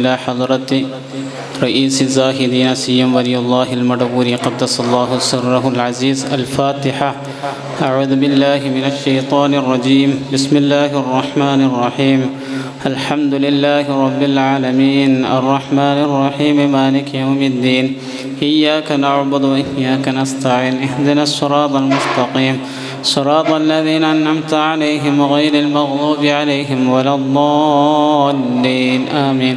إلى حضرة رئيس الزاهدين سيم ولي الله المدبوري قدس الله سره العزيز الفاتحة. أعوذ بالله من الشيطان الرجيم. بسم الله الرحمن الرحيم. الحمد لله رب العالمين. الرحمن الرحيم. مالك يوم الدين. إياك نعبد وإياك نستعين. اهدنا الصراط المستقيم. صراط الذين أنعمت عليهم غير المغضوب عليهم ولا الضالين. آمين.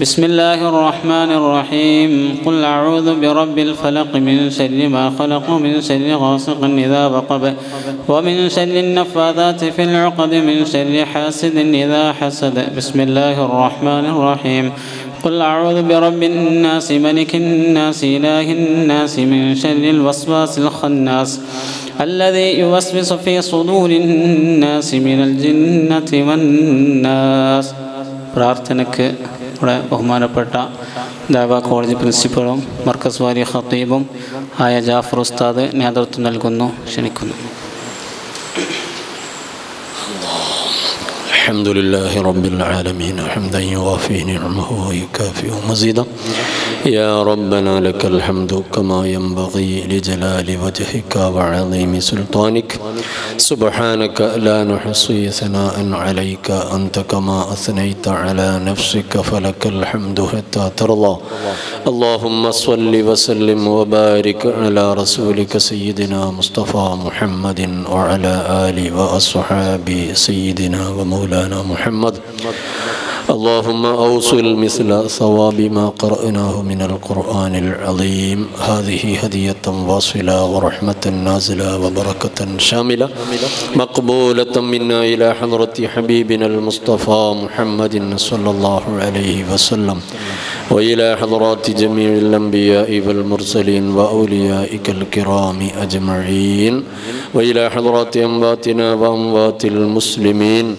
بسم الله الرحمن الرحيم قل أعوذ برب الفلق من شر ما خلق ومن شر غاسق إذا وقب ومن شر النفاثات في العقد من شر حاسد إذا حسد بسم الله الرحمن الرحيم قل أعوذ برب الناس ملك الناس إله الناس من شر الوسواس الخناس الذي يوسوس في صدور الناس من الجنة والناس പ്രാർത്ഥനയ്ക്ക് ഇവിടെ ബഹുമാനപ്പെട്ട ദാവ കോളേജ് പ്രിൻസിപ്പളും മർക്കസ് വാരി ഖത്തീബും ആയ ജാഫർ ഉസ്താദ് നേതൃത്വം നൽകുന്നു ക്ഷണിക്കുന്നു الحمد لله رب العالمين حمدا يوافي نعمه ويكافئ مزيدا يا ربنا لك الحمد كما ينبغي لجلال وجهك وعظيم سلطانك. سبحانك لا نحصي ثناء عليك. أنت كما أثنيت على نفسك فلك الحمد حتى ترضى. اللهم صل وسلم وبارك على رسولك سيدنا مصطفى محمد وعلى آله وأصحاب سيدنا ومولانا محمد. اللهم أوصل مثل ثواب ما قرأناه من القرآن العظيم. هذه هدية واصلة ورحمة نازلة وبركة شاملة. مقبولة منا إلى حضرة حبيبنا المصطفى محمد صلى الله عليه وسلم. وإلى حضرات جميع الأنبياء والمرسلين وأوليائك الكرام أجمعين. وإلى حضرات أنباتنا وأموات المسلمين.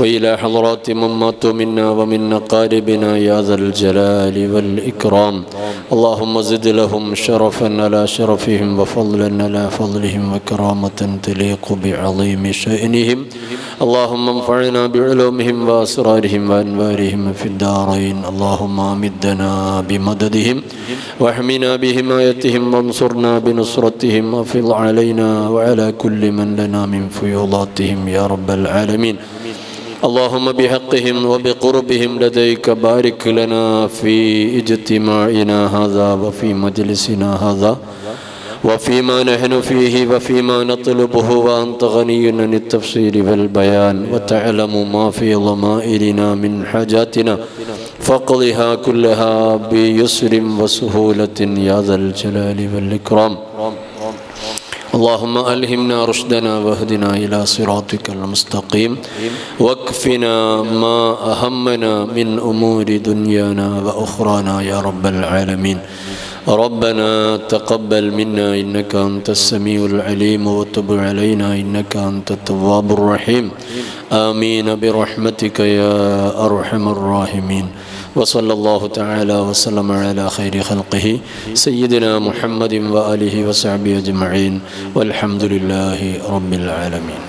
وإلى حضرات من ماتوا منا ومن أقاربنا يا ذا الجلال والإكرام. اللهم زد لهم شرفا على شرفهم وفضلا على فضلهم وكرامة تليق بعظيم شأنهم. اللهم انفعنا بعلومهم وأسرارهم وأنوارهم في الدارين. اللهم أمدنا بمددهم واحمنا بحمايتهم وانصرنا بنصرتهم وافض علينا وعلى كل من لنا من فيوضاتهم يا رب العالمين. اللهم بحقهم وبقربهم لديك بارك لنا في اجتماعنا هذا وفي مجلسنا هذا وفيما نحن فيه وفيما نطلبه وأنت غني عن التفسير والبيان وتعلم ما في ضمائرنا من حاجاتنا فاقضها كلها بيسر وسهولة يا ذا الجلال والإكرام. اللهم ألهمنا رشدنا واهدنا إلى صراطك المستقيم. واكفنا ما أهمنا من أمور دنيانا وأخرانا يا رب العالمين. ربنا تقبل منا إنك أنت السميع العليم وتب علينا إنك أنت التواب الرحيم. آمين برحمتك يا أرحم الراحمين. وصلى الله تعالى وسلم على خير خلقه سيدنا محمد وآله وصحبه أجمعين والحمد لله رب العالمين.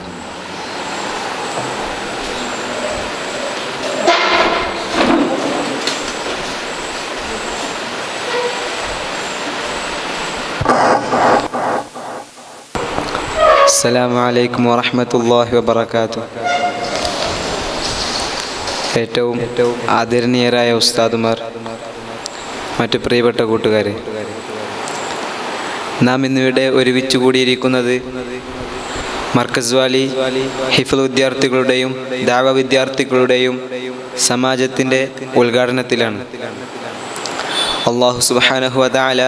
السلام عليكم ورحمة الله وبركاته. ഏറ്റവും ആദരണീയരായ ഉസ്താദുമാർ മറ്റു പ്രിയപ്പെട്ട കൂട്ടുകാരെ നാം ഇന്നിവിടെ ഒരുമിച്ച് കൂടിയിരിക്കുന്നത് മർക്കസ് വാലി ഹിഫൽ വിദ്യാർത്ഥികളുടെയും ദാവ വിദ്യാർത്ഥികളുടെയും സമാജത്തിന്റെ ഉദ്ഘാടനത്തിലാണ്. അള്ളാഹു സുബാനഹുഅല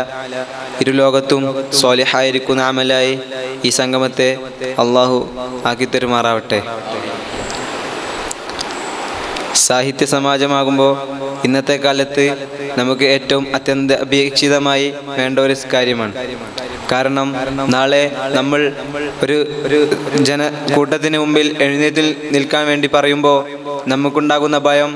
ഇരുലോകത്തും സ്വാലിഹായിരിക്കുന്ന അമലായി ഈ സംഗമത്തെ അള്ളാഹു ആക്കി തരുമാറാവട്ടെ സാഹിത്യ സമാജമാകുമ്പോൾ ഇന്നത്തെ കാലത്ത് നമുക്ക് ഏറ്റവും അത്യന്ത അപേക്ഷിതമായി വേണ്ട ഒരു കാര്യമാണ്. കാരണം നാളെ നമ്മൾ ഒരു ഒരു ജന കൂട്ടത്തിന് മുമ്പിൽ എഴുന്നേറ്റിൽ നിൽക്കാൻ വേണ്ടി പറയുമ്പോൾ നമുക്കുണ്ടാകുന്ന ഭയം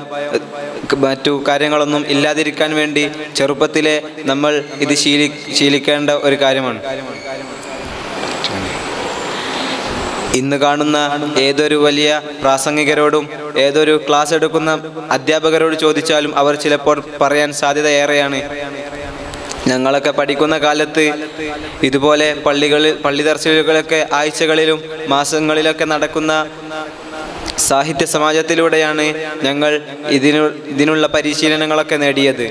മറ്റു കാര്യങ്ങളൊന്നും ഇല്ലാതിരിക്കാൻ വേണ്ടി ചെറുപ്പത്തിലെ നമ്മൾ ഇത് ശീലി ശീലിക്കേണ്ട ഒരു കാര്യമാണ്. ഇന്ന് കാണുന്ന ഏതൊരു വലിയ പ്രാസംഗികരോടും ഏതൊരു ക്ലാസ് എടുക്കുന്ന അധ്യാപകരോട് ചോദിച്ചാലും അവർ ചിലപ്പോൾ പറയാൻ സാധ്യത ഏറെയാണ്. ഞങ്ങളൊക്കെ പഠിക്കുന്ന കാലത്ത് ഇതുപോലെ പള്ളികളിൽ പള്ളി ദർശനങ്ങളൊക്കെ ആഴ്ചകളിലും മാസങ്ങളിലൊക്കെ നടക്കുന്ന സാഹിത്യ സമാജത്തിലൂടെയാണ് ഞങ്ങൾ ഇതിനു ഇതിനുള്ള പരിശീലനങ്ങളൊക്കെ നേടിയത്.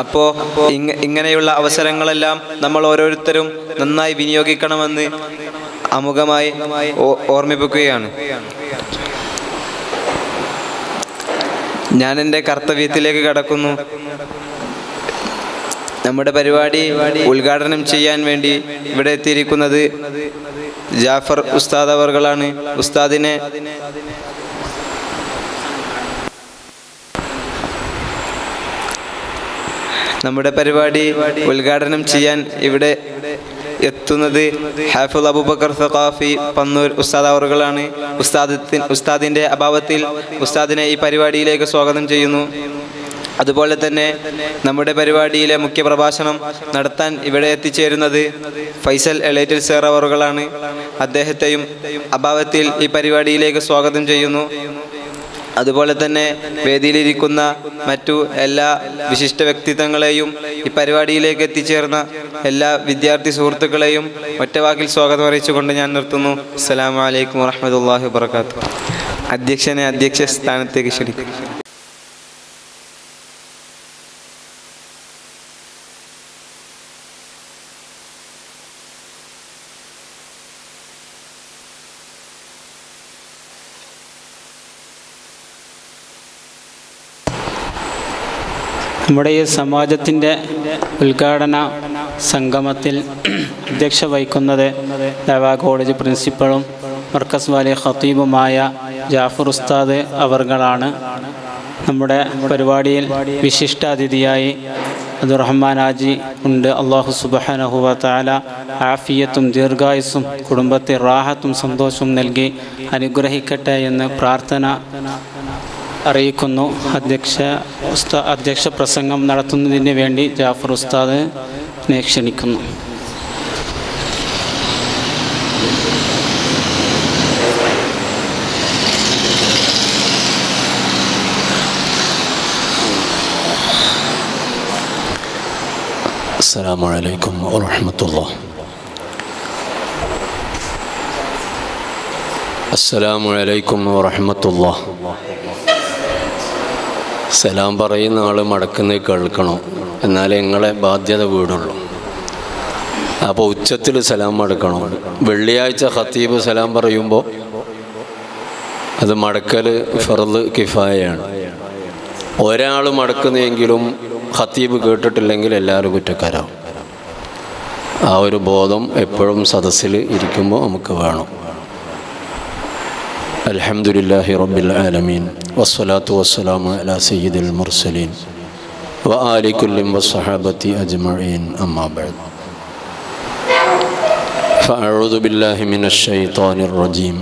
അപ്പോ ഇങ്ങനെയുള്ള അവസരങ്ങളെല്ലാം നമ്മൾ ഓരോരുത്തരും നന്നായി വിനിയോഗിക്കണമെന്ന് അമുഖമായി ഓർമ്മിപ്പിക്കുകയാണ്. ഞാൻ എന്റെ കർത്തവ്യത്തിലേക്ക് കടക്കുന്നു. നമ്മുടെ പരിപാടി ഉദ്ഘാടനം ചെയ്യാൻ വേണ്ടി ഇവിടെ എത്തിയിരിക്കുന്നത് ജാഫർ ഉസ്താദ് അവർകളാണ്. ഉസ്താദിനെ നമ്മുടെ പരിപാടി ഉദ്ഘാടനം ചെയ്യാൻ ഇവിടെ എത്തുന്നത് ഹാഫുൽ അബൂബക്കർ സഖാഫി പന്നൂർ ഉസ്താദ് അവറുകളാണ് ഉസ്താദത്തി ഉസ്താദിന്റെ അഭാവത്തിൽ ഉസ്താദിനെ ഈ പരിപാടിയിലേക്ക് സ്വാഗതം ചെയ്യുന്നു. അതുപോലെ തന്നെ നമ്മുടെ പരിപാടിയിലെ മുഖ്യ പ്രഭാഷണം നടത്താൻ ഇവിടെ എത്തിച്ചേരുന്നത് ഫൈസൽ എളേറ്റിൽ സേറവറുകളാണ് അദ്ദേഹത്തെയും അഭാവത്തിൽ ഈ പരിപാടിയിലേക്ക് സ്വാഗതം ചെയ്യുന്നു. അതുപോലെ തന്നെ വേദിയിലിരിക്കുന്ന മറ്റു എല്ലാ വിശിഷ്ട വ്യക്തിത്വങ്ങളെയും ഈ പരിപാടിയിലേക്ക് എത്തിച്ചേർന്ന എല്ലാ വിദ്യാർത്ഥി സുഹൃത്തുക്കളെയും ഒറ്റവാക്കിൽ സ്വാഗതം അറിയിച്ചുകൊണ്ട് ഞാൻ നിർത്തുന്നു. അസ്സലാമു അലൈക്കും വറഹമത്തല്ലാഹി വാത്തു അധ്യക്ഷനെ അധ്യക്ഷ സ്ഥാനത്തേക്ക് ക്ഷണിക്കും നമ്മുടെ ഈ സമാജത്തിന്റെ ഉദ്ഘാടന സംഗമത്തിൽ അധ്യക്ഷ വഹിക്കുന്നത് ദവാ കോളേജ് പ്രിൻസിപ്പളും മർക്കസ് വാലി ഖത്തീബുമായ ജാഫർ ഉസ്താദ് അവർകളാണ്. നമ്മുടെ പരിപാടിയിൽ വിശിഷ്ടാതിഥിയായി അബ്ദുറഹ്മാൻ ആജി ഉണ്ട്. അള്ളാഹു സുബഹാനഹുവ താല ആഫിയത്തും ദീർഘായുസും കുടുംബത്തെ റാഹത്തും സന്തോഷവും നൽകി അനുഗ്രഹിക്കട്ടെ എന്ന് പ്രാർത്ഥന അറിയിക്കുന്നു അധ്യക്ഷ ഉസ്താ അധ്യക്ഷ പ്രസംഗം നടത്തുന്നതിന് വേണ്ടി ജാഫർ ഉസ്താദിനെ ക്ഷണിക്കുന്നു السلام عليكم ورحمة الله السلام عليكم ورحمة الله സലാം പറയുന്ന ആൾ മടക്കുന്ന കേൾക്കണം. എന്നാലേ നിങ്ങളെ ബാധ്യത വീടുള്ളൂ. അപ്പോൾ ഉച്ചത്തിൽ സലാം മടക്കണം. വെള്ളിയാഴ്ച ഖത്തീബ് സലാം പറയുമ്പോൾ അത് മടക്കൽ ഫറദ് കിഫായയാണ്. ഒരാൾ മടക്കുന്നെങ്കിലും ഖത്തീബ് കേട്ടിട്ടില്ലെങ്കിൽ എല്ലാവരും കുറ്റക്കാരാവും. ആ ഒരു ബോധം എപ്പോഴും സദസ്സിൽ ഇരിക്കുമ്പോൾ നമുക്ക് വേണം. അൽഹംദുലില്ലാഹി റബ്ബിൽ ആലമീൻ. والصلاة والسلام على سيد المرسلين وآل كل والصحابة أجمعين أما بعد. فأعوذ بالله من الشيطان الرجيم.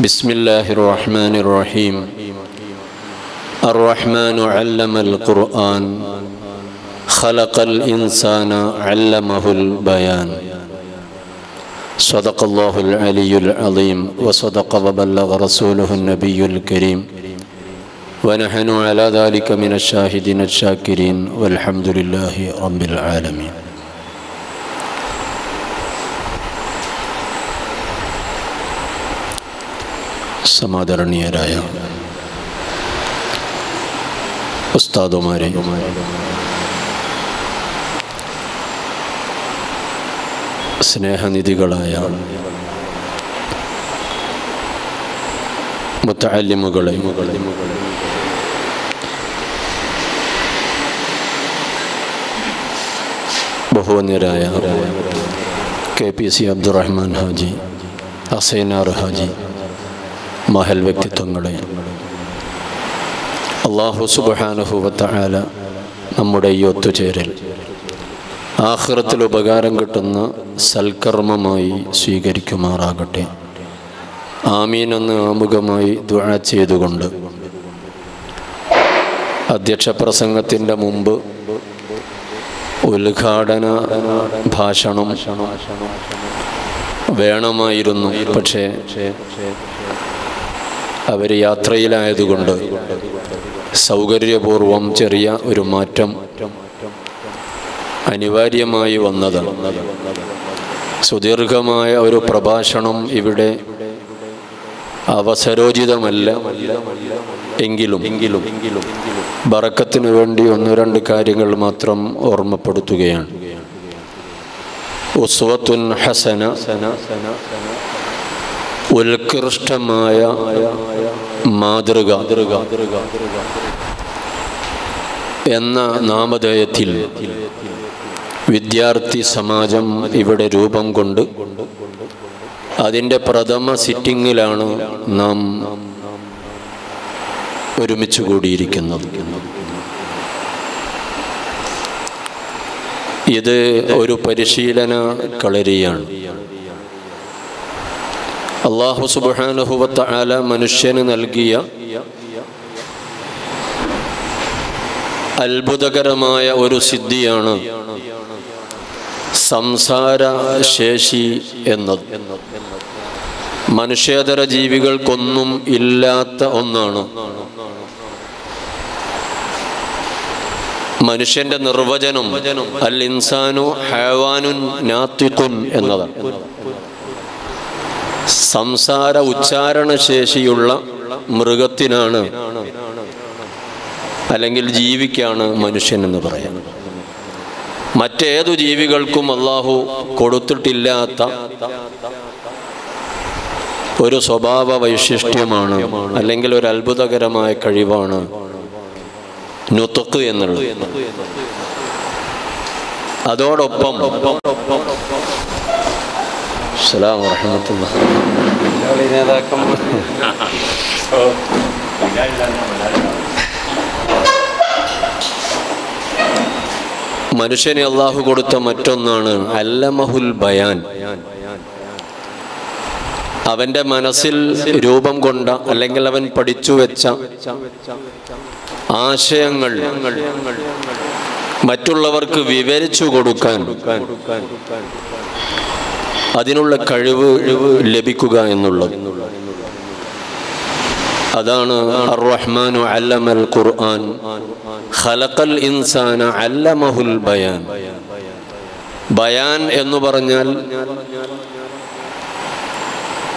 بسم الله الرحمن الرحيم. الرحمن علم القرآن خلق الإنسان علمه البيان. صدق الله العلي العظيم وصدق وبلغ رسوله النبي الكريم ونحن على ذلك من الشاهدين الشاكرين والحمد لله رب العالمين സമാദരണീയരായ ഉസ്താദുമാരെ സ്നേഹനിധികളായ മുത്തല്ലിമുകളെ ബഹുവന്യരായ K P C Abdurahman Haji Asainar Haji Mahal വ്യക്തിത്വങ്ങളെ. അള്ളാഹു സുബാനുഭവത്തായാല നമ്മുടെ ഈ ഒത്തുചേരൽ ആഹ്റത്തിൽ ഉപകാരം കിട്ടുന്ന സൽക്കർമ്മമായി സ്വീകരിക്കുമാറാകട്ടെ. ആമീൻ എന്ന് ആമുഖമായി ദുഴ ചെയ്തുകൊണ്ട്. അധ്യക്ഷ പ്രസംഗത്തിന്റെ മുമ്പ് ഉദ്ഘാടന ഭാഷണം വേണമായിരുന്നു. പക്ഷേ അവർ യാത്രയിലായതുകൊണ്ട് സൗകര്യപൂർവം ചെറിയ ഒരു മാറ്റം അനിവാര്യമായി വന്നതാണ് സുദീർഘമായ ഒരു പ്രഭാഷണം ഇവിടെ അവസരോചിതമല്ല. എങ്കിലും എങ്കിലും ബറക്കത്തിനു വേണ്ടി ഒന്ന് രണ്ട് കാര്യങ്ങൾ മാത്രം ഓർമ്മപ്പെടുത്തുകയാണ്. ഉസ്വത്തുൻ ഹസന ഉത്കൃഷ്ടമായ മാതൃക എന്ന നാമധേയത്തിൽ വിദ്യാർത്ഥി സമാജം ഇവിടെ രൂപം കൊണ്ട് അതിന്റെ പ്രഥമ സിറ്റിങ്ങിലാണ് നാം ഒരുമിച്ച് കൂടിയിരിക്കുന്നത്. ഇത് ഒരു പരിശീലന കളരിയാണ്. അള്ളാഹു സുബാനുഹുവത്ത ആല മനുഷ്യന് നൽകിയ അത്ഭുതകരമായ ഒരു സിദ്ധിയാണ് സംസാര ശേഷി എന്നത്. മനുഷ്യേതര ജീവികൾക്കൊന്നും ഇല്ലാത്ത ഒന്നാണ്. മനുഷ്യന്റെ നിർവചനം അൽ ഇൻസാനു ഹേവാനുൻ നാത്തിഖുൻ എന്നതാണ്. സംസാര ഉച്ചാരണ ശേഷിയുള്ള മൃഗത്തിനാണ് അല്ലെങ്കിൽ ജീവിക്കാണ് മനുഷ്യൻ എന്ന് പറയാം മറ്റേതു ജീവികൾക്കും അള്ളാഹു കൊടുത്തിട്ടില്ലാത്ത ഒരു സ്വഭാവ വൈശിഷ്ട്യമാണ് അല്ലെങ്കിൽ ഒരു അത്ഭുതകരമായ കഴിവാണ് നുത്തക്ക് എന്നുള്ളത്. അതോടൊപ്പം അസ്സലാമു വറഹ്മത്തുള്ളാഹി മനുഷ്യനെ അള്ളാഹു കൊടുത്ത മറ്റൊന്നാണ് അല്ലമഹുൽ ബയാൻ. അവന്റെ മനസ്സിൽ രൂപം കൊണ്ട അല്ലെങ്കിൽ അവൻ പഠിച്ചു വെച്ച ആശയങ്ങൾ മറ്റുള്ളവർക്ക് വിവരിച്ചു കൊടുക്കാൻ അതിനുള്ള കഴിവ് ലഭിക്കുക എന്നുള്ളത്. അതാണ് അർ-റഹ്മാനു അല്ലമൽ ഖുർആൻ. ഖലഖൽ ഇൻസാന അല്ലമഹുൽ ബയാൻ. ബയാൻ എന്ന് പറഞ്ഞാൽ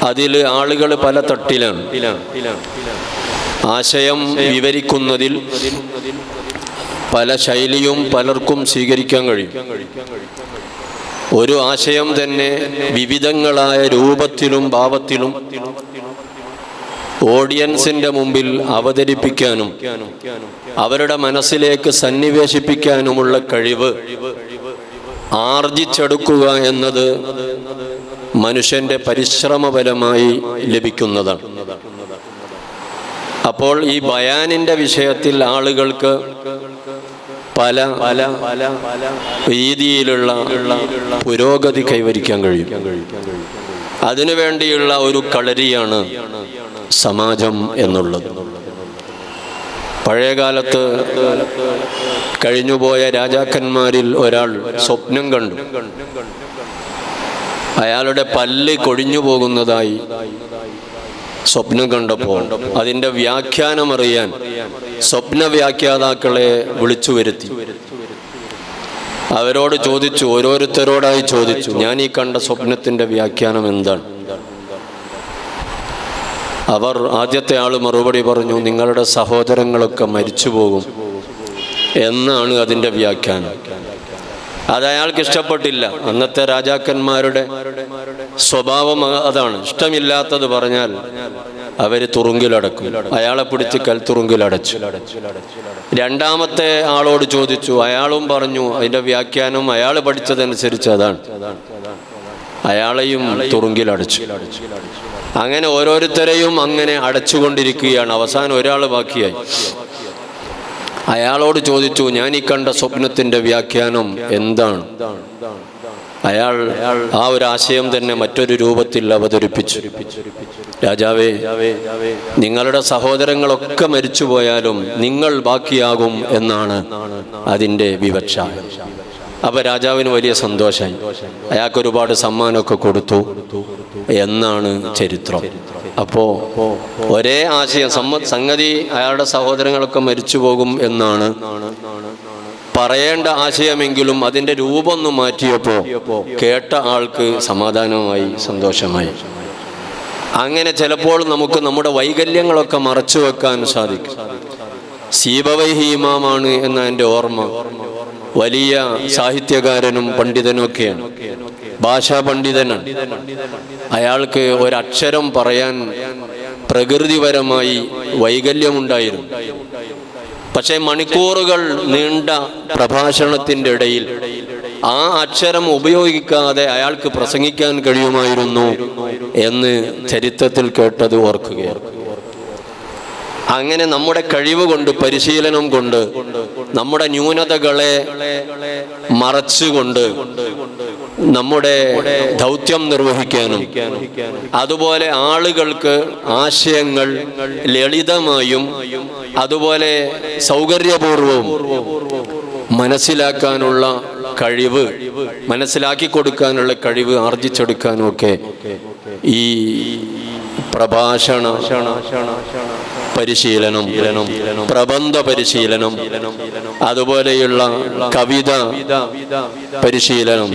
അതിൽ ആളുകൾ പല തട്ടിലാണ്. ആശയം വിവരിക്കുന്നതിൽ പല ശൈലിയും പലർക്കും സ്വീകരിക്കാൻ കഴിയും. ഒരു ആശയം തന്നെ വിവിധങ്ങളായ രൂപത്തിലും ഭാവത്തിലും ഓഡിയൻസിന്റെ മുമ്പിൽ അവതരിപ്പിക്കാനും അവരുടെ മനസ്സിലേക്ക് സന്നിവേശിപ്പിക്കാനുമുള്ള കഴിവ് ആർജിച്ചെടുക്കുക എന്നത് മനുഷ്യന്റെ പരിശ്രമഫലമായി ലഭിക്കുന്നതാണ്. അപ്പോൾ ഈ ബയാനിന്റെ വിഷയത്തിൽ ആളുകൾക്ക് പല പല പല രീതിയിലുള്ള പുരോഗതി കൈവരിക്കാൻ കഴിയും. അതിനുവേണ്ടിയുള്ള ഒരു കളരിയാണ് സമാജം എന്നുള്ളത്. പഴയകാലത്ത് കഴിഞ്ഞുപോയ രാജാക്കന്മാരിൽ ഒരാൾ സ്വപ്നം കണ്ടു. അയാളുടെ പല്ല് കൊഴിഞ്ഞു പോകുന്നതായി സ്വപ്നം കണ്ടപ്പോൾ അതിന്റെ വ്യാഖ്യാനം അറിയാൻ സ്വപ്ന വ്യാഖ്യാതാക്കളെ വിളിച്ചു വരുത്തി. അവരോട് ചോദിച്ചു ഓരോരുത്തരോടായി ചോദിച്ചു ഞാൻ ഈ കണ്ട സ്വപ്നത്തിന്റെ വ്യാഖ്യാനം എന്താണ്? അവർ ആദ്യത്തെ ആൾ മറുപടി പറഞ്ഞു നിങ്ങളുടെ സഹോദരങ്ങളൊക്കെ മരിച്ചു പോകും എന്നാണ് അതിന്റെ വ്യാഖ്യാനം. അത് അയാൾക്ക് ഇഷ്ടപ്പെട്ടില്ല. അന്നത്തെ രാജാക്കന്മാരുടെ സ്വഭാവം അതാണ്. ഇഷ്ടമില്ലാത്തത് പറഞ്ഞാൽ അവർ തുറുങ്കിലടക്കും. അയാളെ പിടിച്ച് കൽത്തുറുങ്കിലടച്ചു. രണ്ടാമത്തെ ആളോട് ചോദിച്ചു. അയാളും പറഞ്ഞു അതിന്റെ വ്യാഖ്യാനം അയാൾ പഠിച്ചതനുസരിച്ച് അതാണ്. അയാളെയും തുറുങ്കിലടച്ചു. അങ്ങനെ ഓരോരുത്തരെയും അങ്ങനെ അടച്ചുകൊണ്ടിരിക്കുകയാണ്. അവസാനം ഒരാൾ ബാക്കിയായി. അയാളോട് ചോദിച്ചു ഞാൻ ഈ കണ്ട സ്വപ്നത്തിന്റെ വ്യാഖ്യാനം എന്താണ്? അയാൾ ആ ഒരു ആശയം തന്നെ മറ്റൊരു രൂപത്തിൽ അവതരിപ്പിച്ചു. രാജാവേ നിങ്ങളുടെ സഹോദരങ്ങളൊക്കെ മരിച്ചുപോയാലും നിങ്ങൾ ബാക്കിയാകും എന്നാണ് അതിന്റെ വിവക്ഷ. അപ്പൊ രാജാവിന് വലിയ സന്തോഷമായി അയാൾക്ക് ഒരുപാട് സമ്മാനമൊക്കെ കൊടുത്തു. എന്നാണ് ചരിത്രം. അപ്പോ ഒരേ ആശയം സമ്മ സംഗതി അയാളുടെ സഹോദരങ്ങളൊക്കെ മരിച്ചു പോകും എന്നാണ് പറയേണ്ട ആശയമെങ്കിലും അതിന്റെ രൂപം ഒന്ന് മാറ്റിയപ്പോ കേട്ട ആൾക്ക് സമാധാനമായി സന്തോഷമായി. അങ്ങനെ ചിലപ്പോൾ നമുക്ക് നമ്മുടെ വൈകല്യങ്ങളൊക്കെ മറച്ചു വെക്കാൻ സാധിക്കും. സീബവൈഹി ഇമാമാണ് എന്ന എന്റെ ഓർമ്മ. വലിയ സാഹിത്യകാരനും പണ്ഡിതനും ഒക്കെയാണ് ഭാഷാ പണ്ഡിതനാണ് അയാൾക്ക് ഒരക്ഷരം പറയാൻ പ്രകൃതിപരമായി വൈകല്യമുണ്ടായിരുന്നു. പക്ഷേ മണിക്കൂറുകൾ നീണ്ട പ്രഭാഷണത്തിന്റെ ഇടയിൽ ആ അക്ഷരം ഉപയോഗിക്കാതെ അയാൾക്ക് പ്രസംഗിക്കാൻ കഴിയുമായിരുന്നു എന്ന് ചരിത്രത്തിൽ കേട്ടത് ഓർക്കുകയാണ്. അങ്ങനെ നമ്മുടെ കഴിവ് കൊണ്ട് പരിശീലനം കൊണ്ട് നമ്മുടെ ന്യൂനതകളെ മറച്ചുകൊണ്ട് നമ്മുടെ ദൗത്യം നിർവഹിക്കാനും അതുപോലെ ആളുകൾക്ക് ആശയങ്ങൾ ലളിതമായും അതുപോലെ സൗകര്യപൂർവവും മനസ്സിലാക്കാനുള്ള കഴിവ് മനസ്സിലാക്കി കൊടുക്കാനുള്ള കഴിവ് ആർജിച്ചെടുക്കാനും ഒക്കെ ഈ പ്രഭാഷണ പരിശീലനം പ്രബന്ധ പരിശീലനം അതുപോലെയുള്ള കവിത പരിശീലനം.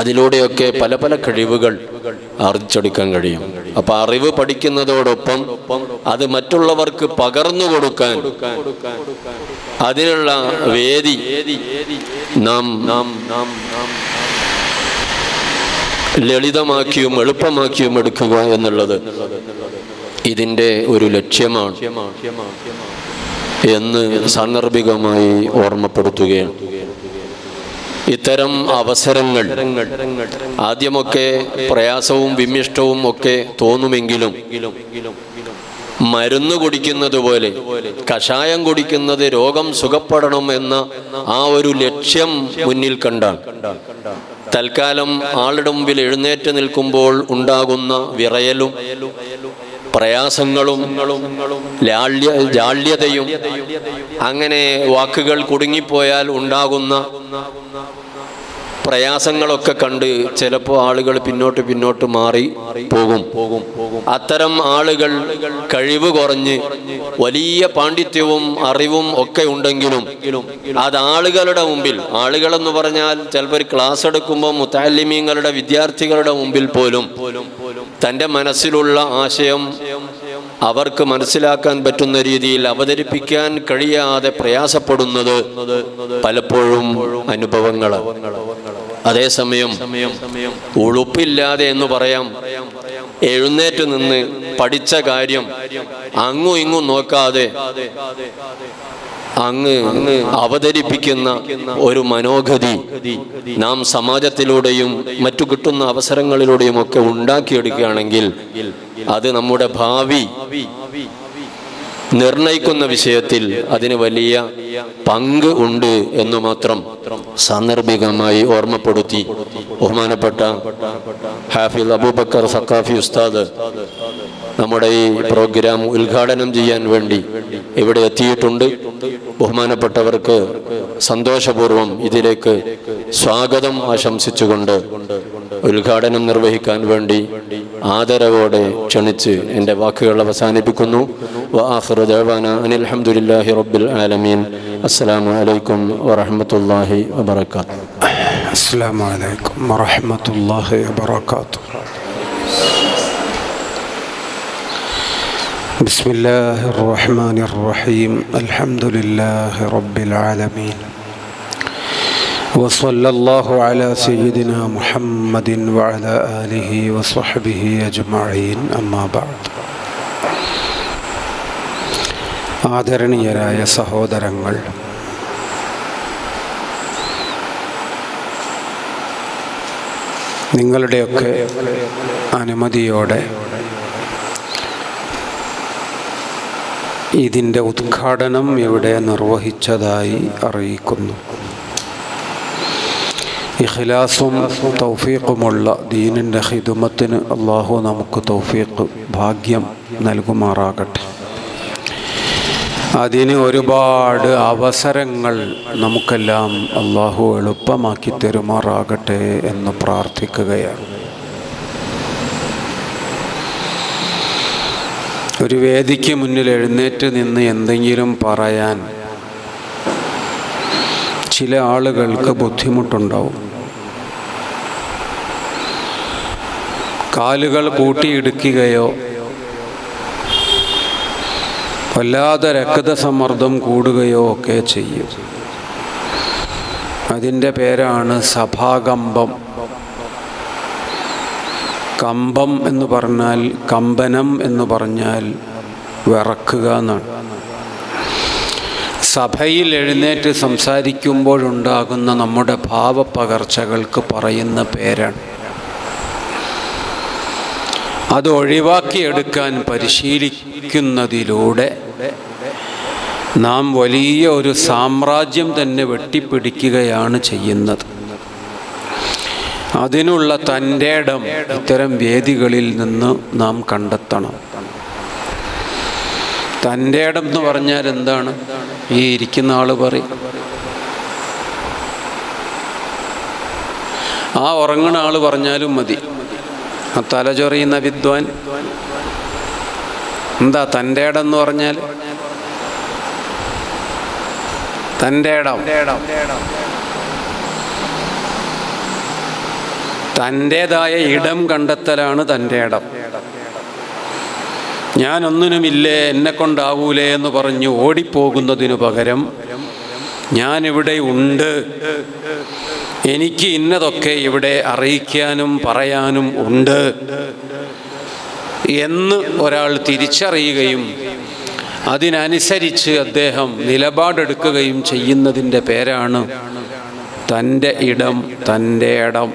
അതിലൂടെയൊക്കെ പല പല കഴിവുകൾ ആർജിച്ചെടുക്കാൻ കഴിയും. അപ്പൊ അറിവ് പഠിക്കുന്നതോടൊപ്പം അത് മറ്റുള്ളവർക്ക് പകർന്നു കൊടുക്കാൻ അതിനുള്ള വേദി നാം ലളിതമാക്കിയും എളുപ്പമാക്കിയും എടുക്കുക എന്നുള്ളത് ഇതിന്റെ ഒരു ലക്ഷ്യമാണ് എന്ന് സാന്ദർഭികമായി ഓർമ്മപ്പെടുത്തുകയാണ്. ഇത്തരം അവസരങ്ങൾ ആദ്യമൊക്കെ പ്രയാസവും വിമിഷ്ടവും ഒക്കെ തോന്നുമെങ്കിലും മരുന്ന് കുടിക്കുന്നത് പോലെ കഷായം കുടിക്കുന്നത് രോഗം സുഖപ്പെടണം എന്ന ആ ഒരു ലക്ഷ്യം മുന്നിൽ കണ്ടാണ് തൽക്കാലം ആളുടെ മുമ്പിൽ എഴുന്നേറ്റ് നിൽക്കുമ്പോൾ ഉണ്ടാകുന്ന വിറയലും പ്രയാസങ്ങളും ലാള്യ ജാള്യതയും അങ്ങനെ വാക്കുകൾ കുടുങ്ങിപ്പോയാൽ ഉണ്ടാകുന്ന പ്രയാസങ്ങളൊക്കെ കണ്ട് ചിലപ്പോൾ ആളുകൾ പിന്നോട്ട് പിന്നോട്ട് മാറി പോകും. അത്തരം ആളുകൾ കഴിവ് കുറഞ്ഞ് വലിയ പാണ്ഡിത്യവും അറിവും ഒക്കെ ഉണ്ടെങ്കിലും അത് ആളുകളുടെ മുമ്പിൽ ആളുകളെന്ന് പറഞ്ഞാൽ ചിലപ്പോൾ ഒരു ക്ലാസ് എടുക്കുമ്പോൾ മുത്താലിമീങ്ങളുടെ വിദ്യാർത്ഥികളുടെ മുമ്പിൽ പോലും തന്റെ മനസ്സിലുള്ള ആശയം അവർക്ക് മനസ്സിലാക്കാൻ പറ്റുന്ന രീതിയിൽ അവതരിപ്പിക്കാൻ കഴിയാതെ പ്രയാസപ്പെടുന്നത് പലപ്പോഴും അനുഭവങ്ങളാണ്. അതേസമയം ഉളുപ്പില്ലാതെ എന്ന് പറയാം. എഴുന്നേറ്റ് നിന്ന് പഠിച്ച കാര്യം അങ്ങും ഇങ്ങും നോക്കാതെ അങ്ങ് അവതരിപ്പിക്കുന്ന ഒരു മനോഗതി നാം സമാജത്തിലൂടെയും മറ്റു കിട്ടുന്ന അവസരങ്ങളിലൂടെയും ഒക്കെ ഉണ്ടാക്കിയെടുക്കുകയാണെങ്കിൽ അത് നമ്മുടെ ഭാവി നിർണയിക്കുന്ന വിഷയത്തിൽ അതിന് വലിയ പങ്ക് ഉണ്ട് എന്ന് മാത്രം സാന്ദർഭികമായി ഓർമ്മപ്പെടുത്തി ബഹുമാനപ്പെട്ട ഹാഫിൽ അബൂബക്കർ സക്കാഫി ഉസ്താദ് നമ്മുടെ ഈ പ്രോഗ്രാം ഉദ്ഘാടനം ചെയ്യാൻ വേണ്ടി ഇവിടെ എത്തിയിട്ടുണ്ട്. ബഹുമാനപ്പെട്ടവർക്ക് സന്തോഷപൂർവം ഇതിലേക്ക് സ്വാഗതം ആശംസിച്ചുകൊണ്ട് ഉദ്ഘാടനം നിർവഹിക്കാൻ വേണ്ടി ആദരവോടെ ക്ഷണിച്ച് എന്റെ വാക്കുകൾ അവസാനിപ്പിക്കുന്നു. അനിൽഹമുല്ലാഹി റബ്ബിൽ ആലമീൻ. അസ്സലാമു അലൈക്കും വറഹമത്തല്ലാഹി വബർക്കാത്തു അസ്സലാമു അലൈക്കും വറഹമത്തല്ലാഹി വബർക്കാത്തു بسم الله الرحمن الرحيم الحمد لله رب العالمين وصلى الله على سيدنا محمد وعلى آله وصحبه أجمعين أما بعد ആദരണീയരായ സഹോദരങ്ങൾ നിങ്ങളുടെയൊക്കെ അനുമതിയോടെ ഇതിന്റെ ഉദ്ഘാടനം ഇവിടെ നിർവഹിച്ചതായി അറിയിക്കുന്നു. ഇഖ്ലാസും തൗഫീഖുമുള്ള ദീനിന്റെ ഹിദുമത്തിന് അള്ളാഹു നമുക്ക് തൗഫീഖ് ഭാഗ്യം നൽകുമാറാകട്ടെ. അതിന് ഒരുപാട് അവസരങ്ങൾ നമുക്കെല്ലാം അള്ളാഹു എളുപ്പമാക്കി തരുമാറാകട്ടെ എന്ന് പ്രാർത്ഥിക്കുകയാണ്. ഒരു വേദിക്ക് മുന്നിൽ എഴുന്നേറ്റ് നിന്ന് എന്തെങ്കിലും പറയാൻ ചില ആളുകൾക്ക് ബുദ്ധിമുട്ടുണ്ടാവും. കാലുകൾ കൂട്ടിയിടുക്കുകയോ വല്ലാതെ രക്തസമ്മർദ്ദം കൂടുകയോ ഒക്കെ ചെയ്യും. അതിന്റെ പേരാണ് സഭാകമ്പം. കമ്പം എന്ന് പറഞ്ഞാൽ കമ്പനം എന്ന് പറഞ്ഞാൽ വിറക്കുക എന്നാണ്. സഭയിൽ എഴുന്നേറ്റ് സംസാരിക്കുമ്പോഴുണ്ടാകുന്ന നമ്മുടെ ഭാവപ്പകർച്ചകൾക്ക് പറയുന്ന പേരാണ്. അത് ഒഴിവാക്കിയെടുക്കാൻ പരിശീലിക്കുന്നതിലൂടെ നാം വലിയ ഒരു സാമ്രാജ്യം തന്നെ വെട്ടിപ്പിടിക്കുകയാണ് ചെയ്യുന്നത്. അതിനുള്ള തന്റെ ഇടം ഇത്തരം വേദികളിൽ നിന്ന് നാം കണ്ടെത്തണം. തന്റെ ഇടം എന്ന് പറഞ്ഞാൽ എന്താണ്? ഈ ഇരിക്കുന്ന ആൾ പറയും. ആ ഉറങ്ങണ ആൾ പറഞ്ഞാലും മതി. ആ തലചൊറിയുന്ന വിദ്വാൻ. എന്താ തന്റെ ഇടം എന്ന് പറഞ്ഞാൽ? തന്റെ ഇടം. തന്റേതായ ഇടം കണ്ടെത്തലാണ് തന്റെ ഇടം. ഞാനൊന്നിനുമില്ലേ എന്നെ കൊണ്ടാവൂലേ എന്ന് പറഞ്ഞ് ഓടിപ്പോകുന്നതിനു പകരം ഞാനിവിടെ ഉണ്ട്. എനിക്ക് ഇന്നതൊക്കെ ഇവിടെ അറിയിക്കാനും പറയാനും ഉണ്ട് എന്ന് ഒരാൾ തിരിച്ചറിയുകയും അതിനനുസരിച്ച് അദ്ദേഹം നിലപാടെടുക്കുകയും ചെയ്യുന്നതിന്റെ പേരാണ് തന്റെ ഇടം തന്റെ ഇടം.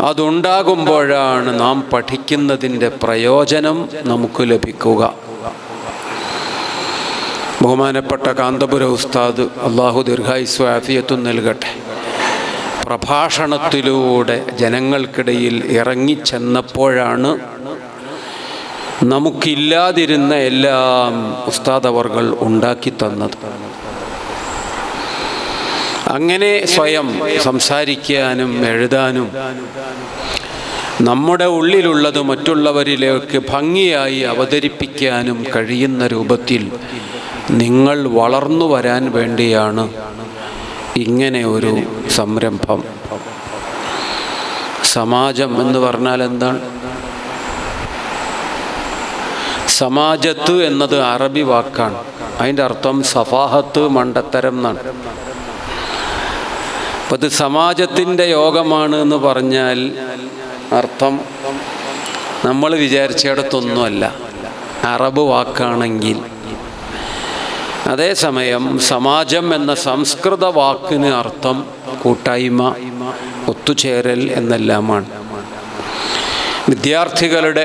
അതുണ്ടാകുമ്പോഴാണ് നാം പഠിക്കുന്നതിന്റെ പ്രയോജനം നമുക്ക് ലഭിക്കുക. ബഹുമാനപ്പെട്ട കാന്തപുര ഉസ്താദ് അള്ളാഹു ആഫിയത്തും നൽകട്ടെ. പ്രഭാഷണത്തിലൂടെ ജനങ്ങൾക്കിടയിൽ ഇറങ്ങിച്ചെന്നപ്പോഴാണ് നമുക്കില്ലാതിരുന്ന എല്ലാം ഉസ്താദ് അവർകൾ ഉണ്ടാക്കി തന്നത്. അങ്ങനെ സ്വയം സംസാരിക്കാനും എഴുതാനും നമ്മുടെ ഉള്ളിലുള്ളത് മറ്റുള്ളവരിലേക്ക് ഭംഗിയായി അവതരിപ്പിക്കാനും കഴിയുന്ന രൂപത്തിൽ നിങ്ങൾ വളർന്നു വരാൻ വേണ്ടിയാണ് ഇങ്ങനെ ഒരു സംരംഭം. സമാജം എന്ന് പറഞ്ഞാൽ എന്താണ്? സമാജത്ത് എന്നത് അറബി വാക്കാണ്. അതിന്റെ അർത്ഥം സഫാഹത്ത് മണ്ടത്തരം എന്നാണ്. അപ്പം ഇത് സമാജത്തിന്റെ യോഗമാണ് എന്ന് പറഞ്ഞാൽ അർത്ഥം നമ്മൾ വിചാരിച്ചിടത്തൊന്നുമല്ല. അറബ് വാക്കാണെങ്കിൽ. അതേസമയം സമാജം എന്ന സംസ്കൃത വാക്കിന് അർത്ഥം കൂട്ടായ്മ ഒത്തുചേരൽ എന്നെല്ലാമാണ്. വിദ്യാർത്ഥികളുടെ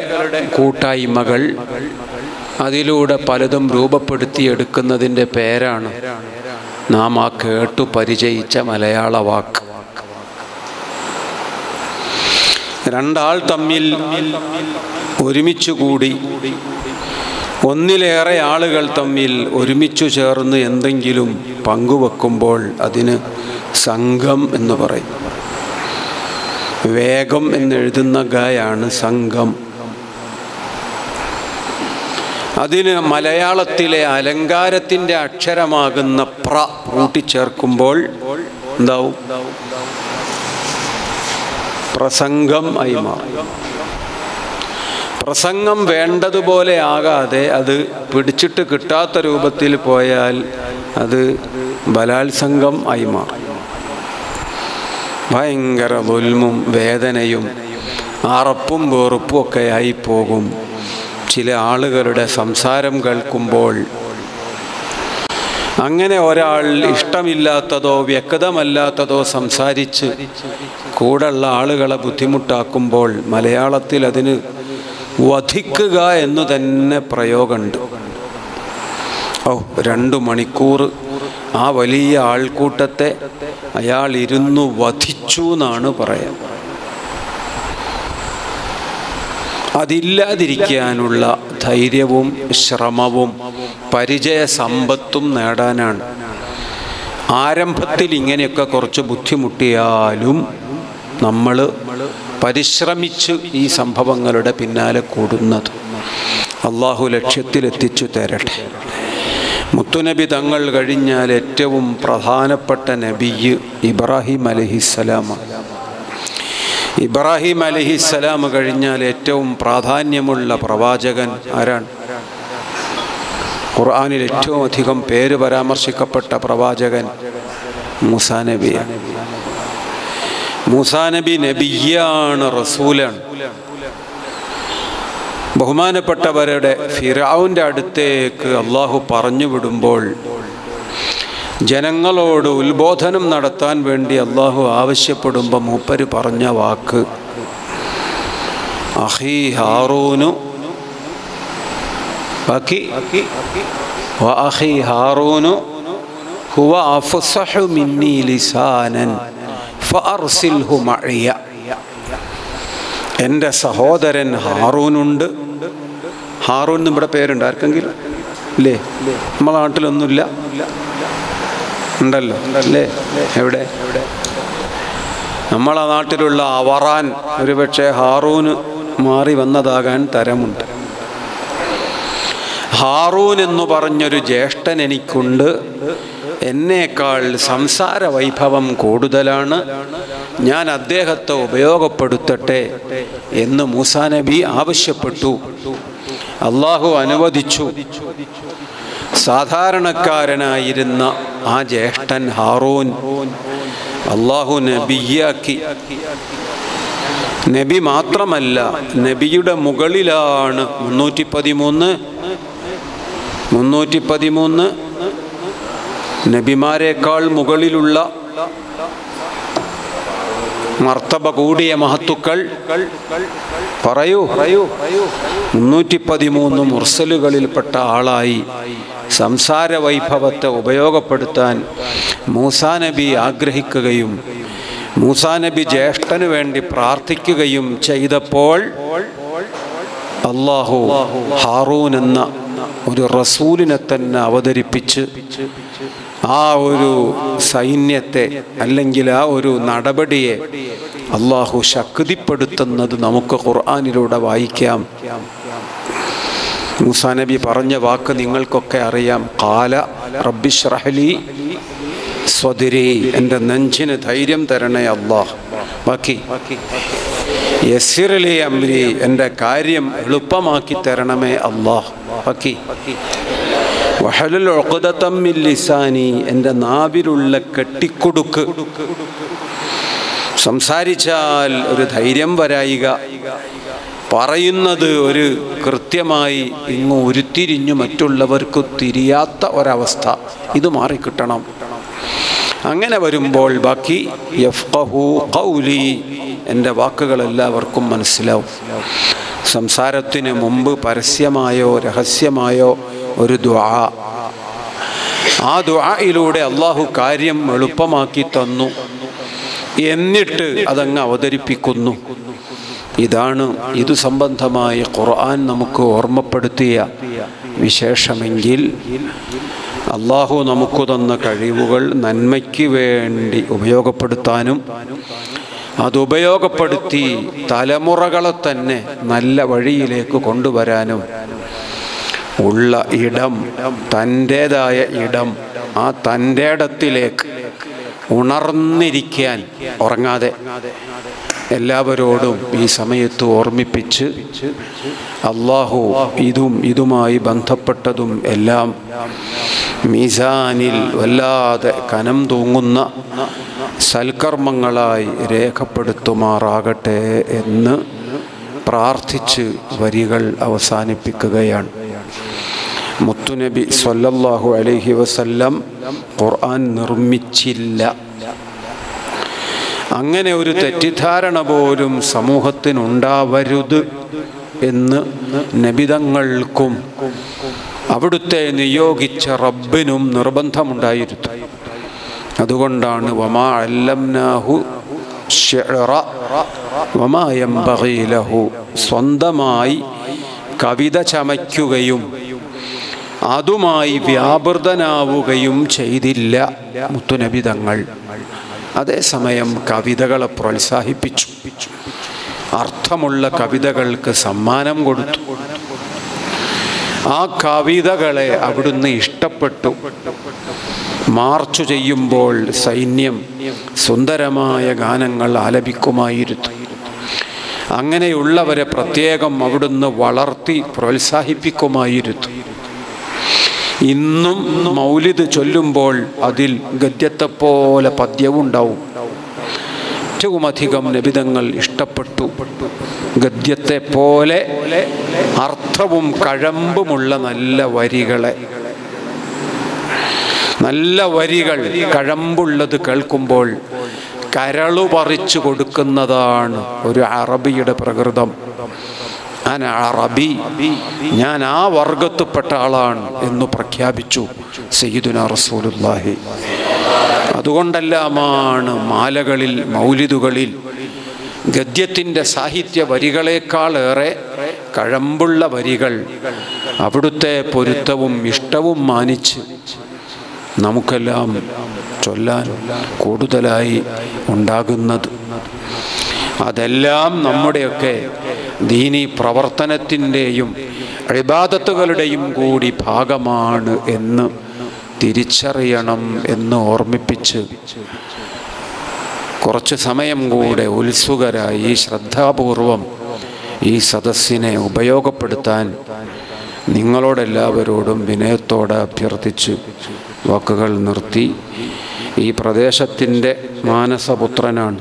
കൂട്ടായ്മകൾ അതിലൂടെ പലതും രൂപപ്പെടുത്തിയെടുക്കുന്നതിന്റെ പേരാണ് നാം ആ കേട്ടു പരിചയിച്ച മലയാള വാക്ക്. രണ്ടാൾ തമ്മിൽ ഒരുമിച്ചു കൂടി ഒന്നിലേറെ ആളുകൾ തമ്മിൽ ഒരുമിച്ചു ചേർന്ന് എന്തെങ്കിലും പങ്കുവെക്കുമ്പോൾ അതിന് സംഘം എന്ന് പറയും. വേഗം എന്നെഴുതുന്ന ഗായാണ് സംഘം. അതിന് മലയാളത്തിലെ അലങ്കാരത്തിന്റെ അക്ഷരമാകുന്ന പ്ര കൂട്ടിച്ചേർക്കുമ്പോൾ എന്താവും? പ്രസംഗം ആയി പ്രസംഗം വേണ്ടതുപോലെ ആകാതെ അത് പിടിച്ചിട്ട് കിട്ടാത്ത രൂപത്തിൽ പോയാൽ അത് ബലാത്സംഗം ആയി മാറും. ഭയങ്കര ദുൽമും വേദനയും അറപ്പും വെറുപ്പും ഒക്കെ ആയി പോകും. ചില ആളുകളുടെ സംസാരം കേൾക്കുമ്പോൾ അങ്ങനെ ഒരാൾ ഇഷ്ടമില്ലാത്തതോ വ്യക്തമല്ലാത്തതോ സംസാരിച്ച് കൂടെയുള്ള ആളുകളെ ബുദ്ധിമുട്ടാക്കുമ്പോൾ മലയാളത്തിൽ അതിന് വധിക്കുക എന്നു തന്നെ പ്രയോഗമുണ്ട്. ഓ രണ്ടു മണിക്കൂർ ആ വലിയ ആൾക്കൂട്ടത്തെ അയാൾ ഇരുന്നു വധിച്ചു എന്നാണ് പറയാം. അതില്ലാതിരിക്കാനുള്ള ധൈര്യവും ശ്രമവും പരിചയ സമ്പത്തും നേടാനാണ്. ആരംഭത്തിൽ ഇങ്ങനെയൊക്കെ കുറച്ച് ബുദ്ധിമുട്ടിയാലും നമ്മൾ പരിശ്രമിച്ച് ഈ സംഭവങ്ങളുടെ പിന്നാലെ കൂടുന്നത് അള്ളാഹു ലക്ഷ്യത്തിലെത്തിച്ചു തരട്ടെ. മുത്തുനബി തങ്ങൾ കഴിഞ്ഞാൽ ഏറ്റവും പ്രധാനപ്പെട്ട നബിയ് ഇബ്രാഹിം അലഹിസ്സലാമാണ്. ഇബ്രാഹിം അലഹിസ്സലാം കഴിഞ്ഞാൽ ഏറ്റവും പ്രാധാന്യമുള്ള പ്രവാചകൻ ആരാണ്? ഖുർആാനിൽ ഏറ്റവും അധികം പേര് പരാമർശിക്കപ്പെട്ട പ്രവാചകൻ മൂസാ നബിയാണ്. മൂസാ നബി നബിയാണ് റസൂലാണ്. ബഹുമാനപ്പെട്ടവരുടെ ഫിറാവിന്റെ അടുത്തേക്ക് അള്ളാഹു പറഞ്ഞു വിടുമ്പോൾ ജനങ്ങളോട് ഉത്ബോധനം നടത്താൻ വേണ്ടി അള്ളാഹു ആവശ്യപ്പെടുമ്പോൾ മൂപ്പര് പറഞ്ഞ വാക്ക്. അഹി ഹാറൂനു ബാക്കി ഹാറൂനു ഹുവ അഫ്സഹു ലിസാനൻ സഹോദരൻ ഹാറൂനുണ്ട്. ഹാറൂൻ ഇവിടെ പേരുണ്ട്. ആർക്കെങ്കിലും? ഇല്ലേ? നമ്മളെ നാട്ടിലൊന്നുമില്ല. ഉണ്ടല്ലോ. അല്ലേ? എവിടെ? നമ്മളെ നാട്ടിലുള്ള അവറാൻ ഒരുപക്ഷെ ഹാറൂന് മാറി വന്നതാകാൻ തരമുണ്ട്. ഹാറൂൻ എന്ന് പറഞ്ഞൊരു ജ്യേഷ്ഠൻ എനിക്കുണ്ട്. എന്നേക്കാൾ സംസാര വൈഭവം കൂടുതലാണ്. ഞാൻ അദ്ദേഹത്തെ ഉപയോഗപ്പെടുത്തട്ടെ എന്ന് മൂസാ നബി ആവശ്യപ്പെട്ടു. അള്ളാഹു അനുവദിച്ചു. സാധാരണക്കാരനായിരുന്ന ആ ജ്യേഷ്ഠൻ ഹാറൂൻ അള്ളാഹു നബിയാക്കി. നബി മാത്രമല്ല നബിയുടെ മുകളിലാണ്. മുന്നൂറ്റി പതിമൂന്ന് മുന്നൂറ്റി പതിമൂന്ന് നബിമാരെക്കാൾ മുകളിലുള്ള മർത്തബ കൂടിയ മഹത്തുക്കൾ പറയൂ. മുന്നൂറ്റി പതിമൂന്ന് മുർസലുകളിൽപ്പെട്ട ആളായി സംസാര വൈഭവത്തെ ഉപയോഗപ്പെടുത്താൻ മൂസാ നബി ആഗ്രഹിക്കുകയും മൂസാ നബി ജ്യേഷ്ഠനു വേണ്ടി പ്രാർത്ഥിക്കുകയും ചെയ്തപ്പോൾ അള്ളാഹു ഹാറൂൻ എന്ന ഒരു റസൂലിനെ തന്നെ അവതരിപ്പിച്ച് ആ ഒരു സൈന്യത്തെ അല്ലെങ്കിൽ ആ ഒരു നടപടിയെ അള്ളാഹു ശക്തിപ്പെടുത്തുന്നത് നമുക്ക് ഖുർആാനിലൂടെ വായിക്കാം. മൂസാ നബി പറഞ്ഞ വാക്ക് നിങ്ങൾക്കൊക്കെ അറിയാം. കാല റബ്ബിഷ്റഹലി സ്വതിരി എന്റെ നെഞ്ചിന് ധൈര്യം തരണേ അള്ളാഹ് ബാക്കി യസിറലി അമ്രി എന്റെ കാര്യം എളുപ്പമാക്കി തരണമേ അള്ളാഹ് ബാക്കി വഹലുൽ നാവിലുള്ള കെട്ടിക്കൊടുക്ക്. സംസാരിച്ചാൽ ഒരു ധൈര്യം വരായിക. പറയുന്നത് ഒരു കൃത്യമായി ഇങ്ങ് ഉരുത്തിരിഞ്ഞു മറ്റുള്ളവർക്ക് തിരിയാത്ത ഒരവസ്ഥ. ഇത് മാറിക്കിട്ടണം. അങ്ങനെ വരുമ്പോൾ ബാക്കി ഖൗലി എന്റെ വാക്കുകൾ എല്ലാവർക്കും മനസ്സിലാവും. സംസാരത്തിന് മുമ്പ് പരസ്യമായോ രഹസ്യമായോ ഒരു ദ്വാ ആ ദ്വായിലൂടെ അള്ളാഹു കാര്യം എളുപ്പമാക്കി തന്നു. എന്നിട്ട് അതങ്ങ് അവതരിപ്പിക്കുന്നു. ഇതാണ് ഇതു സംബന്ധമായ ഖുർആൻ നമുക്ക് ഓർമ്മപ്പെടുത്തിയ വിശേഷമെങ്കിൽ അള്ളാഹു നമുക്ക് തന്ന കഴിവുകൾ നന്മയ്ക്ക് വേണ്ടി ഉപയോഗപ്പെടുത്താനും അതുപയോഗപ്പെടുത്തി തലമുറകളെ തന്നെ നല്ല വഴിയിലേക്ക് കൊണ്ടുവരാനും ഉള്ള ഇടം തന്റേതായ ഇടം ആ തന്റെ ഇടത്തിലേക്ക് ഉണർന്നിരിക്കാൻ ഉറങ്ങാതെ എല്ലാവരോടും ഈ സമയത്ത് ഓർമ്മിപ്പിച്ച് അള്ളാഹു ഇതും ഇതുമായി ബന്ധപ്പെട്ടതും എല്ലാം മീസാനിൽ വല്ലാതെ കനം തൂങ്ങുന്ന സൽക്കർമ്മങ്ങളായി രേഖപ്പെടുത്തുമാറാകട്ടെ എന്ന് പ്രാർത്ഥിച്ച് വരികൾ അവസാനിപ്പിക്കുകയാണ്. മുത്തുനബി സല്ലല്ലാഹു അലൈഹി വസല്ലം ഖുർആൻ നിർമ്മിച്ചില്ല. അങ്ങനെ ഒരു തെറ്റിദ്ധാരണ പോലും സമൂഹത്തിനുണ്ടാവരുത് എന്ന് നബിതങ്ങൾക്കും അവിടുത്തെ നിയോഗിച്ച റബ്ബിനും നിർബന്ധമുണ്ടായിരുന്നു. അതുകൊണ്ടാണ് വമാ അല്ലംനാഹു വമാ സ്വന്തമായി കവിത ചമയ്ക്കുകയും അതുമായി വ്യാപൃതനാവുകയും ചെയ്തില്ല. മുത്തുനബി തങ്ങൾ. അതേസമയം കവിതകളെ പ്രോത്സാഹിപ്പിച്ചു. അർത്ഥമുള്ള കവിതകൾക്ക് സമ്മാനം കൊടുത്തു. ആ കവിതകളെ അവിടുന്ന് ഇഷ്ടപ്പെട്ടു. മാർച്ചു ചെയ്യുമ്പോൾ സൈന്യം സുന്ദരമായ ഗാനങ്ങൾ ആലപിക്കുമായിരുന്നു. അങ്ങനെയുള്ളവരെ പ്രത്യേകം അവിടുന്ന് വളർത്തി പ്രോത്സാഹിപ്പിക്കുമായിരുന്നു. ഇന്നും മൗലിദ് ചൊല്ലുമ്പോൾ അതിൽ ഗദ്യത്തെപ്പോലെ പദ്യവും ഉണ്ടാവും അധികം നബിതങ്ങൾ ഇഷ്ടപ്പെട്ടു. ഗദ്യത്തെ പോലെ അർത്ഥവും കഴമ്പുമുള്ള നല്ല വരികളെ. നല്ല വരികൾ കഴമ്പുള്ളത് കേൾക്കുമ്പോൾ കരളു പറിച്ചു കൊടുക്കുന്നതാണ് ഒരു അറബിയുടെ പ്രകൃതം. ഞാൻ അറബി. ഞാൻ ആ വർഗത്തിൽപ്പെട്ട ആളാണ് എന്ന് പ്രഖ്യാപിച്ചു സയ്യിദുന റസൂലുല്ലാഹി അതുകൊണ്ടെല്ലാമാണ് മാലകളിൽ മൗലിദുകളിൽ ഗദ്യത്തിന്റെ സാഹിത്യ വരികളേക്കാളേറെ കഴമ്പുള്ള വരികൾ അവിടുത്തെ പൊരുത്തവും ഇഷ്ടവും മാനിച്ച് നമുക്കെല്ലാം ചൊല്ലാൻ കൂടുതലായി ഉണ്ടാകുന്നത്. അതെല്ലാം നമ്മുടെയൊക്കെ ദീനി പ്രവർത്തനത്തിന്റെയും ഇബാദത്തുകളുടെയും കൂടി ഭാഗമാണ് എന്ന് തിരിച്ചറിയണം എന്ന് ഓർമ്മിപ്പിച്ച് കുറച്ച് സമയം കൂടെ ഉത്സുകരായി ശ്രദ്ധാപൂർവം ഈ സദസ്സിനെ ഉപയോഗപ്പെടുത്താൻ നിങ്ങളോടെല്ലാവരോടും വിനയത്തോടെ അഭ്യർത്ഥിച്ച് വാക്കുകൾ നിർത്തി. ഈ പ്രദേശത്തിന്റെ മാനസപുത്രനാണ്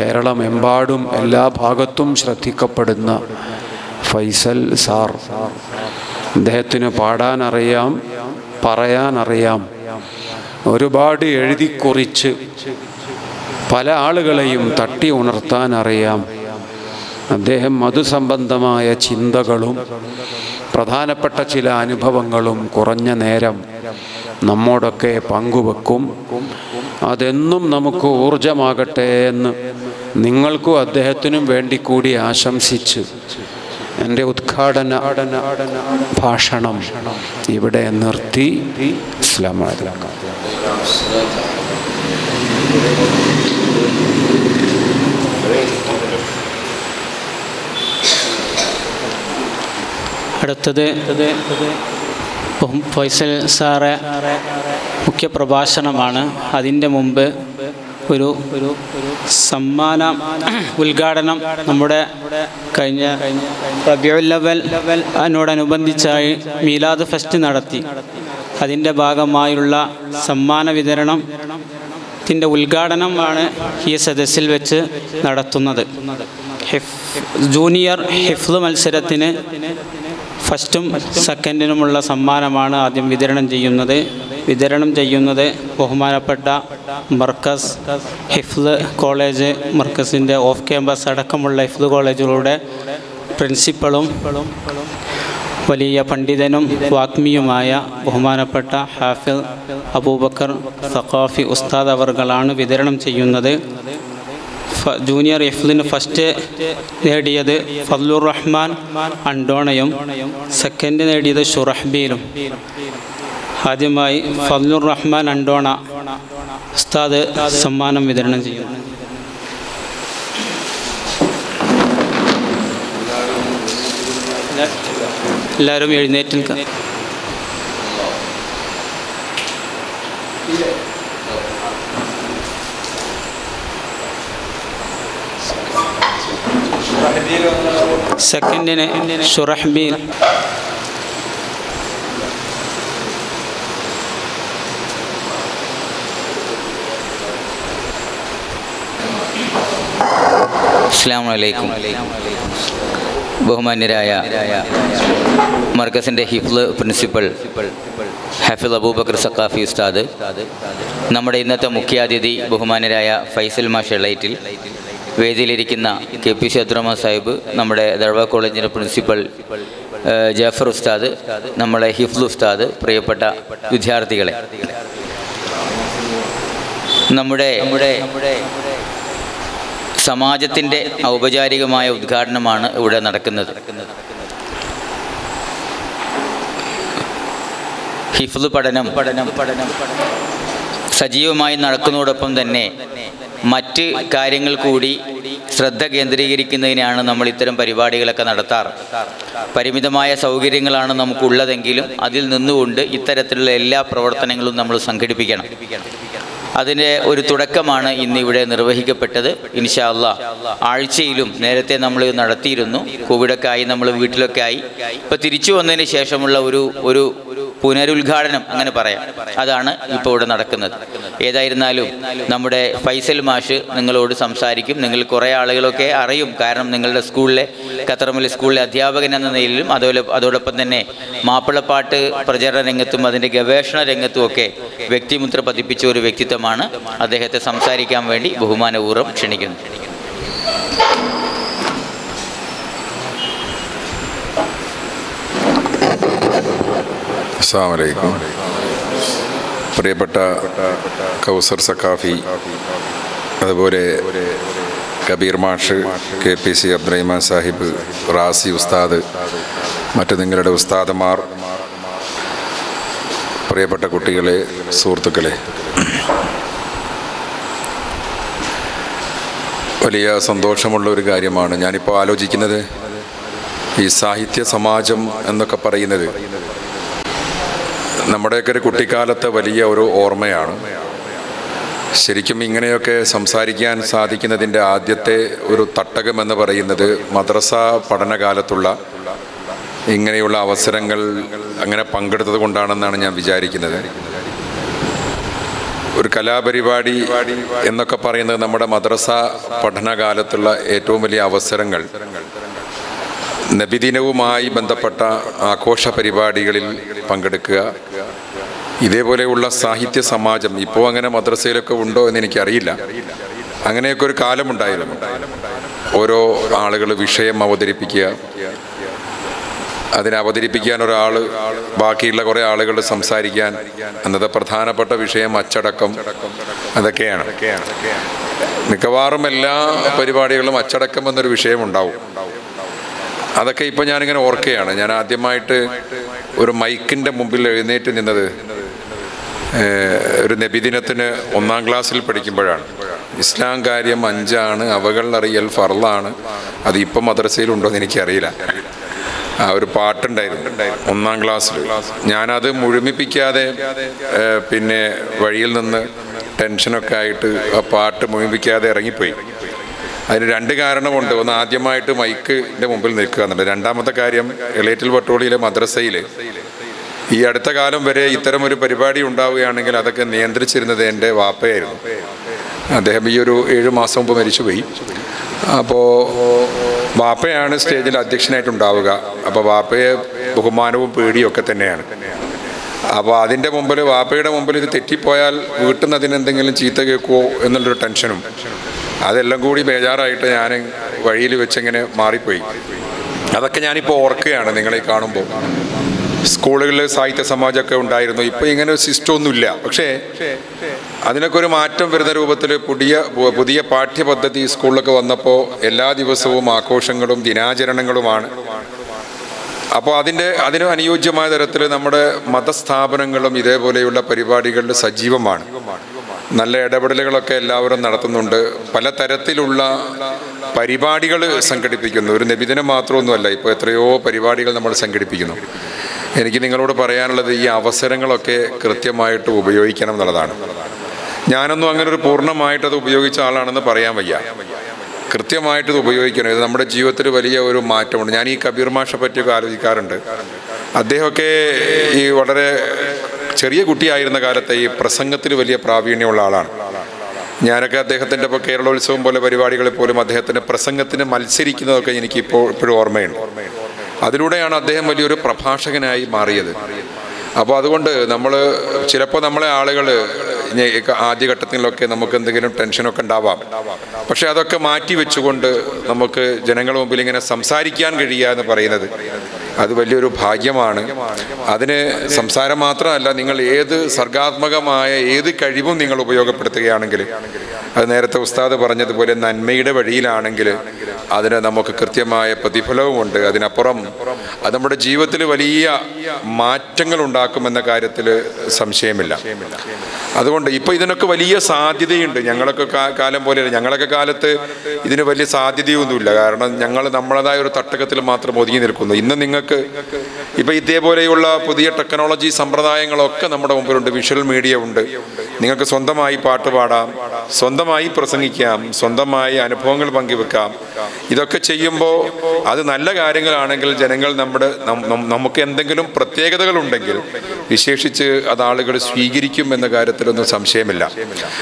കേരളമെമ്പാടും എല്ലാ ഭാഗത്തും ശ്രദ്ധിക്കപ്പെടുന്ന ഫൈസൽ സാർ. അദ്ദേഹത്തിന് പാടാനറിയാം പറയാനറിയാം. ഒരുപാട് എഴുതിക്കുറിച്ച് പല ആളുകളെയും തട്ടി ഉണർത്താൻ അറിയാം അദ്ദേഹം മധുസംബന്ധമായ ചിന്തകളും പ്രധാനപ്പെട്ട ചില അനുഭവങ്ങളും കുറഞ്ഞ നേരം നമ്മോടൊക്കെ പങ്കുവെക്കും. അതെന്നും നമുക്ക് ഊർജമാകട്ടെ എന്ന് നിങ്ങൾക്കും അദ്ദേഹത്തിനും വേണ്ടി കൂടി ആശംസിച്ച് എന്റെ ഉദ്ഘാടന ഭാഷണം ഇവിടെ നിർത്തി. ഇസ്ലാം അടുത്തത് ഫൈസൽ സാറെ മുഖ്യ പ്രഭാഷണമാണ് അതിന്റെ മുമ്പ് ഒരു ഒരു സമ്മാന ഉദ്ഘാടനം നമ്മുടെ കഴിഞ്ഞ റബിയുൽ ലെവൽ അതിനോടനുബന്ധിച്ചായി മീലാദ് ഫെസ്റ്റ് നടത്തി. അതിന്റെ ഭാഗമായുള്ള സമ്മാന വിതരണം ത്തിന്റെ ഉദ്ഘാടനമാണ് ഈ സദസ്സിൽ വെച്ച് നടത്തുന്നത്. ജൂനിയർ ഹിഫ്ല് മത്സരത്തിന് ഫസ്റ്റും സെക്കൻഡിനുമുള്ള സമ്മാനമാണ് ആദ്യം വിതരണം ചെയ്യുന്നത്. വിതരണം ചെയ്യുന്നത് ബഹുമാനപ്പെട്ട മർക്കസ് ഹിഫ്ല് കോളേജ് മർക്കസിന്റെ ഓഫ് ക്യാമ്പസ് അടക്കമുള്ള ഹിഫ്ല് കോളേജുകളുടെ പ്രിൻസിപ്പളും വലിയ പണ്ഡിതനും വാഗ്മിയുമായ ബഹുമാനപ്പെട്ട ഹാഫിൽ അബൂബക്കർ സഖാഫി ഉസ്താദ് അവർകളാണ് വിതരണം ചെയ്യുന്നത്. ജൂനിയർ എഫ്ലിന് ഫസ്റ്റ് നേടിയത് ഫദ്ലുർ റഹ്മാൻ അണ്ടോണയും സെക്കൻഡ് നേടിയത് ഷുറഹ്ബീലും. ആദ്യമായി ഫദ്ലുർ റഹ്മാൻ അണ്ടോണ ഉസ്താദ് സമ്മാനം വിതരണം ചെയ്യുന്നു. എല്ലാവരും എഴുന്നേറ്റ് നിൽക്കാം സെക്കൻഡിന് ഷുറഹ്ബീൻ അസ്സാം ബഹുമാന്യരായ മർക്കസിന്റെ ഹിഫ്ല് പ്രിൻസിപ്പൽ ഹഫിൽ അബൂബക്കർ സക്കാഫി ഉസ്താദ്. നമ്മുടെ ഇന്നത്തെ മുഖ്യാതിഥി ബഹുമാന്യരായ ഫൈസൽ മാഷ് എളൈറ്റിൽ വേദിയിലിരിക്കുന്ന കെ പി ശത്രുമ സാഹിബ് നമ്മുടെ ദർവ കോളേജിന്റെ പ്രിൻസിപ്പൽ ജാഫർ ഉസ്താദ് നമ്മളെ ഹിഫ്ദ് ഉസ്താദ് പ്രിയപ്പെട്ട വിദ്യാർത്ഥികളെ. നമ്മുടെ സമാജത്തിന്റെ ഔപചാരികമായ ഉദ്ഘാടനമാണ് ഇവിടെ നടക്കുന്നത്. ഹിഫ്ലു പഠനം പഠനം പഠനം സജീവമായി നടക്കുന്നതോടൊപ്പം തന്നെ മറ്റ് കാര്യങ്ങൾ കൂടി ശ്രദ്ധ കേന്ദ്രീകരിക്കുന്നതിനാണ് നമ്മൾ ഇത്തരം പരിപാടികളൊക്കെ നടത്താറ്. പരിമിതമായ സൗകര്യങ്ങളാണ് നമുക്കുള്ളതെങ്കിലും അതിൽ നിന്നുകൊണ്ട് ഇത്തരത്തിലുള്ള എല്ലാ പ്രവർത്തനങ്ങളും നമ്മൾ സംഘടിപ്പിക്കണം. അതിന്റെ ഒരു തുടക്കമാണ് ഇന്ന് ഇവിടെ നിർവഹിക്കപ്പെട്ടത്. ഇൻഷാ അല്ലാ ആഴ്ചയിലും നേരത്തെ നമ്മൾ നടത്തിയിരുന്നു. കോവിഡൊക്കെ ആയി നമ്മൾ വീട്ടിലൊക്കെ ആയി. ഇപ്പോൾ തിരിച്ചു വന്നതിന് ശേഷമുള്ള ഒരു ഒരു പുനരുദ്ഘാടനം അങ്ങനെ പറയാം. അതാണ് ഇപ്പോൾ ഇവിടെ നടക്കുന്നത്. ഏതായിരുന്നാലും നമ്മുടെ ഫൈസൽ മാഷ് നിങ്ങളോട് സംസാരിക്കും. നിങ്ങൾ കുറേ ആളുകളൊക്കെ അറിയും. കാരണം നിങ്ങളുടെ സ്കൂളിലെ ഖത്തർമലി സ്കൂളിലെ അധ്യാപകൻ എന്ന നിലയിലും അതുപോലെ അതോടൊപ്പം തന്നെ മാപ്പിളപ്പാട്ട് പ്രചരണ രംഗത്തും അതിന്റെ ഗവേഷണ രംഗത്തും ഒക്കെ വ്യക്തിമുദ്ര പതിപ്പിച്ച ഒരു വ്യക്തിത്വമാണ്. അദ്ദേഹത്തെ സംസാരിക്കാൻ വേണ്ടി ബഹുമാനപൂർവം ക്ഷണിക്കുന്നു. അസ്സാം വലൈക്കും പ്രിയപ്പെട്ട കൗസർ സക്കാഫി അതുപോലെ കബീർ മാഷ് K P C Abdurahiman Sahib Razi ഉസ്താദ് മറ്റു നിങ്ങളുടെ ഉസ്താദമാർ പ്രിയപ്പെട്ട കുട്ടികളെ സുഹൃത്തുക്കളെ. വലിയ സന്തോഷമുള്ള ഒരു കാര്യമാണ് ഞാനിപ്പോൾ ആലോചിക്കുന്നത് ഈ സാഹിത്യ സമാജം എന്നൊക്കെ പറയുന്നത്. നമ്മുടെയൊക്കെ ഒരു കുട്ടിക്കാലത്തെ വലിയ ഒരു ഓർമ്മയാണ്. ശരിക്കും ഇങ്ങനെയൊക്കെ സംസാരിക്കാൻ സാധിക്കുന്നതിന്റെ ആദ്യത്തെ ഒരു തട്ടകമെന്ന് പറയുന്നത് മദ്രസ പഠനകാലത്തുള്ള ഇങ്ങനെയുള്ള അവസരങ്ങൾ അങ്ങനെ പങ്കെടുത്തത് കൊണ്ടാണെന്നാണ് ഞാൻ വിചാരിക്കുന്നത്. ഒരു കലാപരിപാടി എന്നൊക്കെ പറയുന്നത് നമ്മുടെ മദ്രസ പഠനകാലത്തുള്ള ഏറ്റവും വലിയ അവസരങ്ങൾ. നബിദിനവുമായി ബന്ധപ്പെട്ട ആഘോഷ പരിപാടികളിൽ പങ്കെടുക്കുക. ഇതേപോലെയുള്ള സാഹിത്യ സമാജം ഇപ്പോൾ അങ്ങനെ മദ്രസയിലൊക്കെ ഉണ്ടോ എന്ന് എനിക്കറിയില്ല. അങ്ങനെയൊക്കെ ഒരു കാലമുണ്ടായിരുന്നു. ഓരോ ആളുകൾ വിഷയം അവതരിപ്പിക്കുക. അതിനെ അവതരിപ്പിക്കാൻ ഒരാൾ ബാക്കിയുള്ള കുറേ ആളുകൾ സംസാരിക്കാൻ അന്നത്തെ പ്രധാനപ്പെട്ട വിഷയം അച്ചടക്കം അതൊക്കെയാണ്. മിക്കവാറും എല്ലാ പരിപാടികളും അച്ചടക്കം എന്നൊരു വിഷയമുണ്ടാവും. അതൊക്കെ ഇപ്പം ഞാനിങ്ങനെ ഓർക്കുകയാണ്. ഞാൻ ആദ്യമായിട്ട് ഒരു മൈക്കിന്റെ മുമ്പിൽ എഴുന്നേറ്റ് നിന്നത് ഒരു നബിദിനത്തിന് ഒന്നാം ക്ലാസ്സിൽ പഠിക്കുമ്പോഴാണ്. ഇസ്ലാം കാര്യം അഞ്ചാണ് അവകൾ അറിയൽ ഫർളാണ്. അത് ഇപ്പം മദ്രസയിലുണ്ടോ എന്ന് എനിക്കറിയില്ല. ആ ഒരു പാട്ടുണ്ടായിരുന്നു ഒന്നാം ക്ലാസ്സിൽ. ഞാനത് മുഴുമിപ്പിക്കാതെ പിന്നെ വഴിയിൽ നിന്ന് ടെൻഷനൊക്കെ ആയിട്ട് ആ പാട്ട് മുഴുമിപ്പിക്കാതെ ഇറങ്ങിപ്പോയി. അതിന് രണ്ട് കാരണമുണ്ട്. ഒന്ന് ആദ്യമായിട്ട് മൈക്കിന്റെ മുമ്പിൽ നിൽക്കുക എന്നുള്ളത്. രണ്ടാമത്തെ കാര്യം എളേറ്റിൽ പട്ടോളിയിലെ മദ്രസയിൽ ഈ അടുത്ത കാലം വരെ ഇത്തരം ഒരു പരിപാടി ഉണ്ടാവുകയാണെങ്കിൽ അതൊക്കെ നിയന്ത്രിച്ചിരുന്നത് എന്റെ വാപ്പയായിരുന്നു. അദ്ദേഹം ഈ ഒരു ഏഴ് മാസം മുമ്പ് മരിച്ചുപോയി. അപ്പോൾ വാപ്പയാണ് സ്റ്റേജിൽ അധ്യക്ഷനായിട്ടുണ്ടാവുക അപ്പോൾ വാപ്പയെ ബഹുമാനവും പേടിയൊക്കെ തന്നെയാണ്. അപ്പോൾ അതിന്റെ മുമ്പിൽ വാപ്പയുടെ മുമ്പിൽ ഇത് തെറ്റിപ്പോയാൽ വീട്ടിൽ നിന്ന് അതിനെന്തെങ്കിലും ചീത്ത കേൾക്കുമോ എന്നുള്ളൊരു ടെൻഷനും. അതെല്ലാം കൂടി ബേജാറായിട്ട് ഞാൻ വഴിയിൽ വെച്ചിങ്ങനെ മാറിപ്പോയി. അതൊക്കെ ഞാനിപ്പോൾ ഓർക്കുകയാണ് നിങ്ങളെ കാണുമ്പോൾ സ്കൂളുകളിൽ സാഹിത്യ സമാജമൊക്കെ ഉണ്ടായിരുന്നു. ഇപ്പോൾ ഇങ്ങനെ ഒരു സിസ്റ്റം ഒന്നുമില്ല. പക്ഷേ അതിനൊക്കെ ഒരു മാറ്റം വരുന്ന രൂപത്തിൽ പുതിയ പുതിയ പാഠ്യപദ്ധതി സ്കൂളിലൊക്കെ വന്നപ്പോൾ എല്ലാ ദിവസവും ആഘോഷങ്ങളും ദിനാചരണങ്ങളുമാണ്. അപ്പോൾ അതിന്റെ അതിന് അനുയോജ്യമായ തരത്തിൽ നമ്മുടെ മതസ്ഥാപനങ്ങളും ഇതേപോലെയുള്ള പരിപാടികളിൽ സജീവമാണ്. നല്ല ഇടപെടലുകളൊക്കെ എല്ലാവരും നടത്തുന്നുണ്ട്. പല തരത്തിലുള്ള പരിപാടികൾ സംഘടിപ്പിക്കുന്നു. ഒരു നബിദിനം മാത്രമൊന്നുമല്ല ഇപ്പോൾ എത്രയോ പരിപാടികൾ നമ്മൾ സംഘടിപ്പിക്കുന്നു. എനിക്ക് നിങ്ങളോട് പറയാനുള്ളത് ഈ അവസരങ്ങളൊക്കെ കൃത്യമായിട്ട് ഉപയോഗിക്കണം എന്നുള്ളതാണ്. ഞാനൊന്നും അങ്ങനെ ഒരു പൂർണമായിട്ടത് ഉപയോഗിച്ച ആളാണെന്ന് പറയാൻ വയ്യ. കൃത്യമായിട്ട് ഇത് ഉപയോഗിക്കണം. ഇത് നമ്മുടെ ജീവിതത്തിൽ വലിയ ഒരു മാറ്റമുണ്ട്. ഞാൻ ഈ കബീർ മാഷെ പറ്റിയൊക്കെ ആലോചിക്കാറുണ്ട്. അദ്ദേഹമൊക്കെ ഈ വളരെ ചെറിയ കുട്ടിയായിരുന്ന കാലത്തെ ഈ പ്രസംഗത്തിൽ വലിയ പ്രാവീണ്യമുള്ള ആളാണ്. ഞാനൊക്കെ അദ്ദേഹത്തിന്റെ ഇപ്പോൾ കേരളോത്സവം പോലെ പരിപാടികളിൽ പോലും അദ്ദേഹത്തിന്റെ പ്രസംഗത്തിന് മത്സരിക്കുന്നതൊക്കെ എനിക്ക് ഇപ്പോൾ ഇപ്പോഴും ഓർമ്മയുണ്ട്. അതിലൂടെയാണ് അദ്ദേഹം വലിയൊരു പ്രഭാഷകനായി മാറിയത്. അപ്പോൾ അതുകൊണ്ട് നമ്മൾ ചിലപ്പോൾ നമ്മളെ ആളുകൾ ആദ്യഘട്ടത്തിലൊക്കെ നമുക്ക് എന്തെങ്കിലും ടെൻഷനൊക്കെ ഉണ്ടാവാം. പക്ഷെ അതൊക്കെ മാറ്റി വെച്ചുകൊണ്ട് നമുക്ക് ജനങ്ങളുടെ മുമ്പിൽ ഇങ്ങനെ സംസാരിക്കാൻ കഴിയുക എന്ന് പറയുന്നത് അത് വലിയൊരു ഭാഗ്യമാണ്. അതിന് സംസാരം മാത്രമല്ല നിങ്ങൾ ഏത് സർഗാത്മകമായ ഏത് കഴിവും നിങ്ങൾ ഉപയോഗപ്പെടുത്തുകയാണെങ്കിൽ അത് നേരത്തെ ഉസ്താദ് പറഞ്ഞതുപോലെ നന്മയുടെ വഴിയിലാണെങ്കിൽ അതിന് നമുക്ക് കൃത്യമായ പ്രതിഫലവുമുണ്ട്. അതിനപ്പുറം അത് നമ്മുടെ ജീവിതത്തിൽ വലിയ മാറ്റങ്ങൾ ഉണ്ടാക്കുമെന്ന കാര്യത്തിൽ സംശയമില്ല. അതുകൊണ്ട് ഇപ്പോൾ ഇതിനൊക്കെ വലിയ സാധ്യതയുണ്ട്. ഞങ്ങളൊക്കെ കാലം പോലെ ഞങ്ങളൊക്കെ കാലത്ത് ഇതിന് വലിയ സാധ്യതയൊന്നുമില്ല. കാരണം ഞങ്ങൾ നമ്മളതായ ഒരു തട്ടകത്തിൽ മാത്രം ഒതുങ്ങി നിൽക്കുന്നു. ഇന്ന് നിങ്ങൾക്ക് ഇപ്പം ഇതേപോലെയുള്ള പുതിയ ടെക്നോളജി സമ്പ്രദായങ്ങളൊക്കെ നമ്മുടെ മുമ്പിലുണ്ട്. വിഷ്വൽ മീഡിയ ഉണ്ട്. നിങ്ങൾക്ക് സ്വന്തമായി പാട്ട് പാടാം. സ്വന്തമായി പ്രസംഗിക്കാം സ്വന്തമായി അനുഭവങ്ങൾ പങ്കുവെക്കാം. ഇതൊക്കെ ചെയ്യുമ്പോൾ അത് നല്ല കാര്യങ്ങളാണെങ്കിൽ ജനങ്ങൾ നമ്മുടെ നമുക്ക് എന്തെങ്കിലും പ്രത്യേകതകളുണ്ടെങ്കിൽ വിശേഷിച്ച് അത് ആളുകൾ സ്വീകരിക്കും എന്ന കാര്യത്തിലൊന്നും സംശയമില്ല.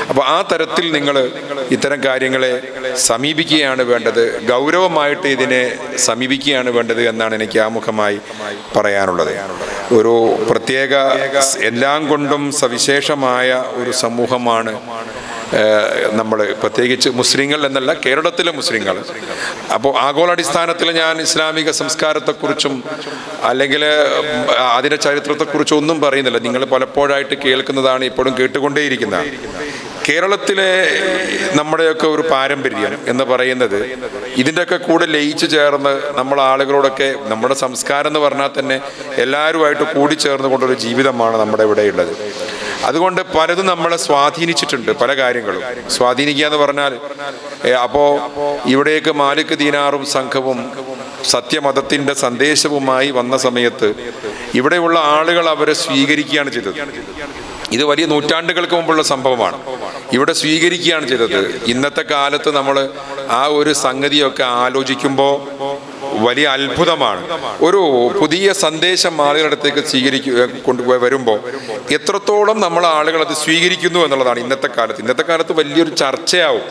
അപ്പോൾ ആ തരത്തിൽ നിങ്ങൾ ഇത്തരം കാര്യങ്ങളെ സമീപിക്കുകയാണ് വേണ്ടത്. ഗൗരവമായിട്ട് ഇതിനെ സമീപിക്കുകയാണ് വേണ്ടത് എന്നാണ് എനിക്ക് ആമുഖമായി പറയാനുള്ളത്. ഒരു പ്രത്യേക എല്ലാം കൊണ്ടും സവിശേഷമായ ഒരു സമൂഹമാണ് നമ്മൾ പ്രത്യേകിച്ച് മുസ്ലിങ്ങൾ എന്നല്ല കേരളത്തിലെ മുസ്ലിങ്ങൾ. അപ്പോൾ ആഗോളാടിസ്ഥാനത്തിൽ ഞാൻ ഇസ്ലാമിക സംസ്കാരത്തെക്കുറിച്ചും അല്ലെങ്കിൽ അതിന്റെ ചരിത്രത്തെക്കുറിച്ചും ഒന്നും പറയുന്നില്ല. നിങ്ങൾ പലപ്പോഴായിട്ട് കേൾക്കുന്നതാണ് ഇപ്പോഴും കേട്ടുകൊണ്ടേയിരിക്കുന്ന. കേരളത്തിലെ നമ്മുടെയൊക്കെ ഒരു പാരമ്പര്യം എന്ന് പറയുന്നത് ഇതിന്റെയൊക്കെ കൂടെ ലയിച്ചു ചേർന്ന് നമ്മൾ ആളുകളോടൊക്കെ നമ്മുടെ സംസ്കാരം എന്ന് പറഞ്ഞാൽ തന്നെ എല്ലാവരുമായിട്ട് കൂടിച്ചേർന്ന് കൊണ്ടൊരു ജീവിതമാണ് നമ്മുടെ ഇവിടെ ഉള്ളത് അതുകൊണ്ട് പലതും നമ്മളെ സ്വാധീനിച്ചിട്ടുണ്ട് പല കാര്യങ്ങളും. സ്വാധീനിക്കുക എന്ന് പറഞ്ഞാൽ അപ്പോൾ അപ്പോ ഇവിടേക്ക് മാലിക് ദീനാറും സംഘവും സത്യമതത്തിന്റെ സന്ദേശവുമായി വന്ന സമയത്ത് ഇവിടെയുള്ള ആളുകൾ അവരെ സ്വീകരിക്കുകയാണ് ചെയ്തത്. ഇത് വലിയ നൂറ്റാണ്ടുകൾക്ക് മുമ്പുള്ള സംഭവമാണ്. ഇവിടെ സ്വീകരിക്കുകയാണ് ചെയ്തത്. ഇന്നത്തെ കാലത്ത് നമ്മൾ ആ ഒരു സംഗതിയൊക്കെ ആലോചിക്കുമ്പോൾ വലിയ അത്ഭുതമാണ്. ഒരു പുതിയ സന്ദേശം ആളുകളുടെ അടുത്തേക്ക് സ്വീകരിക്കുക കൊണ്ടുപോയി വരുമ്പോൾ എത്രത്തോളം നമ്മൾ ആളുകൾ അത് സ്വീകരിക്കുന്നു എന്നുള്ളതാണ് ഇന്നത്തെ കാലത്ത്. ഇന്നത്തെ കാലത്ത് വലിയൊരു ചർച്ചയാവും.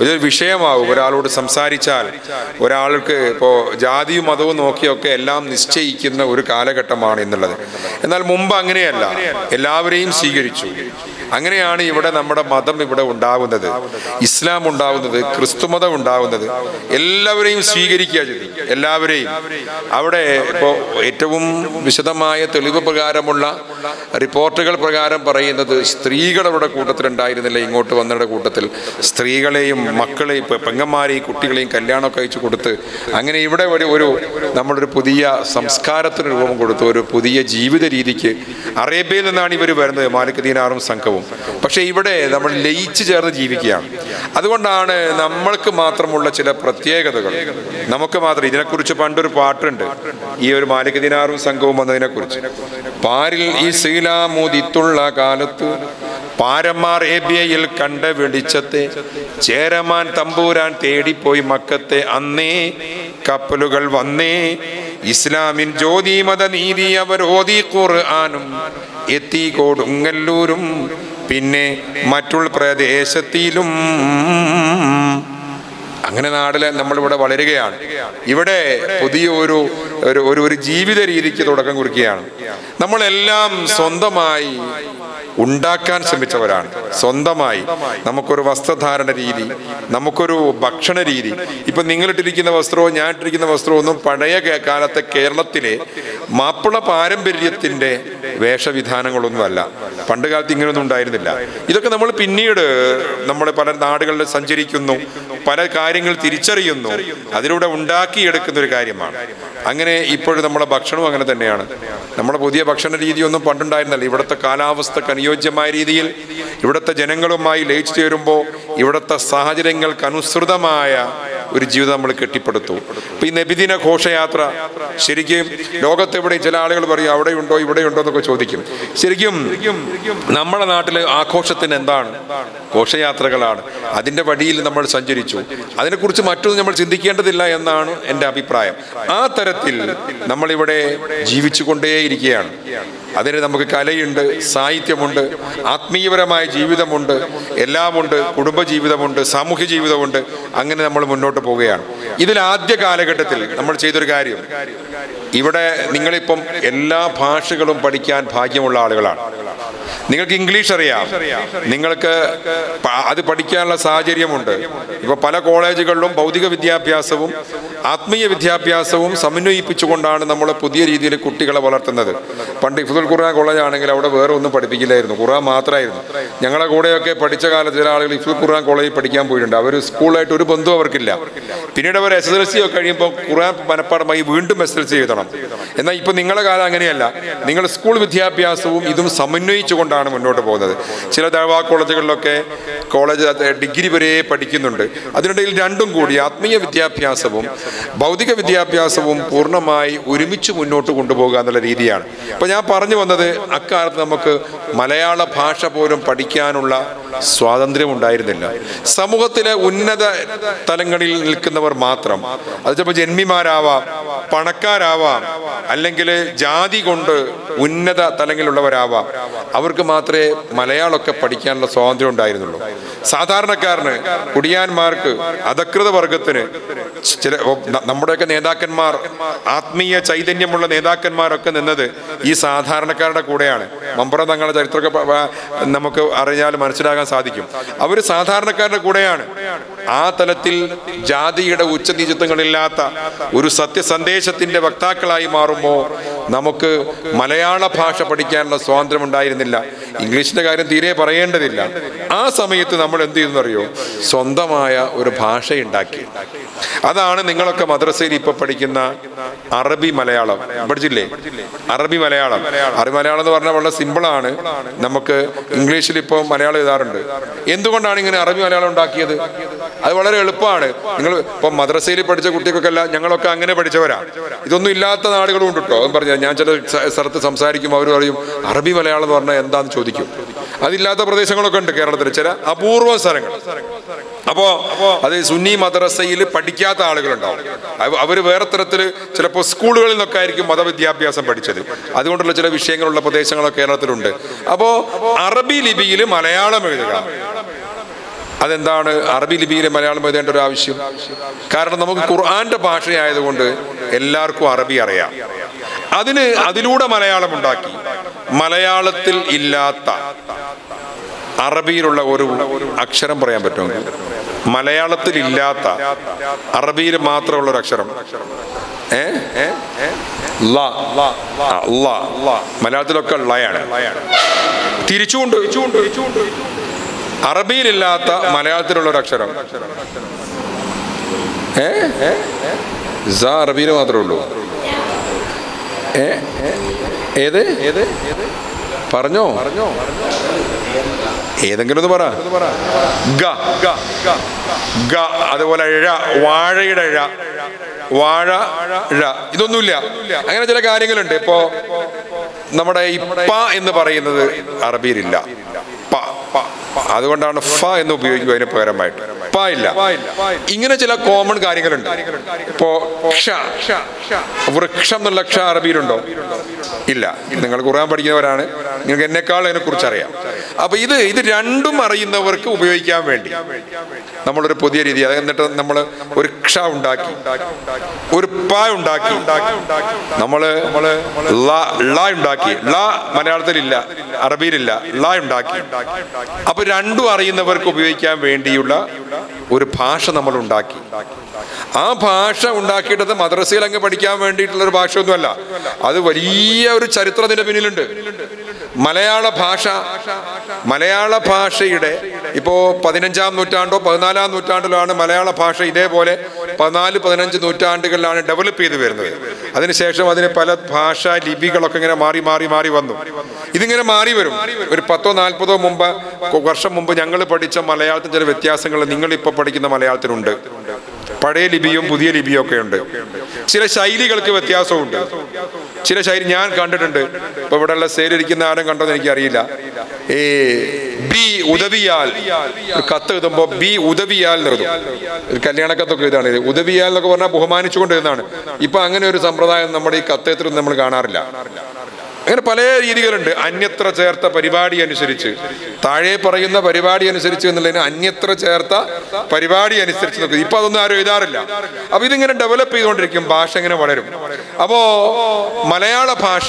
വലിയൊരു വിഷയമാവും. ഒരാളോട് സംസാരിച്ചാൽ ഒരാൾക്ക് ഇപ്പോൾ ജാതിയും മതവും നോക്കിയൊക്കെ എല്ലാം നിശ്ചയിക്കുന്ന ഒരു കാലഘട്ടമാണ് എന്നുള്ളത്. എന്നാൽ മുമ്പ് അങ്ങനെയല്ല. എല്ലാവരെയും സ്വീകരിച്ചു. അങ്ങനെയാണ് ഇവിടെ നമ്മുടെ മതം ഇവിടെ ഉണ്ടാകുന്നത് ഇസ്ലാം ഉണ്ടാകുന്നത് ക്രിസ്തുമതം ഉണ്ടാകുന്നത് എല്ലാവരെയും സ്വീകരിക്കുക ചെയ്തു. എല്ലാവരെയും അവിടെ ഇപ്പോൾ ഏറ്റവും വിശദമായ തെളിവ് പ്രകാരമുള്ള റിപ്പോർട്ടുകൾ പ്രകാരം പറയുന്നത് സ്ത്രീകൾ അവിടെ കൂട്ടത്തിലുണ്ടായിരുന്നില്ല. ഇങ്ങോട്ട് വന്നവരുടെ കൂട്ടത്തിൽ സ്ത്രീകളെയും മക്കളെയും പെങ്ങന്മാരെയും കുട്ടികളെയും കല്യാണമൊക്കെ അയച്ചു കൊടുത്ത് അങ്ങനെ ഇവിടെ ഒരു ഒരു നമ്മളൊരു പുതിയ സംസ്കാരത്തിന് രൂപം കൊടുത്തു ഒരു പുതിയ ജീവിത രീതിക്ക് അറേബ്യയിൽ നിന്നാണ് ഇവർ വരുന്നത് മാലിക്കദീനാറും സംഘവും. പക്ഷേ ഇവിടെ നമ്മൾ ലയിച്ചു ചേർന്ന് ജീവിക്കുകയാണ്. അതുകൊണ്ടാണ് നമ്മൾക്ക് മാത്രമുള്ള ചില പ്രത്യേകതകൾ. നമുക്ക് മാത്രം ഇതിനെക്കുറിച്ച് പണ്ടൊരു പാട്ടുണ്ട്. ഈ ഒരു മാലിക് ദിനാറും സംഘവും വന്നതിനെക്കുറിച്ച് പാരിൽ ഈ ശീലാമോദിത്തുള്ള കാലത്ത് പാരന്മാർ ഏബിയയിൽ കണ്ട വെളിച്ചത്തെ ചേരമാൻ തമ്പൂരാൻ തേടിപ്പോയി മക്കത്തെ അന്നേ കപ്പലുകൾ വന്നേ. ഇസ്ലാമിൻ ജ്യോതി മത നീതി അവർ ഓതി ഖുർആനും എത്തി കൊടുങ്ങല്ലൂരും പിന്നെ മറ്റുള്ള പ്രദേശത്തിലും അങ്ങനെ നാടിൽ നമ്മളിവിടെ വളരുകയാണ്. ഇവിടെ പുതിയ ഒരു ഒരു ഒരു ജീവിത രീതിക്ക് തുടക്കം കുറിക്കുകയാണ്. നമ്മളെല്ലാം സ്വന്തമായി ഉണ്ടാക്കാൻ ശ്രമിച്ചവരാണ്. സ്വന്തമായി നമുക്കൊരു വസ്ത്രധാരണ രീതി നമുക്കൊരു ഭക്ഷണ രീതി. ഇപ്പൊ നിങ്ങളിട്ടിരിക്കുന്ന വസ്ത്രവും ഞാൻ ഇട്ടിരിക്കുന്ന വസ്ത്രവും ഒന്നും പഴയ കാലത്തെ കേരളത്തിലെ മാപ്പിള പാരമ്പര്യത്തിന്റെ വേഷവിധാനങ്ങളൊന്നുമല്ല. പണ്ട് കാലത്ത് ഇങ്ങനെയൊന്നും ഉണ്ടായിരുന്നില്ല. ഇതൊക്കെ നമ്മൾ പിന്നീട് നമ്മൾ പല നാടുകളിൽ സഞ്ചരിക്കുന്നു പല കാര്യങ്ങൾ തിരിച്ചറിയുന്നു അതിലൂടെ ഉണ്ടാക്കിയെടുക്കുന്ന ഒരു കാര്യമാണ്. അങ്ങനെ ഇപ്പോഴും നമ്മുടെ ഭക്ഷണവും അങ്ങനെ തന്നെയാണ്. നമ്മുടെ പുതിയ ഭക്ഷണ രീതിയൊന്നും പണ്ടുണ്ടായിരുന്നില്ല. ഇവിടുത്തെ കാലാവസ്ഥക്ക് അനുയോജ്യമായ രീതിയിൽ ഇവിടുത്തെ ജനങ്ങളുമായി ലയിച്ചു ചേരുമ്പോൾ ഇവിടുത്തെ സാഹചര്യങ്ങൾക്ക് അനുസൃതമായ ഒരു ജീവിതം നമ്മൾ കെട്ടിപ്പടുത്തു. ഇപ്പം ഈ നബിദിന ഘോഷയാത്ര ശരിക്കും ലോകത്തെവിടെ ചില ആളുകൾ പറയും അവിടെ ഉണ്ടോ ഇവിടെ ഉണ്ടോ എന്നൊക്കെ ചോദിക്കും. ശരിക്കും നമ്മുടെ നാട്ടിലെ ആഘോഷത്തിന് എന്താണ്? ഘോഷയാത്രകളാണ്. അതിന്റെ വഴിയിൽ നമ്മൾ സഞ്ചരിച്ചു. അതിനെക്കുറിച്ച് മറ്റൊന്നും നമ്മൾ ചിന്തിക്കേണ്ടതില്ല എന്നാണ് എന്റെ അഭിപ്രായം. ആ തരത്തിൽ നമ്മളിവിടെ ജീവിച്ചു കൊണ്ടേയിരിക്കുകയാണ് അതിന് നമുക്ക് കലയുണ്ട് സാഹിത്യമുണ്ട് ആത്മീയപരമായ ജീവിതമുണ്ട് എല്ലാമുണ്ട് കുടുംബജീവിതമുണ്ട് സാമൂഹ്യ ജീവിതമുണ്ട് അങ്ങനെ നമ്മൾ മുന്നോട്ട് പോവുകയാണ്. ഇതിൽ ആദ്യ കാലഘട്ടത്തിൽ നമ്മൾ ചെയ്തൊരു കാര്യം. ഇവിടെ നിങ്ങളിപ്പം എല്ലാ ഭാഷകളും പഠിക്കാൻ ഭാഗ്യമുള്ള ആളുകളാണ്. നിങ്ങൾക്ക് ഇംഗ്ലീഷ് അറിയാം. നിങ്ങൾക്ക് അത് പഠിക്കാനുള്ള സാഹചര്യമുണ്ട്. ഇപ്പോൾ പല കോളേജുകളിലും ഭൗതിക വിദ്യാഭ്യാസവും ആത്മീയ വിദ്യാഭ്യാസവും സമന്വയിപ്പിച്ചുകൊണ്ടാണ് നമ്മൾ പുതിയ രീതിയിൽ കുട്ടികളെ വളർത്തുന്നത്. പണ്ട് ഇഫുദുൽ ഖുർആൻ കോളേജ് ആണെങ്കിൽ അവിടെ വേറെ ഒന്നും പഠിപ്പിക്കില്ലായിരുന്നു. ഖുർആൻ മാത്രമായിരുന്നു ഞങ്ങളുടെ കൂടെയൊക്കെ പഠിച്ച കാലത്ത് ചില ആളുകൾ ഇഫുൽ ഖുർആൻ കോളേജിൽ പഠിക്കാൻ പോയിട്ടുണ്ട്. അവർ സ്കൂളായിട്ട് ഒരു ബന്ധവും അവർക്കില്ല. പിന്നീട് അവർ എസ് എസ് എൽ സി ഒക്കെ കഴിയുമ്പോൾ ഖുർആൻ മനഃപ്പാടമായി വീണ്ടും എസ് എൽ സി എഴുതണം. എന്നാൽ ഇപ്പോൾ നിങ്ങളുടെ കാലം അങ്ങനെയല്ല. നിങ്ങൾ സ്കൂൾ വിദ്യാഭ്യാസവും ഇതും സമന്വയിച്ചുകൊണ്ടാണ് മുന്നോട്ട് പോകുന്നത്. ചില ദഴവാ കോളേജുകളിലൊക്കെ കോളേജ് ഡിഗ്രി വരെ പഠിക്കുന്നുണ്ട്. അതിനിടയിൽ രണ്ടും കൂടി ആത്മീയ വിദ്യാഭ്യാസവും ഭൗതിക വിദ്യാഭ്യാസവും പൂർണമായി ഒരുമിച്ച് മുന്നോട്ട് കൊണ്ടുപോകുക എന്നുള്ള രീതിയാണ്. ഇപ്പം ഞാൻ പറഞ്ഞു വന്നത് അക്കാലത്ത് നമുക്ക് മലയാള ഭാഷ പോലും പഠിക്കാനുള്ള സ്വാതന്ത്ര്യം ഉണ്ടായിരുന്നില്ല. സമൂഹത്തിലെ ഉന്നത തലങ്ങളിൽ നിൽക്കുന്നവർ മാത്രം അത് ചിലപ്പോൾ ജന്മിമാരാവാം പണക്കാരാവാം അല്ലെങ്കിൽ ജാതി കൊണ്ട് ഉന്നത തലങ്ങളിലുള്ളവരാവാം. അവർക്ക് മാത്രമേ മലയാളമൊക്കെ പഠിക്കാനുള്ള സ്വാതന്ത്ര്യം ഉണ്ടായിരുന്നുള്ളൂ. സാധാരണക്കാരന് കുടിയാന്മാർക്ക് അധകൃത വർഗത്തിന് ചില നമ്മുടെയൊക്കെ നേതാക്കന്മാർ ആത്മീയ ചൈതന്യമുള്ള നേതാക്കന്മാരൊക്കെ നിന്നത് ഈ സാധാരണക്കാരുടെ കൂടെയാണ്. മമ്പുറ തങ്ങളുടെ ചരിത്രമൊക്കെ നമുക്ക് അറിഞ്ഞാൽ മനസ്സിലാകാൻ സാധിക്കും. അവർ സാധാരണക്കാരുടെ കൂടെയാണ്. ആ തലത്തിൽ ജാതിയുടെ ഉച്ചനീചിത്വങ്ങളില്ലാത്ത ഒരു സത്യസന്ദേശത്തിന്റെ വക്താക്കളായി മാറുമ്പോൾ നമുക്ക് മലയാള ഭാഷ പഠിക്കാനുള്ള സ്വാതന്ത്ര്യം ഉണ്ടായിരുന്നില്ല. ഇംഗ്ലീഷിന്റെ കാര്യം തീരെ പറയേണ്ടതില്ല. ആ സമയത്ത് നമ്മൾ എന്ത് ചെയ്യുന്നറിയോ? സ്വന്തമായ ഒരു ഭാഷയുണ്ടാക്കി. അതാണ് നിങ്ങളൊക്കെ മദ്രസയിൽ ഇപ്പൊ പഠിക്കുന്ന അറബി മലയാളം. പഠിച്ചില്ലേ? അറബി മലയാളം. അറബി മലയാളം എന്ന് പറഞ്ഞാൽ വളരെ സിമ്പിളാണ് നമുക്ക് ഇംഗ്ലീഷിൽ ഇപ്പോൾ മലയാളം എഴുതാറുണ്ട്. എന്തുകൊണ്ടാണ് ഇങ്ങനെ അറബി മലയാളം ഉണ്ടാക്കിയത്? അത് വളരെ എളുപ്പമാണ്. നിങ്ങൾ ഇപ്പം മദ്രസയിൽ പഠിച്ച കുട്ടികൾക്കൊക്കെ അല്ല ഞങ്ങളൊക്കെ അങ്ങനെ പഠിച്ചവരാ. ഇതൊന്നും ഇല്ലാത്ത നാടുകളും ഉണ്ട് കേട്ടോ അതും ഞാൻ ചില സ്ഥലത്ത് സംസാരിക്കുമ്പോൾ അവർ പറയും അറബി മലയാളം എന്ന് പറഞ്ഞാൽ എന്താന്ന് ചോദിക്കും. അതില്ലാത്ത പ്രദേശങ്ങളൊക്കെ ഉണ്ട് കേരളത്തിൽ ചില അപൂർവ സ്ഥലങ്ങൾ. അപ്പോൾ അത് സുന്നി മദ്രസയിൽ പഠിക്കാത്ത ആളുകളുണ്ടാവും. അവർ വേറെ തരത്തിൽ ചിലപ്പോൾ സ്കൂളുകളിൽ നിന്നൊക്കെ ആയിരിക്കും മതവിദ്യാഭ്യാസം പഠിച്ചത്. അതുകൊണ്ടുള്ള ചില വിഷയങ്ങളുള്ള പ്രദേശങ്ങളൊക്കെ കേരളത്തിലുണ്ട്. അപ്പോൾ അറബി ലിപിയിൽ മലയാളം എഴുതുക അതെന്താണ്? അറബി ലിപിയിലെ മലയാളം എഴുതേണ്ട ഒരു ആവശ്യം. കാരണം നമുക്ക് ഖുർആന്റെ ഭാഷയായതുകൊണ്ട് എല്ലാവർക്കും അറബി അറിയാം. അതിന് അതിലൂടെ മലയാളം ഉണ്ടാക്കി. മലയാളത്തിൽ ഇല്ലാത്ത അറബിയിലുള്ള ഒരു അക്ഷരം പറയാൻ പറ്റുമോ മലയാളത്തിൽ ഇല്ലാത്ത അറബിയിൽ മാത്രമുള്ള ഒരു അക്ഷരം. മലയാളത്തിലൊക്കെ ലയാണ് തിരിച്ചുകൊണ്ട്. അറബിയിലില്ലാത്ത മലയാളത്തിലുള്ള ഒരു അക്ഷരം ഏ അറബിയിൽ മാത്രമേ ഉള്ളൂ ഏത്? പറഞ്ഞോ? പറഞ്ഞോ ഏതെങ്കിലും ഒന്ന് പറ. ഗ. അതുപോലെ ഴ. വാഴയുടെ ഴ. വാഴ ഴ. ഇതൊന്നുമില്ല. അങ്ങനെ ചില കാര്യങ്ങളുണ്ട്. ഇപ്പോ നമ്മുടെ ഇപ്പ എന്ന് പറയുന്നത് അറബിയിലില്ല. അതുകൊണ്ടാണ് ഫ എന്ന് ഉപയോഗിക്കുക അതിന് പകരമായിട്ട്. പ ഇല്ല. ഇങ്ങനെ ചില കോമൺ കാര്യങ്ങളുണ്ട്. ഇപ്പോ ക്ഷ. വൃക്ഷം എന്നുള്ള ക്ഷ അറബിയിലുണ്ടോ? ഇല്ല. നിങ്ങൾ ഖുർആൻ പഠിക്കുന്നവരാണ്. നിങ്ങൾക്ക് എന്നെക്കാൾ അതിനെ കുറിച്ച് അറിയാം അപ്പൊ ഇത് ഇത് രണ്ടും അറിയുന്നവർക്ക് ഉപയോഗിക്കാൻ വേണ്ടി. നമ്മളൊരു പുതിയ രീതി എന്നിട്ട് നമ്മൾ ഒരു ക്ഷ ഉണ്ടാക്കി ഒരു പ ഉണ്ടാക്കി. നമ്മൾ ള ഉണ്ടാക്കി. ള മലയാളത്തിലില്ല അറബിയിലില്ല ലാ ഉണ്ടാക്കി. അപ്പൊ രണ്ടും അറിയുന്നവർക്ക് ഉപയോഗിക്കാൻ വേണ്ടിയുള്ള ഒരു ഭാഷ നമ്മൾ ഉണ്ടാക്കി. ആ ഭാഷ ഉണ്ടാക്കിയിട്ടത് മദ്രസയിൽ അങ്ങ് പഠിക്കാൻ വേണ്ടിയിട്ടുള്ള ഒരു ഭാഷയൊന്നുമല്ല. അത് വലിയ ഒരു ചരിത്രത്തിന്റെ പിന്നിലുണ്ട് മലയാള ഭാഷ മലയാള ഭാഷയുടെ ഇപ്പോ പതിനഞ്ചാം നൂറ്റാണ്ടോ പതിനാലാം നൂറ്റാണ്ടിലാണ് മലയാള ഭാഷ ഇതേപോലെ പതിനാല് പതിനഞ്ച് നൂറ്റാണ്ടുകളിലാണ് ഡെവലപ്പ് ചെയ്ത് വരുന്നത്. അതിനുശേഷം അതിന് പല ഭാഷാ ലിപികളൊക്കെ ഇങ്ങനെ മാറി മാറി മാറി വന്നു. ഇതിങ്ങനെ മാറി വരും. ഒരു പത്തോ നാൽപ്പതോ മുമ്പ് വർഷം മുമ്പ് ഞങ്ങൾ പഠിച്ച മലയാളത്തിന് ചില വ്യത്യാസങ്ങൾ നിങ്ങൾ ഇപ്പോൾ പഠിക്കുന്ന മലയാളത്തിനുണ്ട്. പഴയ ലിപിയും പുതിയ ലിപിയും ഒക്കെ ഉണ്ട്. ചില ശൈലികൾക്ക് വ്യത്യാസമുണ്ട് ചില ശൈലി ഞാൻ കണ്ടിട്ടുണ്ട്. ഇപ്പൊ ഇവിടെ ഉള്ള സേലിരിക്കുന്ന ആരും കണ്ടോന്ന് എനിക്കറിയില്ല. ഏ ബി ഉദവിയാൽ. കത്ത് എഴുതുമ്പോ ബി ഉദവിയാൽ എഴുതും. ഒരു കല്യാണക്കത്തൊക്കെ ഇതാണ് ഇത്. ഉദവിയാൽ എന്നൊക്കെ പറഞ്ഞാൽ ബഹുമാനിച്ചുകൊണ്ട് എഴുതാണ്. ഇപ്പൊ അങ്ങനെ ഒരു സമ്പ്രദായം നമ്മുടെ ഈ കത്തേത്തിൽ നമ്മൾ കാണാറില്ല. അങ്ങനെ പല രീതികളുണ്ട്. അന്യത്ര ചേർത്ത പരിപാടി അനുസരിച്ച്. താഴെ പറയുന്ന പരിപാടി അനുസരിച്ച് എന്നുള്ളതിന് അന്യത്ര ചേർത്ത പരിപാടി അനുസരിച്ച് നോക്കും. ഇപ്പൊ അതൊന്നും ആരും എഴുതാറില്ല. അപ്പൊ ഇതിങ്ങനെ ഡെവലപ്പ് ചെയ്തുകൊണ്ടിരിക്കും. ഭാഷ ഇങ്ങനെ വളരും. അപ്പോ മലയാള ഭാഷ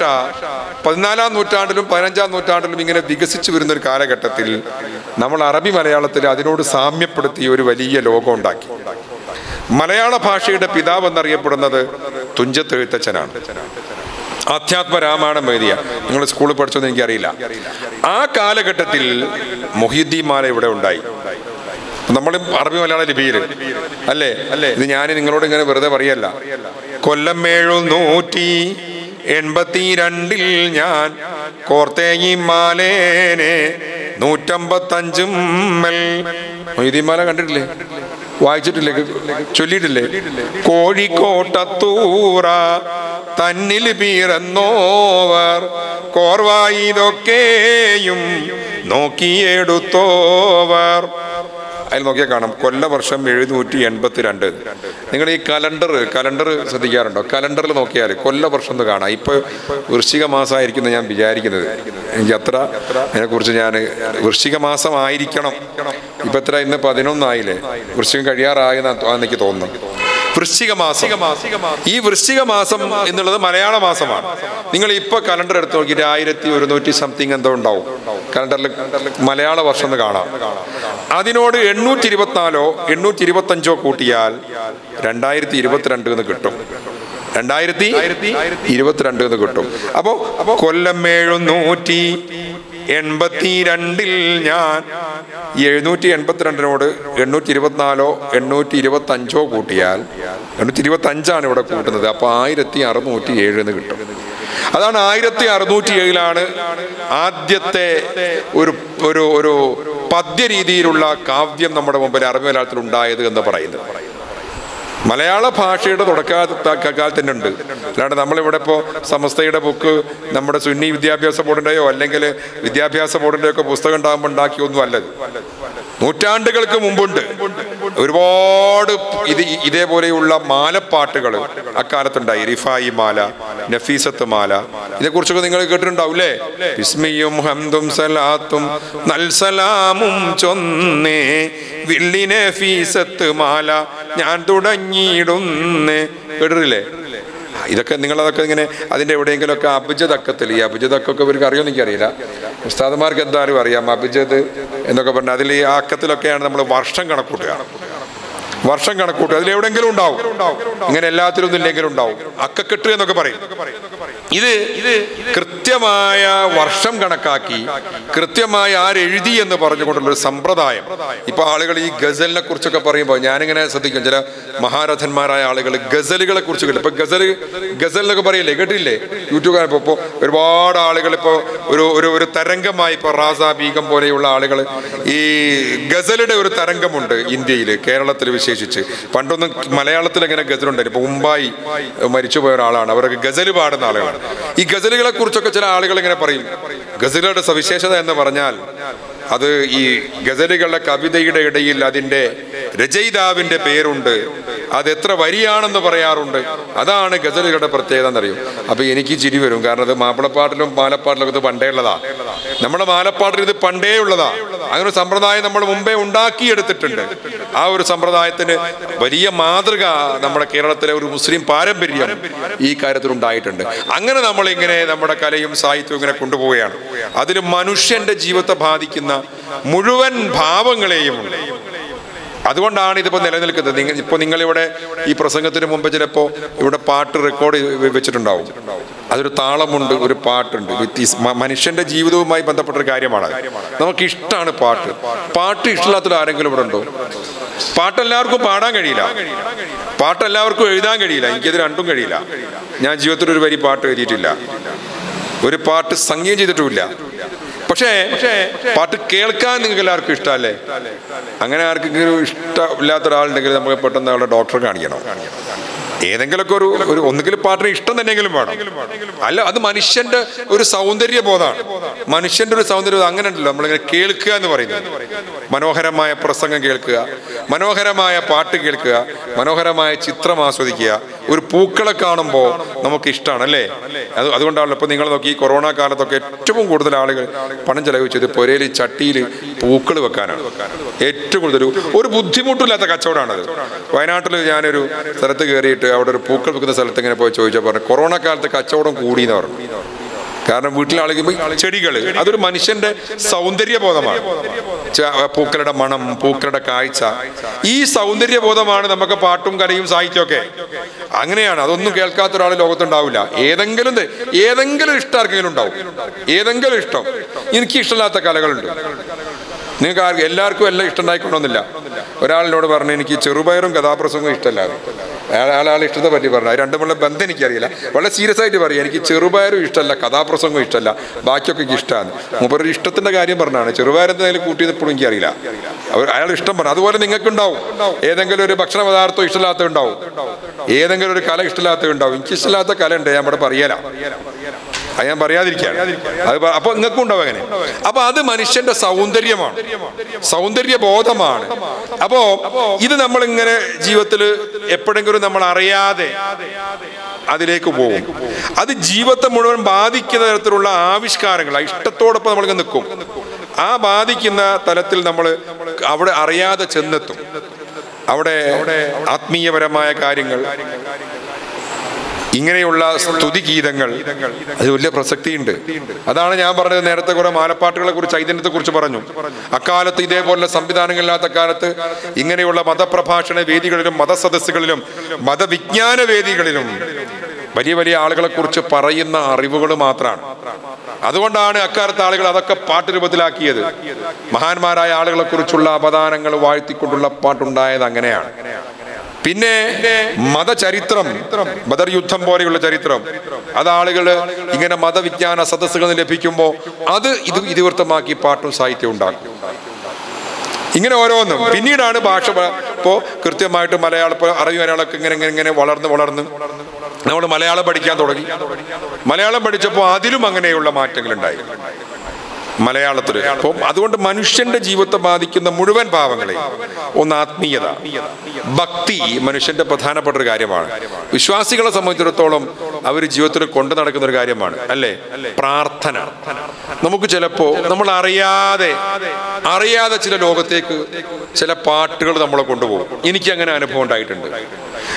പതിനാലാം നൂറ്റാണ്ടിലും പതിനഞ്ചാം നൂറ്റാണ്ടിലും ഇങ്ങനെ വികസിച്ചു വരുന്ന ഒരു കാലഘട്ടത്തിൽ നമ്മൾ അറബി മലയാളത്തിൽ അതിനോട് സാമ്യപ്പെടുത്തിയ ഒരു വലിയ ലോകം ഉണ്ടാക്കി. മലയാള ഭാഷയുടെ പിതാവ് എന്നറിയപ്പെടുന്നത് തുഞ്ചത്ത് എഴുത്തച്ഛനാണ് ആധ്യാത്മ രാമായണം എഴുതിയ. നിങ്ങൾ സ്കൂളിൽ പഠിച്ചതെന്ന് എനിക്കറിയില്ല. ആ കാലഘട്ടത്തിൽ മൊഹീദ്ദീൻ മാല ഇവിടെ ഉണ്ടായി. നമ്മൾ അറബി മലയാള ലിപിയിൽ അല്ലേ? അല്ലേ ഇത് ഞാൻ നിങ്ങളോട് ഇങ്ങനെ വെറുതെ പറയല്ല. കൊല്ലം എഴുന്നൂറ്റി എൺപത്തിരണ്ടിൽ ഞാൻ കോർത്തേങ്ങി മാലേനെ നൂറ്റമ്പത്തഞ്ചും മാല കണ്ടിട്ടില്ലേ? വായിച്ചിട്ടില്ലേ? ചൊല്ലിയിട്ടില്ലേ? കോഴിക്കോട്ടത്തൂറ തന്നിൽ പീറന്നോവർ കോർവായിതൊക്കെയും നോക്കിയെടുത്തോവർ. അതിൽ നോക്കിയാൽ കാണാം. കൊല്ലവർഷം എഴുന്നൂറ്റി എൺപത്തിരണ്ട് നിങ്ങൾ ഈ കലണ്ടർ കലണ്ടർ ശ്രദ്ധിക്കാറുണ്ടോ? കലണ്ടറിൽ നോക്കിയാൽ കൊല്ലവർഷം എന്ന് കാണാം. ഇപ്പൊ വൃശ്ചിക മാസമായിരിക്കുന്നു ഞാൻ വിചാരിക്കുന്നത്. എനിക്ക് അത്ര അതിനെക്കുറിച്ച് ഞാൻ വൃശ്ചിക മാസമായിരിക്കണം. ഇപ്പൊ എത്ര ഇന്ന് പതിനൊന്നായില്ലേ? വൃശ്ചികം കഴിയാറായെന്ന് എനിക്ക് തോന്നുന്നു. വൃശ്ചിക മാസം. ഈ വൃശ്ചിക മാസം എന്നുള്ളത് മലയാള മാസമാണ്. നിങ്ങൾ ഇപ്പൊ കലണ്ടർ എടുത്ത് നോക്കിയിട്ട് ആയിരത്തി ഒരുന്നൂറ്റി സംതിങ് എന്തോ ഉണ്ടാവും. കലണ്ടറിൽ മലയാള വർഷം എന്ന് കാണാം. അതിനോട് എണ്ണൂറ്റി ഇരുപത്തിനാലോ എണ്ണൂറ്റി ഇരുപത്തഞ്ചോ കൂട്ടിയാൽ രണ്ടായിരത്തി ഇരുപത്തിരണ്ട് എന്ന് കിട്ടും. രണ്ടായിരത്തി ഇരുപത്തിരണ്ട് എന്ന് കിട്ടും. അപ്പോ കൊല്ലം എഴുന്നൂറ്റി എൺപത്തിരണ്ടിൽ ഞാൻ എഴുന്നൂറ്റി എൺപത്തിരണ്ടിനോട് എണ്ണൂറ്റി ഇരുപത്തിനാലോ എണ്ണൂറ്റി ഇരുപത്തി അഞ്ചോ കൂട്ടിയാൽ എണ്ണൂറ്റി ഇരുപത്തി അഞ്ചാണ് ഇവിടെ കൂട്ടുന്നത്. അപ്പൊ ആയിരത്തി അറുന്നൂറ്റി ഏഴ് എന്ന് കിട്ടും. അതാണ് ആയിരത്തി അറുന്നൂറ്റി ഏഴിലാണ് ആദ്യത്തെ ഒരു ഒരു ഒരു പദ്യ രീതിയിലുള്ള കാവ്യം നമ്മുടെ മുമ്പിൽ അറബി മലയാളത്തിൽ ഉണ്ടായത് എന്ന് പറയുന്നത്. മലയാള ഭാഷയുടെ തുടക്കാലത്തിന്റെ ഉണ്ട് അല്ലാണ്ട് നമ്മളിവിടെ ഇപ്പോൾ സമസ്തയുടെ ബുക്ക് നമ്മുടെ സുന്നി വിദ്യാഭ്യാസ ബോർഡിന്റെയോ അല്ലെങ്കിൽ വിദ്യാഭ്യാസ ബോർഡിന്റെയോ ഒക്കെ പുസ്തകം ഉണ്ടാകുമ്പോൾ ഉണ്ടാക്കിയൊന്നും അല്ലത്. നൂറ്റാണ്ടുകൾക്ക് മുമ്പുണ്ട്. ഒരുപാട് ഇത് ഇതേപോലെയുള്ള മാലപ്പാട്ടുകൾ അക്കാലത്തുണ്ടായി. റിഫായി മാല നഫീസത്ത് മാല ഇതേക്കുറിച്ചൊക്കെ നിങ്ങൾ കേട്ടിട്ടുണ്ടാവൂലേ വിസ്മിയും ഹംദും സലാത്തും മാല ഞാൻ തുടങ്ങിയിടുന്ന്. കേട്ടിട്ടില്ലേ? ഇതൊക്കെ നിങ്ങളതൊക്കെ ഇങ്ങനെ അതിന്റെ എവിടെയെങ്കിലുമൊക്കെ അഭിജതക്കത്തിൽ ഈ അഭിജതക്കൊക്കെ ഇവർക്ക് അറിയുമെന്ന് എനിക്കറിയില്ല. ഉസ്താദന്മാർക്ക് എന്തായാലും അറിയാം അഭിജത് എന്നൊക്കെ പറഞ്ഞാൽ അതിൽ ഈ അക്കത്തിലൊക്കെയാണ് നമ്മൾ വർഷം കണക്കൂട്ടുക. വർഷം കണക്കൂട്ടും. അതിൽ എവിടെയെങ്കിലും ഉണ്ടാവും. ഇങ്ങനെ എല്ലാത്തിലും ഇല്ലെങ്കിലും ഉണ്ടാവും. അക്കക്കെട്ട് എന്നൊക്കെ പറയും. ഇത് കൃത്യമായ വർഷം കണക്കാക്കി കൃത്യമായി ആരെഴുതി എന്ന് പറഞ്ഞുകൊണ്ടുള്ള ഒരു സമ്പ്രദായം. ഇപ്പൊ ആളുകൾ ഈ ഗസലിനെ കുറിച്ചൊക്കെ പറയുമ്പോൾ ഞാനിങ്ങനെ ശ്രദ്ധിക്കും. ചില മഹാരഥന്മാരായ ആളുകൾ ഗസലുകളെ കുറിച്ച് കേട്ടു ഇപ്പൊ ഗസൽ ഗസൽ എന്നൊക്കെ പറയില്ലേ? കേട്ടില്ലേ? യൂട്യൂബ് ഇപ്പോൾ ഒരുപാട് ആളുകൾ ഇപ്പോൾ ഒരു ഒരു ഒരു തരംഗമായി ഇപ്പോൾ റാസ ബീഗം പോലെയുള്ള ആളുകൾ ഈ ഗസലിന്റെ ഒരു തരംഗമുണ്ട് ഇന്ത്യയിൽ കേരളത്തിൽ വിശേഷിച്ച് പണ്ടൊന്നും മലയാളത്തിൽ എങ്ങനെ ഗസലുണ്ടായിരുന്നു ഇപ്പൊ മുംബൈ മരിച്ചുപോയ ഒരാളാണ്. അവരൊക്കെ ഗസൽ പാടുന്ന ആളുകളാണ്. ഈ ഗസലുകളെ കുറിച്ചൊക്കെ ചില ആളുകൾ ഇങ്ങനെ പറയും. ഗസലുകളുടെ സവിശേഷത എന്ന് പറഞ്ഞാൽ അത് ഈ ഗസലുകളുടെ കവിതയുടെ ഇടയിൽ അതിന്റെ രചയിതാവിന്റെ പേരുണ്ട്. അത് എത്ര വരിയാണെന്ന് പറയാറുണ്ട്. അതാണ് ഗസലുകളുടെ പ്രത്യേകത എന്നറിയും. അപ്പോൾ എനിക്ക് ചിരി വരും. കാരണം അത് മാപ്പിളപ്പാട്ടിലും മാലപ്പാട്ടിലും ഇത് പണ്ടേ ഉള്ളതാ. നമ്മുടെ മാലപ്പാട്ടിൽ ഇത് പണ്ടേ ഉള്ളതാ. അങ്ങനെ സമ്പ്രദായം നമ്മൾ മുമ്പേ ഉണ്ടാക്കിയെടുത്തിട്ടുണ്ട്. ആ ഒരു സമ്പ്രദായത്തിന് വലിയ മാതൃക നമ്മുടെ കേരളത്തിലെ ഒരു മുസ്ലിം പാരമ്പര്യം ഈ കാര്യത്തിൽ ഉണ്ടായിട്ടുണ്ട്. അങ്ങനെ നമ്മൾ ഇങ്ങനെ നമ്മുടെ കലയും സാഹിത്യവും ഇങ്ങനെ കൊണ്ടുപോവുകയാണ്. അതിൽ മനുഷ്യന്റെ ജീവിതത്തെ ബാധിക്കുന്ന മുഴുവൻ ഭാവങ്ങളെയും. അതുകൊണ്ടാണ് ഇതിപ്പോൾ നിലനിൽക്കുന്നത്. നിങ്ങൾ ഇപ്പോൾ നിങ്ങളിവിടെ ഈ പ്രസംഗത്തിന് മുമ്പ് ചിലപ്പോൾ ഇവിടെ പാട്ട് റെക്കോർഡ് വെച്ചിട്ടുണ്ടാവും. അതൊരു താളമുണ്ട് ഒരു പാട്ടുണ്ട്. മനുഷ്യന്റെ ജീവിതവുമായി ബന്ധപ്പെട്ട ഒരു കാര്യമാണ് നമുക്ക് ഇഷ്ടമാണ് പാട്ട്. പാട്ട് ഇഷ്ടമില്ലാത്ത ആരെങ്കിലും ഇവിടെ ഉണ്ടോ? പാട്ട് എല്ലാവർക്കും പാടാൻ കഴിയില്ല. പാട്ട് എല്ലാവർക്കും എഴുതാൻ കഴിയില്ല. എനിക്കത് രണ്ടും കഴിയില്ല. ഞാൻ ജീവിതത്തിൽ ഒരു വരി പാട്ട് എഴുതിയിട്ടില്ല. ഒരു പാട്ട് സംഗീതം ചെയ്തിട്ടുമില്ല. പക്ഷേ പാട്ട് കേൾക്കാൻ നിങ്ങൾക്ക് എല്ലാവർക്കും ഇഷ്ടമല്ലേ? അങ്ങനെ ആർക്കെങ്കിലും ഇഷ്ടമില്ലാത്ത ഒരാളുണ്ടെങ്കിൽ നമുക്ക് പെട്ടെന്ന് അവിടെ ഡോക്ടറെ കാണിക്കണം. ഏതെങ്കിലുമൊക്കെ ഒരു ഒരു ഒന്നുകിൽ പാട്ടിന് ഇഷ്ടം തന്നെയെങ്കിലും വേണം. അല്ല അത് മനുഷ്യന്റെ ഒരു സൗന്ദര്യ ബോധമാണ് മനുഷ്യന്റെ ഒരു സൗന്ദര്യം അങ്ങനെ ഉണ്ടല്ലോ നമ്മളിങ്ങനെ കേൾക്കുക എന്ന് പറയുന്നത്. മനോഹരമായ പ്രസംഗം കേൾക്കുക മനോഹരമായ പാട്ട് കേൾക്കുക മനോഹരമായ ചിത്രം ആസ്വദിക്കുക ഒരു പൂക്കളെ കാണുമ്പോൾ നമുക്ക് ഇഷ്ടമാണ് അല്ലേ? അത് അതുകൊണ്ടാണല്ലോ ഇപ്പൊ നിങ്ങൾ നോക്കി കൊറോണ കാലത്തൊക്കെ ഏറ്റവും കൂടുതൽ ആളുകൾ പണം ചെലവഴിച്ചത് പുരയിൽ ചട്ടിയിൽ പൂക്കൾ വെക്കാനാണ്. ഏറ്റവും കൂടുതൽ ഒരു ബുദ്ധിമുട്ടില്ലാത്ത കച്ചവടമാണത്. വയനാട്ടിൽ ഞാനൊരു സ്ഥലത്ത് കയറിയിട്ട് അവിടെ ഒരു പൂക്കൾ വെക്കുന്ന സ്ഥലത്ത് ഇങ്ങനെ പോയി ചോദിച്ചാൽ പറഞ്ഞു കൊറോണ കാലത്ത് കച്ചവടം കൂടി എന്ന് പറഞ്ഞു. കാരണം വീട്ടിലെ ആളുകൾ ചെടികൾ അതൊരു മനുഷ്യന്റെ സൗന്ദര്യബോധമാണ്. ബോധമാണ് പൂക്കളുടെ മണം പൂക്കളുടെ കാഴ്ച ഈ സൗന്ദര്യബോധമാണ് നമുക്ക് പാട്ടും കലയും സാഹിത്യമൊക്കെ. അങ്ങനെയാണ് അതൊന്നും കേൾക്കാത്ത ഒരാൾ ലോകത്തുണ്ടാവില്ല. ഏതെങ്കിലും ഏതെങ്കിലും ഇഷ്ടം ആർക്കെങ്കിലും ഉണ്ടാവും. ഏതെങ്കിലും ഇഷ്ടം. എനിക്ക് ഇഷ്ടമില്ലാത്ത കലകളുണ്ട്. നിങ്ങൾക്ക് ആർക്കും എല്ലാവർക്കും എല്ലാം ഇഷ്ടമുണ്ടായിക്കൊണ്ടൊന്നില്ല ഒരാളിനോട് പറഞ്ഞു എനിക്ക് ചെറുപയറും കഥാപ്രസംഗവും ഇഷ്ടമല്ല അയാൾ അയാൾ ഇഷ്ടത്തെ പറ്റി പറഞ്ഞു. അത് രണ്ടുമുള്ള ബന്ധം എനിക്കറിയില്ല. വളരെ സീരിയസ് ആയിട്ട് പറയും. എനിക്ക് ചെറുപയറും ഇഷ്ടമല്ല കഥാപ്രസംഗവും ഇഷ്ടമല്ല. ബാക്കിയൊക്കെ എനിക്ക് ഇഷ്ടമാണ് മൂപ്പർ ഇഷ്ടത്തിന്റെ കാര്യം പറഞ്ഞാണ് കൂട്ടിയത് ഇപ്പോഴും എനിക്കറിയില്ല. അവർ അയാൾ ഇഷ്ടം പറഞ്ഞു. അതുപോലെ നിങ്ങൾക്കുണ്ടാവും. ഏതെങ്കിലും ഒരു ഭക്ഷണ പദാർത്ഥം ഇഷ്ടമില്ലാത്ത ഉണ്ടാവും ഏതെങ്കിലും ഒരു കല ഇഷ്ടമില്ലാത്ത ഉണ്ടാവും എനിക്ക് ഇഷ്ടമില്ലാത്ത കല ഉണ്ട് ഞാൻ ഇവിടെ പറയല. അത് ഞാൻ പറയാതിരിക്കുകയാണ്. അത് പ- അപ്പൊ നിങ്ങൾക്കും ഉണ്ടാവും അങ്ങനെ. അപ്പൊ അത് മനുഷ്യന്റെ സൗന്ദര്യമാണ്. സൗന്ദര്യ ബോധമാണ് അപ്പോ ഇത് നമ്മൾ ഇങ്ങനെ ജീവിതത്തിൽ എപ്പോഴെങ്കിലും നമ്മൾ അറിയാതെ അതിലേക്ക് പോകും. അത് ജീവിതത്തെ മുഴുവൻ ബാധിക്കുന്ന തരത്തിലുള്ള ആവിഷ്കാരങ്ങൾ ഇഷ്ടത്തോടൊപ്പം നമ്മൾ നിൽക്കും. ആ ബാധിക്കുന്ന തലത്തിൽ നമ്മൾ അവിടെ അറിയാതെ ചെന്നെത്തും. അവിടെ ആത്മീയപരമായ കാര്യങ്ങൾ ഇങ്ങനെയുള്ള സ്തുതിഗീതങ്ങൾ അത് വലിയ പ്രസക്തിയുണ്ട്. അതാണ് ഞാൻ പറഞ്ഞത് നേരത്തെ കുറെ മാലപ്പാട്ടുകളെ കുറിച്ച് ചൈതന്യത്തെ കുറിച്ച് പറഞ്ഞു. അക്കാലത്ത് ഇതേപോലെ സംവിധാനങ്ങളില്ലാത്ത കാലത്ത് ഇങ്ങനെയുള്ള മതപ്രഭാഷണ വേദികളിലും മതസദസ്സുകളിലും മതവിജ്ഞാന വേദികളിലും വലിയ വലിയ ആളുകളെ കുറിച്ച് പറയുന്ന അറിവുകൾ മാത്രമാണ്. അതുകൊണ്ടാണ് അക്കാലത്ത് ആളുകൾ അതൊക്കെ പാട്ട് രൂപത്തിലാക്കിയത്. മഹാന്മാരായ ആളുകളെ കുറിച്ചുള്ള അപദാനങ്ങൾ വാഴ്ത്തിക്കൊണ്ടുള്ള പാട്ടുണ്ടായത് അങ്ങനെയാണ്. പിന്നെ മതചരിത്രം ബദർ യുദ്ധം പോലെയുള്ള ചരിത്രം. അത് ആളുകൾ ഇങ്ങനെ മതവിജ്ഞാന സദസ്സുകൾ ലഭിക്കുമ്പോൾ അത് ഇത് ഇതിവൃത്തമാക്കി പാട്ടും സാഹിത്യവും ഉണ്ടാക്കും. ഇങ്ങനെ ഓരോന്നും. പിന്നീടാണ് ഭാഷ ഇപ്പോൾ ഇപ്പോ കൃത്യമായിട്ട് മലയാളം അറബി മലയാളമൊക്കെ ഇങ്ങനെ ഇങ്ങനെ ഇങ്ങനെ വളർന്ന് വളർന്ന് നമ്മൾ മലയാളം പഠിക്കാൻ തുടങ്ങി. മലയാളം പഠിച്ചപ്പോൾ അതിലും അങ്ങനെയുള്ള മാറ്റങ്ങൾ ഉണ്ടായി മലയാളത്തിൽ അപ്പോൾ അതുകൊണ്ട് മനുഷ്യന്റെ ജീവിതത്തെ ബാധിക്കുന്ന മുഴുവൻ പാവങ്ങളെ ഒന്ന് ആത്മീയത. ഭക്തി മനുഷ്യന്റെ പ്രധാനപ്പെട്ട ഒരു കാര്യമാണ്. വിശ്വാസികളെ സംബന്ധിച്ചിടത്തോളം അവർ ജീവിതത്തിൽ കൊണ്ടു നടക്കുന്ന ഒരു കാര്യമാണ് അല്ലേ? പ്രാർത്ഥന. നമുക്ക് ചിലപ്പോ നമ്മൾ അറിയാതെ അറിയാതെ ചില ലോകത്തേക്ക് ചില പാട്ടുകൾ നമ്മളെ കൊണ്ടുപോകും. എനിക്ക് അങ്ങനെ അനുഭവം ഉണ്ടായിട്ടുണ്ട്.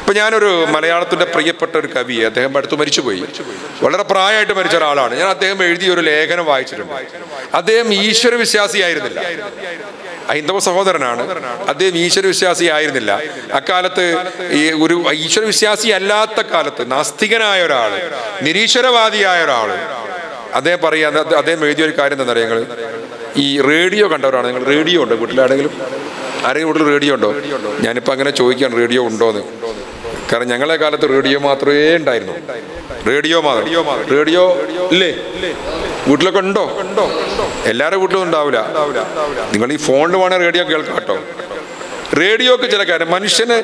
ഇപ്പൊ ഞാനൊരു മലയാളത്തിന്റെ പ്രിയപ്പെട്ട ഒരു കവി അദ്ദേഹം അടുത്ത് മരിച്ചുപോയി. വളരെ പ്രായമായിട്ട് മരിച്ച ഒരാളാണ്. ഞാൻ അദ്ദേഹം എഴുതിയ ഒരു ലേഖനം വായിച്ചിട്ടുണ്ട്. അദ്ദേഹം ഈശ്വര വിശ്വാസിയായിരുന്നില്ല ഹൈന്ദവ സഹോദരനാണ്. അദ്ദേഹം ഈശ്വര വിശ്വാസി ആയിരുന്നില്ല അക്കാലത്ത് ഈ ഒരു ഈശ്വര വിശ്വാസി അല്ലാത്ത കാലത്ത് നാസ്തികനായ ഒരാൾ നിരീശ്വരവാദിയായ ഒരാൾ അദ്ദേഹം പറയാ അദ്ദേഹം എഴുതിയ ഒരു കാര്യം എന്താ പറയുക ഈ റേഡിയോ കണ്ടവരാണ്. നിങ്ങൾ റേഡിയോ ഉണ്ടോ? വീട്ടിലാണെങ്കിലും ആരെങ്കിലും വീട്ടിൽ റേഡിയോ ഉണ്ടോ? ഞാനിപ്പോൾ അങ്ങനെ ചോദിക്കുകയാണ് റേഡിയോ ഉണ്ടോന്ന്. കാരണം ഞങ്ങളെ കാലത്ത് റേഡിയോ മാത്രമേ ഉണ്ടായിരുന്നു. റേഡിയോ മാത്രം. റേഡിയോ ഇല്ലേ? വീട്ടിലൊക്കെ ഉണ്ടോ? എല്ലാവരുടെ വീട്ടിലും ഉണ്ടാവില്ല. നിങ്ങൾ ഈ ഫോണിൽ വേണേൽ റേഡിയോ കേൾക്കാം കേട്ടോ. റേഡിയോക്ക് ചില കാര്യം മനുഷ്യന്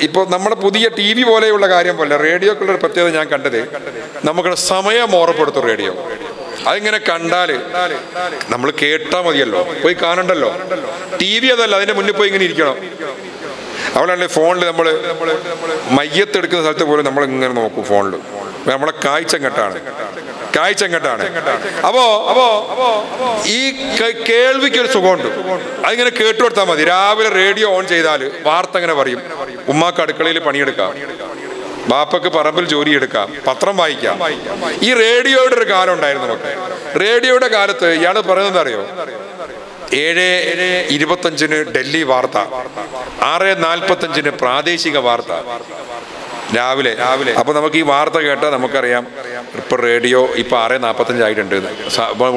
ഇപ്പോൾ നമ്മുടെ പുതിയ ടി വി പോലെയുള്ള കാര്യം പോലെ റേഡിയോക്കുള്ള ഒരു പ്രത്യേകത ഞാൻ കണ്ടത് നമുക്ക് സമയം ഓർപ്പെടുത്തും റേഡിയോ. അതിങ്ങനെ കണ്ടാൽ നമ്മൾ കേട്ടാ മതിയല്ലോ. പോയി കാണണ്ടല്ലോ. ടി വി അതല്ല അതിന്റെ മുന്നിൽ പോയി ഇങ്ങനെ ഇരിക്കണം. അവളാണല്ലേ ഫോണിൽ നമ്മൾ മയ്യത്തെടുക്കുന്ന സ്ഥലത്ത് പോലും നമ്മൾ ഇങ്ങനെ നോക്കും ഫോണിൽ. നമ്മളെ കാഴ്ച കാഴ്ചങ്കട്ടാണ് കാഴ്ച കെട്ടാണ് അപ്പോ ഈ കേൾവിക്ക് ഒരു സുഖമുണ്ട്. അതിങ്ങനെ കേട്ടു കൊടുത്താൽ മതി. രാവിലെ റേഡിയോ ഓൺ ചെയ്താൽ വാർത്ത അങ്ങനെ പറയും. ഉമ്മാക്ക് അടുക്കളയിൽ പണിയെടുക്കാം. ബാപ്പക്ക് പറമ്പിൽ ജോലി എടുക്കാം. പത്രം വായിക്കാം. ഈ റേഡിയോയുടെ ഒരു കാലം ഉണ്ടായിരുന്നു നമുക്ക്. റേഡിയോയുടെ കാലത്ത് ഇയാൾ പറയുന്നത് അറിയോ? ഏഴ് ഇരുപത്തഞ്ചിന് ഡൽഹി വാർത്ത. ആറ് നാൽപ്പത്തഞ്ചിന് പ്രാദേശിക വാർത്ത. രാവിലെ. രാവിലെ അപ്പൊ നമുക്ക് ഈ വാർത്ത കേട്ടാൽ നമുക്കറിയാം. ഇപ്പൊ റേഡിയോ ഇപ്പൊ ആറ് നാൽപ്പത്തഞ്ചായിട്ടുണ്ട്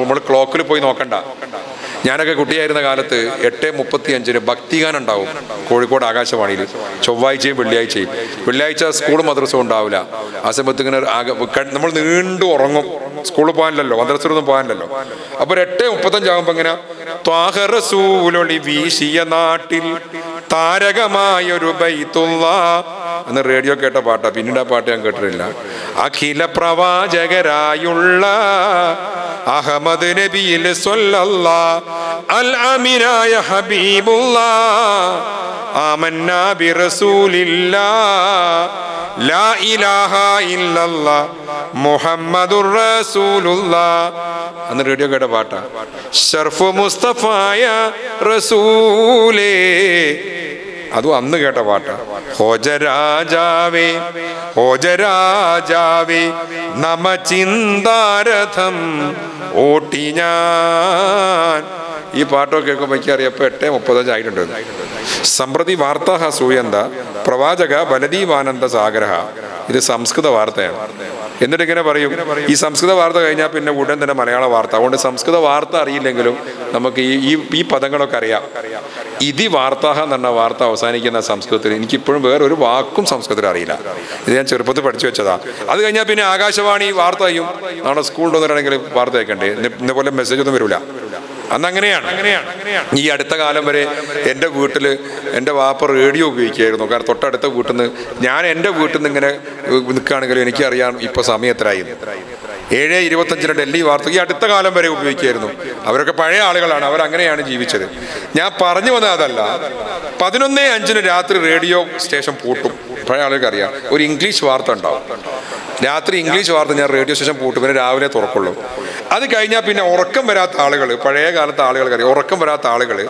നമ്മൾ ക്ലോക്കിൽ പോയി നോക്കണ്ട. ഞാനൊക്കെ കുട്ടിയായിരുന്ന കാലത്ത് എട്ട് മുപ്പത്തി അഞ്ചിന് ഭക്തിഗാനം ഉണ്ടാവും കോഴിക്കോട് ആകാശവാണിയിൽ. ചൊവ്വാഴ്ചയും വെള്ളിയാഴ്ചയും. വെള്ളിയാഴ്ച സ്കൂൾ മദ്രസ ഉണ്ടാവില്ല. ആ സമയത്ത് ഇങ്ങനെ നമ്മൾ നീണ്ടു ഉറങ്ങും. സ്കൂളിൽ പോകാനില്ലല്ലോ മദ്രസയിലൊന്നും പോകാനില്ലല്ലോ. അപ്പൊ എട്ട് മുപ്പത്തഞ്ചാകുമ്പോ ഇങ്ങനെ വീശിയ നാട്ടിൽ താരകമായൊരു ബൈത്തുള്ള. എന്ന് റേഡിയോ കേട്ട പാട്ടാ പിന്നീട് ആ പാട്ട് ഞാൻ കേട്ടിട്ടില്ല. അഖില പ്രവാചകരായുള്ള അഹമ്മദ് നബിയിൽ അൽ അമിനായ ഹബീബുള്ള ആമന്നാ ബിറസൂലില്ലാ ലാ ഇലാഹ ഇല്ലല്ല മുഹമ്മദുർ റസൂലുള്ള. അന്ന് റേഡിയോ കേട്ട പാട്ടാ ഷർഫു മുസ്തഫായ റസൂലേ. അതും അന്ന് കേട്ട പാട്ട്. ഹോജരാജാവേ ഹോജരാജാവേ നമ ചിന്താരഥം ഓട്ടി ഞാൻ. ഈ പാട്ടൊക്കെ കേൾക്കുമ്പോൾ എനിക്കറിയാം ഇപ്പൊ എട്ട് മുപ്പത്തഞ്ചായിട്ടുണ്ട് സമ്പ്രതി വാർത്താഹ സൂയന്ത പ്രവാചക ബലദീപാനന്ദ സാഗര ഇത് സംസ്കൃത വാർത്തയാണ്. എന്നിട്ട് ഇങ്ങനെ പറയും ഈ സംസ്കൃത വാർത്ത കഴിഞ്ഞാൽ പിന്നെ ഉടൻ തന്നെ മലയാള വാർത്ത. അതുകൊണ്ട് സംസ്കൃത വാർത്ത അറിയില്ലെങ്കിലും നമുക്ക് ഈ ഈ പദങ്ങളൊക്കെ അറിയാം. ഇതി വാർത്ത എന്ന് പറഞ്ഞ വാർത്ത അവസാനിക്കുന്ന സംസ്കൃതത്തിൽ എനിക്കിപ്പോഴും വേറെ ഒരു വാക്കും സംസ്കൃതത്തിൽ അറിയില്ല. ഇത് ഞാൻ ചെറുപ്പത്തിൽ പഠിച്ചു വെച്ചതാ. അത് കഴിഞ്ഞാൽ പിന്നെ ആകാശവാണി വാർത്തയും നമ്മുടെ സ്കൂളിൽ വന്നിട്ടുണ്ടെങ്കിൽ വാർത്ത കേൾക്കണ്ടേ? ഇന്നെ പോലെ മെസ്സേജ് ഒന്നും വരില്ല അന്ന് അങ്ങനെയാണ് ഈ അടുത്ത കാലം വരെ എന്റെ വീട്ടിൽ എന്റെ വാപ്പ റേഡിയോ ഉപയോഗിക്കുമായിരുന്നു കാരണം തൊട്ടടുത്ത വീട്ടിൽ നിന്ന് ഞാൻ എന്റെ വീട്ടിൽ നിന്ന് ഇങ്ങനെ നിൽക്കുകയാണെങ്കിലും എനിക്കറിയാം ഇപ്പോൾ സമയം എത്രയായി ഏഴ് ഇരുപത്തഞ്ചിന് ഡൽഹി വാർത്ത. ഈ അടുത്ത കാലം വരെ ഉപയോഗിക്കുകയായിരുന്നു. അവരൊക്കെ പഴയ ആളുകളാണ്. അവരങ്ങനെയാണ് ജീവിച്ചത്. ഞാൻ പറഞ്ഞു വന്നത് അതല്ല. പതിനൊന്നേ അഞ്ചിന് രാത്രി റേഡിയോ സ്റ്റേഷൻ പൂട്ടും. പഴയ ആളുകൾക്ക് അറിയാം. ഒരു ഇംഗ്ലീഷ് വാർത്ത ഉണ്ടാവും. രാത്രി ഇംഗ്ലീഷ് വാർത്ത ഞാൻ റേഡിയോ സ്റ്റേഷൻ പൂട്ടും. പിന്നെ രാവിലെ തുറക്കുള്ളൂ. അത് കഴിഞ്ഞാൽ പിന്നെ ഉറക്കം വരാത്ത ആളുകൾ പഴയ കാലത്തെ ആളുകൾക്ക് അറിയാം. ഉറക്കം വരാത്ത ആളുകൾ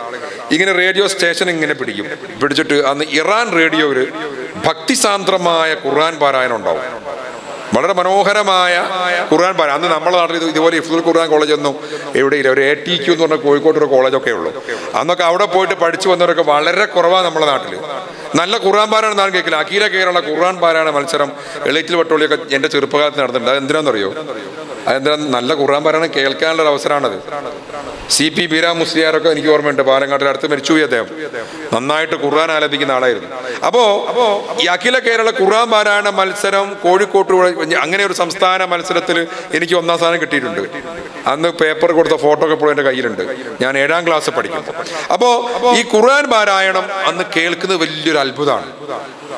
ഇങ്ങനെ റേഡിയോ സ്റ്റേഷൻ ഇങ്ങനെ പിടിക്കും. പിടിച്ചിട്ട് അന്ന് ഇറാൻ റേഡിയോയിൽ ഭക്തിസാന്ദ്രമായ ഖുർആൻ പാരായണം ഉണ്ടാവും. വളരെ മനോഹരമായ ഖുർആൻ പാരായണം അന്ന് നമ്മുടെ നാട്ടിൽ ഇത് ഇതുപോലെ ഇഫ്തുൽ ഖുർആൻ കോളേജ് ഒന്നും എവിടെയില്ല ഒരു എ ടി ക്യു എന്ന് പറഞ്ഞ കോഴിക്കോട് ഒരു കോളേജൊക്കെ ഉള്ളൂ. അന്നൊക്കെ അവിടെ പോയിട്ട് പഠിച്ചു വന്നവരൊക്കെ വളരെ കുറവാണ് നമ്മുടെ നാട്ടിൽ നല്ല ഖുർആൻ പാരായണം നാളെ കേൾക്കില്ല. അഖീല കേരള ഖുർആൻ പാരായണ മത്സരം. എളിറ്റിൽ വട്ടോളിയൊക്കെ എന്റെ ചെറുപ്പകാലത്ത് നടന്നിട്ടുണ്ട്. അത് എന്തിനാണെന്നറിയോ അതെന്താ നല്ല ഖുർആൻ പറയണം കേൾക്കാനുള്ള ഒരു അവസരമാണത്. സി പി ബീരാ മുസ്ലിയാരൊക്കെ എനിക്ക് ഓർമ്മയുണ്ട് പാലങ്ങാട്ടിൽ അടുത്ത് മരിച്ചു പോയി അദ്ദേഹം. നന്നായിട്ട് ഖുർആൻ ആലപിക്കുന്ന ആളായിരുന്നു. അപ്പോ ഈ അഖില കേരള ഖുർആൻ പാരായണ മത്സരം കോഴിക്കോട്ട് അങ്ങനെ ഒരു സംസ്ഥാന മത്സരത്തിൽ എനിക്ക് ഒന്നാം സ്ഥാനം കിട്ടിയിട്ടുണ്ട്. അന്ന് പേപ്പർ കൊടുത്ത ഫോട്ടോ ഒക്കെ എന്റെ കയ്യിലുണ്ട്. ഞാൻ ഏഴാം ക്ലാസ് പഠിക്കുമ്പോൾ അപ്പോ ഈ ഖുർആൻ പാരായണം അന്ന് കേൾക്കുന്നത് വലിയൊരു അത്ഭുതമാണ്.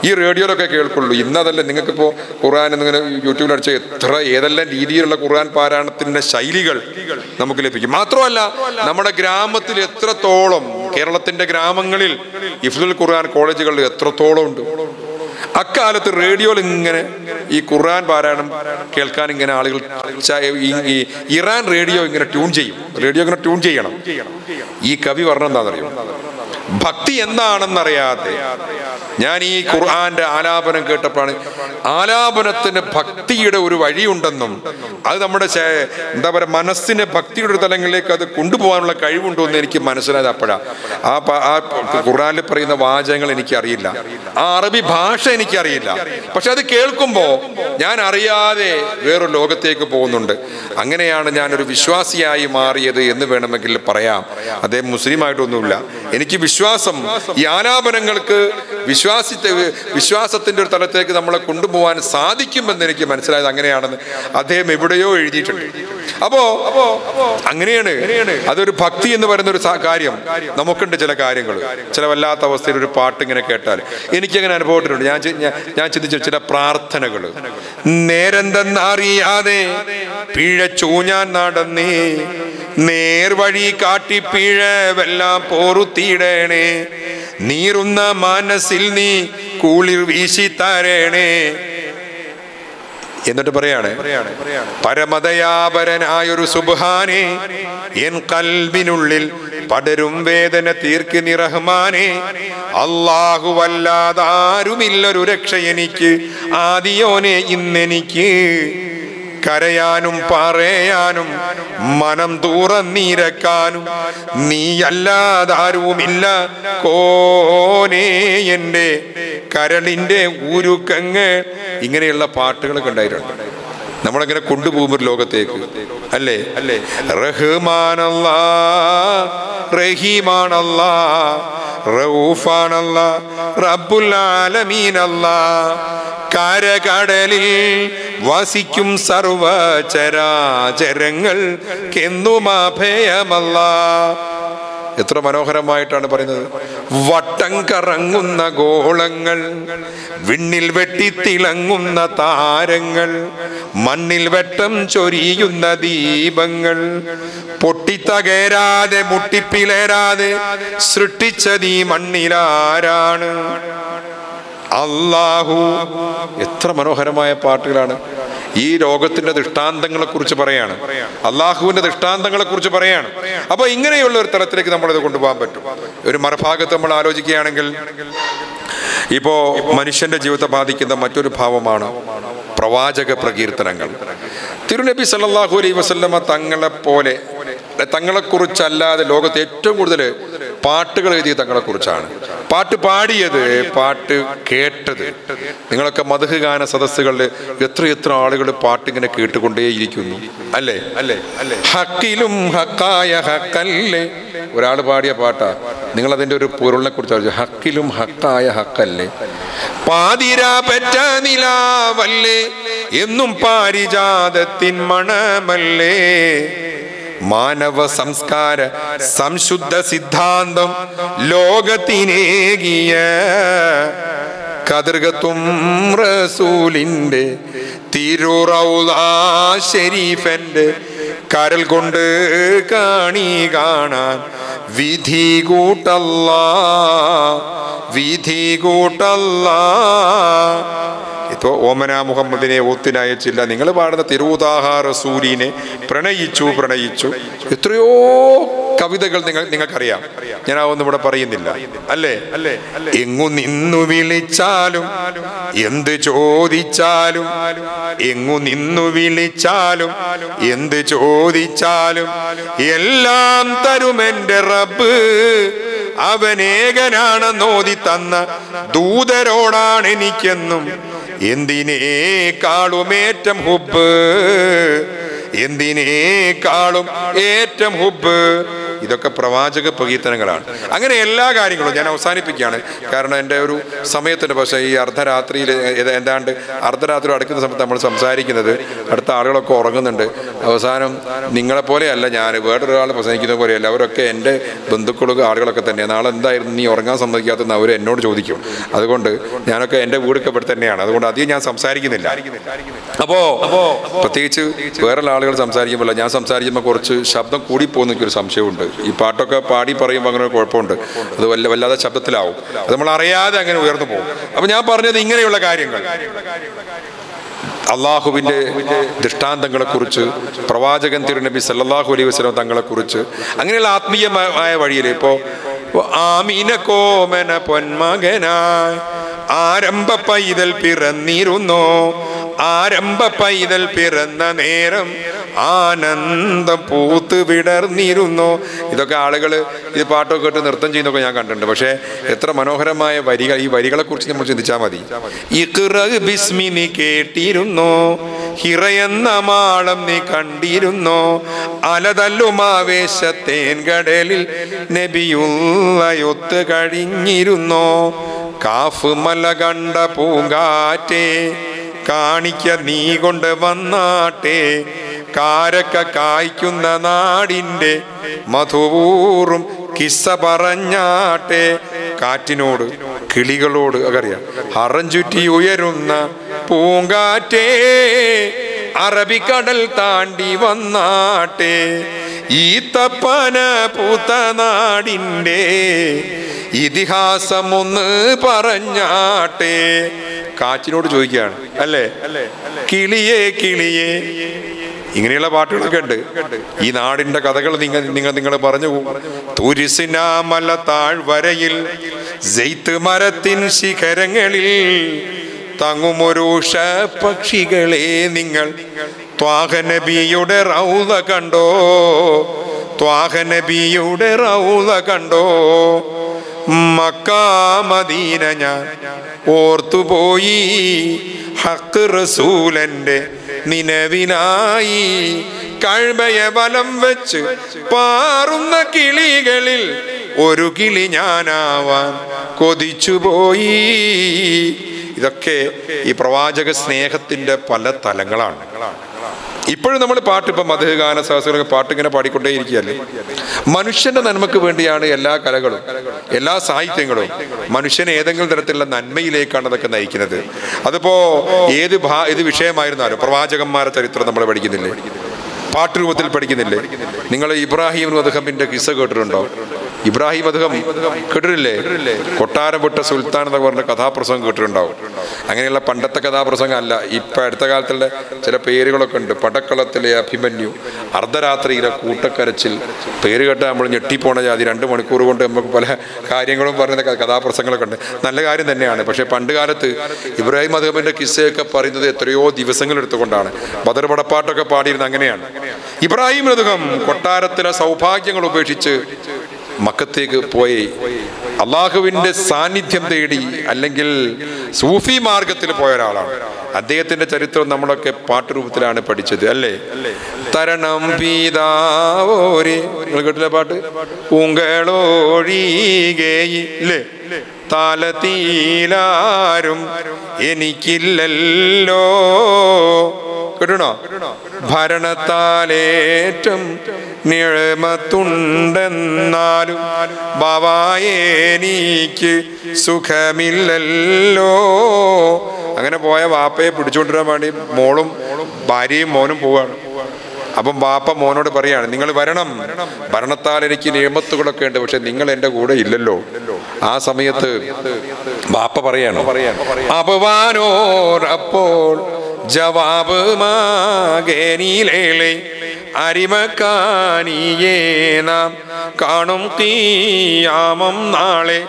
ഈ റേഡിയോയിലൊക്കെ കേൾക്കുള്ളൂ. ഇന്നതല്ല നിങ്ങൾക്കിപ്പോൾ ഖുർആൻ എന്നിങ്ങനെ യൂട്യൂബിൽ അടിച്ച എത്ര ഏതെല്ലാം രീതിയിലുള്ള ഖുർആൻ പാരായണത്തിന്റെ ശൈലികൾ നമുക്ക് ലഭിക്കും. മാത്രമല്ല നമ്മുടെ ഗ്രാമത്തിൽ എത്രത്തോളം കേരളത്തിന്റെ ഗ്രാമങ്ങളിൽ ഇഫ്ദുൽ ഖുർആൻ കോളേജുകളിൽ എത്രത്തോളം ഉണ്ട്. അക്കാലത്ത് റേഡിയോയിൽ ഇങ്ങനെ ഈ ഖുർആൻ പാരായണം കേൾക്കാൻ ഇങ്ങനെ ആളുകൾ ഈ- ഇറാൻ റേഡിയോ ഇങ്ങനെ ട്യൂൺ ചെയ്യും. റേഡിയോ ഇങ്ങനെ ട്യൂൺ ചെയ്യണം. ഈ കവി പറഞ്ഞ എന്താണെന്നറിയോ? ഭക്തി എന്താണെന്നറിയാതെ ഞാൻ ഈ ഖുർആന്റെ ആലാപനം കേട്ടപ്പോഴാണ് ആലാപനത്തിന് ഭക്തിയുടെ ഒരു വഴിയുണ്ടെന്നും അത് നമ്മുടെ എന്താ പറയുക മനസ്സിനെ ഭക്തിയുടെ ഒരു തലങ്ങളിലേക്ക് അത് കൊണ്ടുപോകാനുള്ള കഴിവുണ്ടോ എന്ന് എനിക്ക് മനസ്സിലായത് അപ്പോഴാണ് ആ ഖുർആാനിൽ ഖുർആനിൽ പറയുന്ന വാചകങ്ങൾ എനിക്കറിയില്ല. ആ അറബി ഭാഷ എനിക്കറിയില്ല. പക്ഷെ അത് കേൾക്കുമ്പോൾ ഞാൻ അറിയാതെ വേറൊരു ലോകത്തേക്ക് പോകുന്നുണ്ട്. അങ്ങനെയാണ് ഞാനൊരു വിശ്വാസിയായി മാറിയത് എന്ന് വേണമെങ്കിൽ പറയാം. അദ്ദേഹം മുസ്ലിമായിട്ടൊന്നുമില്ല. എനിക്ക് വിശ്വാസം ഈ ആലാപനങ്ങൾക്ക് വിശ്വാസിത്തെ വിശ്വാസത്തിന്റെ ഒരു തലത്തിലേക്ക് നമ്മളെ കൊണ്ടുപോകാൻ സാധിക്കുമെന്ന് എനിക്ക് മനസ്സിലായത് അങ്ങനെയാണെന്ന് അദ്ദേഹം എവിടെയോ എഴുതിയിട്ടുണ്ട്. അപ്പോ അങ്ങനെയാണ് അതൊരു ഭക്തി എന്ന് പറയുന്ന ഒരു കാര്യം. നമുക്കുണ്ട് ചില കാര്യങ്ങൾ. ചില വല്ലാത്ത അവസ്ഥയിൽ ഒരു പാട്ട് ഇങ്ങനെ കേട്ടാൽ എനിക്കങ്ങനെ അനുഭവപ്പെട്ടിട്ടുണ്ട്. ഞാൻ ഞാൻ- ചിന്തിച്ചു ചില പ്രാർത്ഥനകൾ. നേരെന്തെന്നറിയാതെ പിഴച്ചു ഞാൻ നടന്നേ. നേർവഴി കാട്ടി പിഴവെല്ലാം പോറുത്തിടണേ നീറുന്ന മനസ്സിൽ നീ കൂളിർ വീശി തരേണേ. എന്നിട്ട് പറയാണ് പരമതയാപരനായൊരു സുബാനെ എൻ കൽവിനുള്ളിൽ പടരും വേദന തീർക്ക് നിറഹ്മാനെ അള്ളാഹു വല്ലാതാരുമില്ലൊരു രക്ഷ എനിക്ക് ആദിയോനെ ഇന്നെനിക്ക്. കരയാനും പറയാനും മനം തുറന്നിരക്കാനും നീയല്ലാതാരുമില്ല. കോനേ എന്റെ കരളിന്റെ ഊരുക്കങ്ങൾ ഇങ്ങനെയുള്ള പാട്ടുകളൊക്കെ ഉണ്ടായിട്ടുണ്ട്. നമ്മളിങ്ങനെ കൊണ്ടുപോകും ഒരു ലോകത്തേക്ക്. അല്ലേ? അല്ലേ? റഹ്മാനല്ല റഹീമാണല്ല റഊഫാനല്ലാ റബ്ബുൽ ആലമീനല്ല കരകടലിൽ വസിക്കും സർവചരാചരങ്ങൾ കെന്നുമഭയമല്ല എത്ര മനോഹരമായിട്ടാണ് പറയുന്നത്. വട്ടം കറങ്ങുന്ന ഗോളങ്ങൾ വിണ്ണിൽ വെട്ടിത്തിളങ്ങുന്ന താരങ്ങൾ മണ്ണിൽ വെട്ടം ചൊരിയുന്ന ദീപങ്ങൾ പൊട്ടിത്തകരാതെ മുട്ടിപ്പിലേരാതെ സൃഷ്ടിച്ചത് ഈ മണ്ണിലാരാണ് അല്ലാഹു. എത്ര മനോഹരമായ പാട്ടുകളാണ്. ഈ രോഗത്തിന്റെ ദൃഷ്ടാന്തങ്ങളെ കുറിച്ച് പറയാണ്. അള്ളാഹുവിന്റെ ദൃഷ്ടാന്തങ്ങളെ കുറിച്ച് പറയാണ്. അപ്പൊ ഇങ്ങനെയുള്ള ഒരു തലത്തിലേക്ക് നമ്മളിത് കൊണ്ടുപോകാൻ പറ്റും. ഒരു മറുഭാഗത്ത് നമ്മൾ ആലോചിക്കുകയാണെങ്കിൽ ഇപ്പോ മനുഷ്യന്റെ ജീവിതത്തെ ബാധിക്കുന്ന മറ്റൊരു ഭാവമാണ് പ്രവാചക പ്രകീർത്തനങ്ങൾ. തിരുനബി സല്ലാഹു അലൈഹി വസല്ലമ തങ്ങളെ പോലെ തങ്ങളെക്കുറിച്ചല്ലാതെ ലോകത്ത് ഏറ്റവും കൂടുതൽ പാട്ടുകൾ എഴുതിയ തങ്ങളെക്കുറിച്ചാണ് പാട്ട് പാടിയത് പാട്ട് കേട്ടത്. നിങ്ങളൊക്കെ മധുഹ ഗാന സദസ്സുകളിൽ എത്ര എത്ര ആളുകൾ പാട്ടിങ്ങനെ കേട്ടുകൊണ്ടേയിരിക്കുന്നു. അല്ലേ? അല്ലേ അല്ലേ ഹക്കിലും ഹക്കായ ഹക്കല്ലേ. ഒരാൾ പാടിയ പാട്ടാ. നിങ്ങൾ അതിന്റെ ഒരു പൊരുളിനെ കുറിച്ച് ആലോചിച്ചു ഹക്കിലും ഹക്കായ ഹക്കല്ലേ. പാതിരാ പെറ്റ നിലാവല്ലേ. എന്നും പാരിജാതത്തിൻ മണമല്ലേ. മാനവ സംസ്കാര സംശുദ്ധ സിദ്ധാന്തം ലോകത്തിനേകിയ കതിർകത്തും റസൂലിന്റെ തിരുറൗല ഷെരീഫന്റെ കരൽ കൊണ്ട് കാണി കാണാൻ വിധി കൂട്ടല്ല വിധി കൂട്ടല്ല. ഇപ്പോ ഓമന മുഹമ്മദിനെ ഒത്തിനയച്ചില്ല. നിങ്ങൾ പാടുന്ന തിരുവുതാഹാര സൂര്യനെ പ്രണയിച്ചു പ്രണയിച്ചു. എത്രയോ കവിതകൾ നിങ്ങൾ നിങ്ങൾക്കറിയാം. ഞാൻ അതൊന്നും ഇവിടെ പറയുന്നില്ല. അല്ലേ? അല്ലേ എങ്ങു നിന്നു വിളിച്ചാലും എന്ത് ചോദിച്ചാലും എങ്ങു നിന്നു വിളിച്ചാലും എന്ത് ചോദിച്ചാലും എല്ലാം തരുമെന്റെ റബ്ബ്. അവനേകനാണെന്നോതി തന്ന ദൂതരോടാണ് എനിക്കെന്നും എന്തിനേക്കാളും ഏറ്റം ഹുബ് എന്തിനേക്കാളും ഏറ്റം ഹുബ് ഇതൊക്കെ പ്രവാചക പ്രകീർത്തനങ്ങളാണ്. അങ്ങനെ എല്ലാ കാര്യങ്ങളും ഞാൻ അവസാനിപ്പിക്കുകയാണ്. കാരണം എന്റെ ഒരു സമയത്തിന്റെ പക്ഷേ ഈ അർദ്ധരാത്രിയിൽ ഏതാണ്ട് അർദ്ധരാത്രി അടുക്കുന്ന സമയത്ത് നമ്മൾ സംസാരിക്കുന്നത് അടുത്ത ആളുകളൊക്കെ ഉറങ്ങുന്നുണ്ട്. അവസാനം നിങ്ങളെപ്പോലെയല്ല ഞാൻ വേറൊരാൾ പ്രസംഗിക്കുന്ന പോലെയല്ല. അവരൊക്കെ എന്റെ ബന്ധുക്കളും ആളുകളൊക്കെ തന്നെ നാളെ എന്തായിരുന്നു? നീ ഉറങ്ങാൻ സമ്മതിക്കാത്തെന്ന് അവർ എന്നോട് ചോദിക്കും. അതുകൊണ്ട് ഞാനൊക്കെ എന്റെ വീടൊക്കെ ഇവിടെ തന്നെയാണ്. അതുകൊണ്ട് അധികം ഞാൻ സംസാരിക്കുന്നില്ല. അപ്പോൾ പ്രത്യേകിച്ച് വേറെ ആളുകൾ സംസാരിക്കുമ്പോൾ ഞാൻ സംസാരിക്കുമ്പോൾ കുറച്ച് ശബ്ദം കൂടിപ്പോകുന്ന എനിക്കൊരു സംശയമുണ്ട്. ഈ പാട്ടൊക്കെ പാടി പറയുമ്പോൾ അങ്ങനെ ഒരു കുഴപ്പമുണ്ട്. അത് വല്ല വല്ലാതെ ശബ്ദത്തിലാവും. അത് നമ്മൾ അറിയാതെ അങ്ങനെ ഉയർന്നു പോകും. അപ്പൊ ഞാൻ പറഞ്ഞത് ഇങ്ങനെയുള്ള കാര്യങ്ങൾ. അള്ളാഹുവിന്റെ ദൃഷ്ടാന്തങ്ങളെക്കുറിച്ച് പ്രവാചകൻ തിരുനബി സല്ലാഹു അലൈഹി വസല്ലം തങ്ങളെക്കുറിച്ച് അങ്ങനെയുള്ള ആത്മീയമായ വഴിയിൽ ഇപ്പോൾ ആമീന കോമന പൊന്മകനായി ആരംഭ പൈതൽ പിറന്നിരുന്നോ. ആരംഭ പൈതൽ പിറന്ന നേരം ആനന്ദ പൂത്ത് വിടർന്നിരുന്നു. ഇതൊക്കെ ആളുകൾ ഈ പാട്ടൊക്കെ ഇട്ട് നൃത്തം ചെയ്യുന്നൊക്കെ ഞാൻ കണ്ടിട്ടുണ്ട്. പക്ഷേ എത്ര മനോഹരമായ വരികൾ ഈ വരികളെ കുറിച്ച് നമ്മൾ ചിന്തിച്ചാൽ മതി. ഇഖ്റ ബിസ്മിനി കേട്ടിരുന്നു. ഹിറയെന്ന മാളം നീ കണ്ടിരുന്നു. അലതല്ലുമാവേശത്തേൻ കടലിൽ നബിയുള്ളയൊത്ത് കഴിഞ്ഞിരുന്നു. കാഫ് മല കണ്ട പൂങ്കാറ്റേ കാണിക്ക നീ കൊണ്ട് വന്നാട്ടെ. കാരക്ക കായ്ക്കുന്ന നാടിന്റെ മധുവൂറും കിസ്സ പറഞ്ഞാട്ടെ. കാറ്റിനോട് കിളികളോട് അറിയാം ഹറം ചുറ്റി ഉയരുന്ന പൂങ്കാറ്റേ. അറബിക്കടൽ താണ്ടി വന്നാട്ടെ ഈ തപ്പന പൂത്ത നാടിന്റെ ഇതിഹാസം ഒന്ന് പറഞ്ഞാട്ടെ. കാച്ചിനോട് ചോദിക്കുകയാണ് അല്ലേ? കിളിയെ കിളിയെ. ഇങ്ങനെയുള്ള പാട്ടുകളൊക്കെ ഉണ്ട്. ഈ നാടിന്റെ കഥകൾ നിങ്ങൾ നിങ്ങൾ നിങ്ങൾ പറഞ്ഞു തുരിസിനാമല താഴ്വരയിൽ ജെയ്ത്ത് മരത്തിൻ ശിഖരങ്ങളിൽ തങ്ങുമൊരു പക്ഷികളെ നിങ്ങൾ ത്വാഹനബിയുടെ റൗത കണ്ടോ? ത്വാഹനബിയുടെ റൗത കണ്ടോ? മക്കാമദീന ഞാൻ ഓർത്തുപോയി. ഹക്ക് റസൂലന്റെ നിലവിനായി കഴ്മയ വലം വെച്ച് പാറുന്ന കിളികളിൽ ഒരു കിളി ഞാനാവാൻ കൊതിച്ചുപോയി. ഇതൊക്കെ ഈ പ്രവാചക സ്നേഹത്തിന്റെ പല തലങ്ങളാണ്. ഇപ്പോഴും നമ്മൾ പാട്ട് ഇപ്പം മധുഗാന സഹസ്രങ്ങൾ പാട്ട് ഇങ്ങനെ പാടിക്കൊണ്ടേ ഇരിക്കുകയല്ലേ മനുഷ്യന്റെ നന്മക്ക് വേണ്ടിയാണ് എല്ലാ കലകളും എല്ലാ സാഹിത്യങ്ങളും മനുഷ്യനെ ഏതെങ്കിലും തരത്തിലുള്ള നന്മയിലേക്കാണ് അതൊക്കെ നയിക്കുന്നത്. അതിപ്പോ ഏത് ഭാ ഏത് വിഷയമായിരുന്നാലും പ്രവാചകന്മാരുടെ ചരിത്രം നമ്മൾ പഠിക്കുന്നില്ലേ? പാട്ട് രൂപത്തിൽ പഠിക്കുന്നില്ലേ? നിങ്ങൾ ഇബ്രാഹിം അദ്ഹമിന്റെ കിസ്സ കേട്ടിട്ടുണ്ടോ? ഇബ്രാഹിം അദ്ദേഹം കേട്ടിട്ടില്ലേ? കൊട്ടാരം വിട്ട സുൽത്താൻ എന്നൊക്കെ പറഞ്ഞ കഥാപ്രസംഗം കേട്ടിട്ടുണ്ടാവും. അങ്ങനെയുള്ള പണ്ടത്തെ കഥാപ്രസംഗം അല്ല ഇപ്പം അടുത്ത കാലത്തുള്ള ചില പേരുകളൊക്കെ ഉണ്ട്. പടക്കളത്തിലെ അഭിമന്യു അർദ്ധരാത്രിയിലെ കൂട്ടക്കരച്ചിൽ പേര് കേട്ടാൽ നമ്മൾ ഞെട്ടിപ്പോണ ജാതി രണ്ട് മണിക്കൂർ കൊണ്ട് നമുക്ക് പല കാര്യങ്ങളും പറയുന്ന കഥാപ്രസംഗങ്ങളൊക്കെ ഉണ്ട്. നല്ല കാര്യം തന്നെയാണ്. പക്ഷേ പണ്ട് കാലത്ത് ഇബ്രാഹിം അദ്ഹമിന്റെ കിസ്സയൊക്കെ പറയുന്നത് എത്രയോ ദിവസങ്ങൾ എടുത്തുകൊണ്ടാണ്. ബദർ പടപ്പാട്ടൊക്കെ പാടിയിരുന്നത് അങ്ങനെയാണ്. ഇബ്രാഹിം അദ്ദേഹം കൊട്ടാരത്തിലെ സൗഭാഗ്യങ്ങൾ ഉപേക്ഷിച്ച് മക്കത്തേക്ക് പോയി അള്ളാഹുവിന്റെ സാന്നിധ്യം തേടി അല്ലെങ്കിൽ സൂഫി മാർഗത്തിൽ പോയ ഒരാളാണ്. അദ്ദേഹത്തിന്റെ ചരിത്രം നമ്മളൊക്കെ പാട്ടുരൂപത്തിലാണ് പഠിച്ചത് അല്ലേ? തരണം പീതാവോരെ നിങ്ങൾ കേട്ടില്ല പാട്ട്? ഉങ്കളോഴികയില്ലേ താലത്തീലാരും എനിക്കില്ലല്ലോ. കിട്ടണോ ഭരണത്താലേറ്റം നിഴമത്തുണ്ടെന്നാലും ബാവായേനിക്ക് സുഖമില്ലല്ലോ. അങ്ങനെ പോയ വാപ്പയെ പിടിച്ചുകൊണ്ടിരാൻ വേണ്ടി മോളും ഭാര്യയും മോനും പോവാണ് അപ്പം ബാപ്പ മോനോട് പറയാണ് നിങ്ങൾ വരണം. ഭരണത്താൽ എനിക്ക് നിയമത്തുകളൊക്കെ ഉണ്ട് പക്ഷെ നിങ്ങൾ എന്റെ കൂടെ ഇല്ലല്ലോ. ആ സമയത്ത് ബാപ്പ പറയാണ് അപ്പോൾ ജവാബ് അരിമക്കാനിയേ നാം കാണും തീയാമം നാളെ.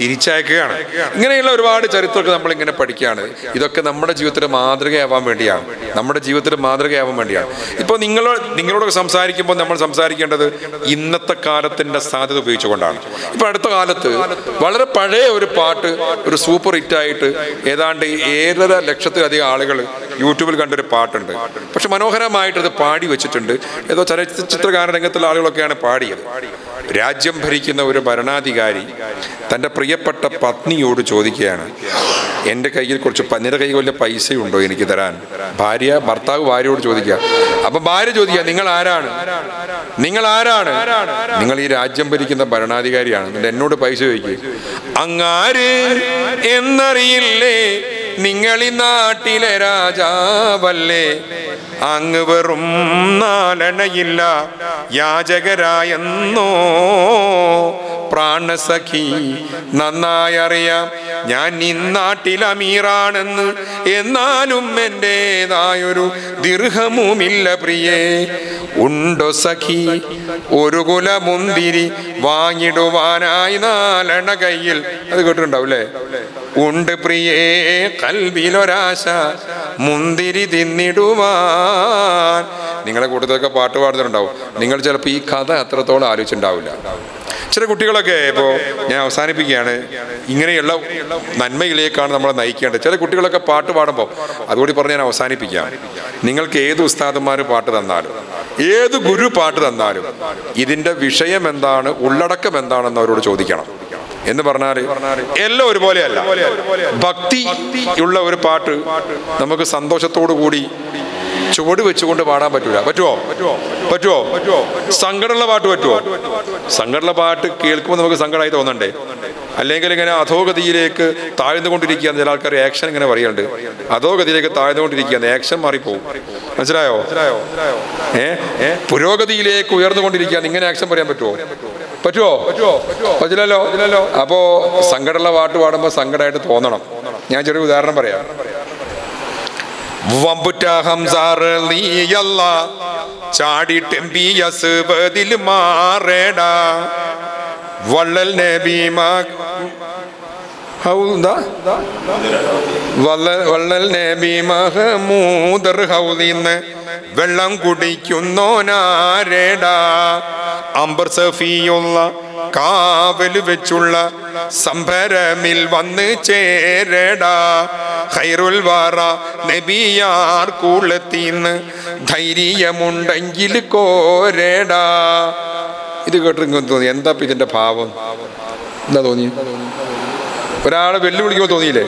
തിരിച്ചയക്കുകയാണ്. ഇങ്ങനെയുള്ള ഒരുപാട് ചരിത്രമൊക്കെ നമ്മൾ ഇങ്ങനെ പഠിക്കുകയാണ്. ഇതൊക്കെ നമ്മുടെ ജീവിതത്തിൽ മാതൃകയാവാൻ വേണ്ടിയാണ്. നമ്മുടെ ജീവിതത്തിൽ മാതൃകയാവാൻ വേണ്ടിയാണ്. ഇപ്പോൾ നിങ്ങൾ നിങ്ങളോട് സംസാരിക്കുമ്പോൾ നമ്മൾ സംസാരിക്കേണ്ടത് ഇന്നത്തെ കാലത്തിന്റെ സാധ്യത ഉപയോഗിച്ചുകൊണ്ടാണ്. ഇപ്പൊ അടുത്ത കാലത്ത് വളരെ പഴയ ഒരു പാട്ട് ഒരു സൂപ്പർ ഹിറ്റ് ആയിട്ട് ഏതാണ്ട് ഏഴര ലക്ഷത്തിലധികം ആളുകൾ യൂട്യൂബിൽ കണ്ടൊരു പാട്ടുണ്ട്. പക്ഷെ മനോഹരമായിട്ട് അത് പാടി വെച്ചിട്ടുണ്ട്. ഏതോ ചലച്ചിത്രഗാന രംഗത്തുള്ള ആളുകളൊക്കെയാണ് പാടിയത്. രാജ്യം ഭരിക്കുന്ന ഒരു ഭരണാധികാരി തന്റെ പ്രിയപ്പെട്ട പത്നിയോട് ചോദിക്കുകയാണ് എന്റെ കയ്യിൽ കുറച്ച് നിന്റെ കൈ വല്ല പൈസയുണ്ടോ എനിക്ക് തരാൻ? ഭാര്യ ഭർത്താവ് ഭാര്യയോട് ചോദിക്കുക അപ്പം ഭാര്യ ചോദിക്കുക നിങ്ങൾ ആരാണ്? നിങ്ങൾ ആരാണ്? നിങ്ങൾ ഈ രാജ്യം ഭരിക്കുന്ന ഭരണാധികാരിയാണ്. എന്നിട്ട് എന്നോട് പൈസ ചോദിക്കുക അങ്ങാര്? എന്നറിയില്ലേ? നിങ്ങൾ ഈ നാട്ടിലെ രാജാവല്ലേ? അങ്ങ് വെറും നാലണയില്ല യാചകരായെന്നോ? പ്രാണസഖി നന്നായി അറിയാം ഞാൻ ഇന്നാട്ടിൽ അമീറാണെന്ന്. എന്നാലും എന്റെതായൊരു ദീർഘമുമില്ല പ്രിയേ. ഉണ്ടോ സഖി? ഒരു കുല മുന്തിരി വാങ്ങിടുവാനായി നാലണ കയ്യിൽ. അത് കേട്ടിട്ടുണ്ടാവില്ലേ? ഉണ്ട് പ്രിയേ കൽവിലൊരാശ. മുന്തിരി തിന്നിടുവാൻ. നിങ്ങളെ കൂട്ടത്തൊക്കെ പാട്ട് പാടുന്നുണ്ടാവും. നിങ്ങൾ ചിലപ്പോൾ ഈ കഥ അത്രത്തോളം ആലോചിച്ചിട്ടുണ്ടാവില്ല. ചില കുട്ടികളൊക്കെ ഇപ്പോൾ ഞാൻ അവസാനിപ്പിക്കുകയാണ്. ഇങ്ങനെയുള്ള നന്മയിലേക്കാണ് നമ്മളെ നയിക്കേണ്ടത്. ചില കുട്ടികളൊക്കെ പാട്ട് പാടുമ്പോൾ അതുകൂടി പറഞ്ഞ് ഞാൻ അവസാനിപ്പിക്കാം. നിങ്ങൾക്ക് ഏത് ഉസ്താദന്മാർ പാട്ട് തന്നാലും ഏത് ഗുരു പാട്ട് തന്നാലും ഇതിന്റെ വിഷയം എന്താണ് ഉള്ളടക്കം എന്താണെന്ന് അവരോട് ചോദിക്കണം. എന്ന് പറഞ്ഞാൽ എല്ലാം ഒരുപോലെയല്ല. ഭക്തി ഉള്ള ഒരു പാട്ട് നമുക്ക് സന്തോഷത്തോടു കൂടി ചുവട് വെച്ചുകൊണ്ട് പാടാൻ പറ്റൂല. പറ്റുമോ പറ്റുമോ സങ്കടമുള്ള പാട്ട് പറ്റുമോ സങ്കടമുള്ള പാട്ട് കേൾക്കുമ്പോൾ നമുക്ക് സങ്കടമായി തോന്നണ്ടേ? അല്ലെങ്കിൽ ഇങ്ങനെ അധോഗതിയിലേക്ക് താഴ്ന്നുകൊണ്ടിരിക്കുക ചില ആൾക്കാർ. ആക്ഷൻ ഇങ്ങനെ പറയുന്നുണ്ട്. അധോഗതിയിലേക്ക് താഴ്ന്നുകൊണ്ടിരിക്കുക ആക്ഷൻ മാറിപ്പോവും. മനസ്സിലായോ? ഏ? പുരോഗതിയിലേക്ക് ഉയർന്നു ഉയർന്നുകൊണ്ടിരിക്കുക ഇങ്ങനെ ആക്ഷൻ പറയാൻ പറ്റുമോ പറ്റുമോ പറ്റില്ലല്ലോ? അപ്പോ സങ്കടമുള്ള പാട്ട് പാടുമ്പോൾ സങ്കടമായിട്ട് തോന്നണം. ഞാൻ ചെറിയ ഉദാഹരണം പറയാം. വമ്പുറ്റ ഹംസാറ് നീയല്ല. ചാടിട്ടെമ്പിയസ് ബതിൽ മാറേടാ. വള്ളൽ നബീമാ ഹൗദ. വള്ളൽ നബി മഹമൂദർ ഹൗദിന്ന് വെള്ളം കുടിക്കുന്നോനാരേടാ. അംബർ സഫിയുള്ള കാവൽ വെച്ചുള്ള സംഭരമിൽ വന്ന് ചേരടാ. ഹൈറുൽ വാറ നബിയാർ കൂളത്തിന്ന് ധൈര്യമുണ്ടെങ്കിൽ കോരടാ. ഇത് കേട്ടിരിക്കും തോന്നി എന്താ ഇതിന്റെ ഭാവം? എന്താ തോന്നി? ഒരാളെ വെല്ലുവിളിക്കുമ്പോൾ തോന്നിയില്ലേ?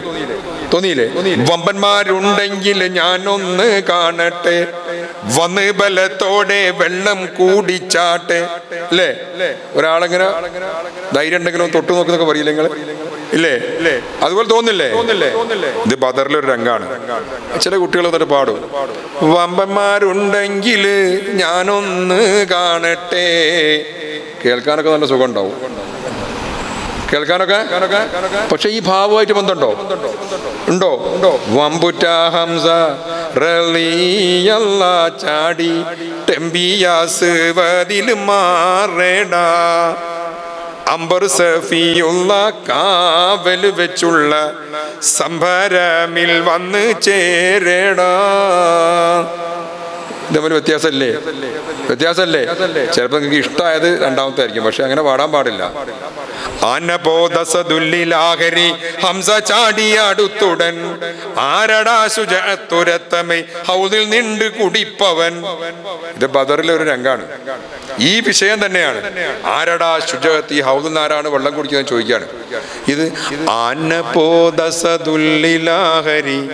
തോന്നിയില്ലേ? വമ്പന്മാരുണ്ടെങ്കിൽ ഞാനൊന്ന് കാണട്ടെ. വന്ന് ബലത്തോടെ വെള്ളം കൂടിച്ചാട്ടെ അല്ലേ ഒരാളെങ്ങനെ ധൈര്യം ഉണ്ടെങ്കിലും തൊട്ടു നോക്കുന്നൊക്കെ പറയില്ല നിങ്ങൾ ഇല്ലേ? അതുപോലെ തോന്നില്ലേ? ഇത് ബദറിലെ ഒരു രംഗാണ്. ചില കുട്ടികൾ എന്നിട്ട് പാടും. വമ്പന്മാരുണ്ടെങ്കിൽ ഞാനൊന്ന് കാണട്ടെ. കേൾക്കാനൊക്കെ നല്ല സുഖം ഉണ്ടാവും. കേൾക്കാനൊക്കെ? പക്ഷെ ഈ ഭാവമായിട്ട് ബന്ധമുണ്ടോ? ഉണ്ടോ? ഉണ്ടോ വമ്പുറ്റ ഹംസ ചാടി വെച്ചുള്ള സംഭരമിൽ വന്ന് ചേരേടാ. ഇതേപോലെ വ്യത്യാസമല്ലേ? വ്യത്യാസമല്ലേ? ചിലപ്പോൾ നിങ്ങൾക്ക് ഇഷ്ടമായത് രണ്ടാമത്തെ ആയിരിക്കും പക്ഷെ അങ്ങനെ പാടാൻ പാടില്ല. ആനബോധസദുല്ലിലാഹരി ഹംസ ഹൗദിൽ നിണ്ട് കുടിപ്പവൻ. ഇത് ബദറിലെ ഒരു രംഗാണ്. ഈ വിഷയം തന്നെയാണ്. ആരടാ ശുചത്തി? ഹൗദിൽ ആരാണ് വെള്ളം കുടിക്കുന്നത് ചോദിക്കുകയാണ്. ഇത് ആനബോധസദുല്ലിലാഹരി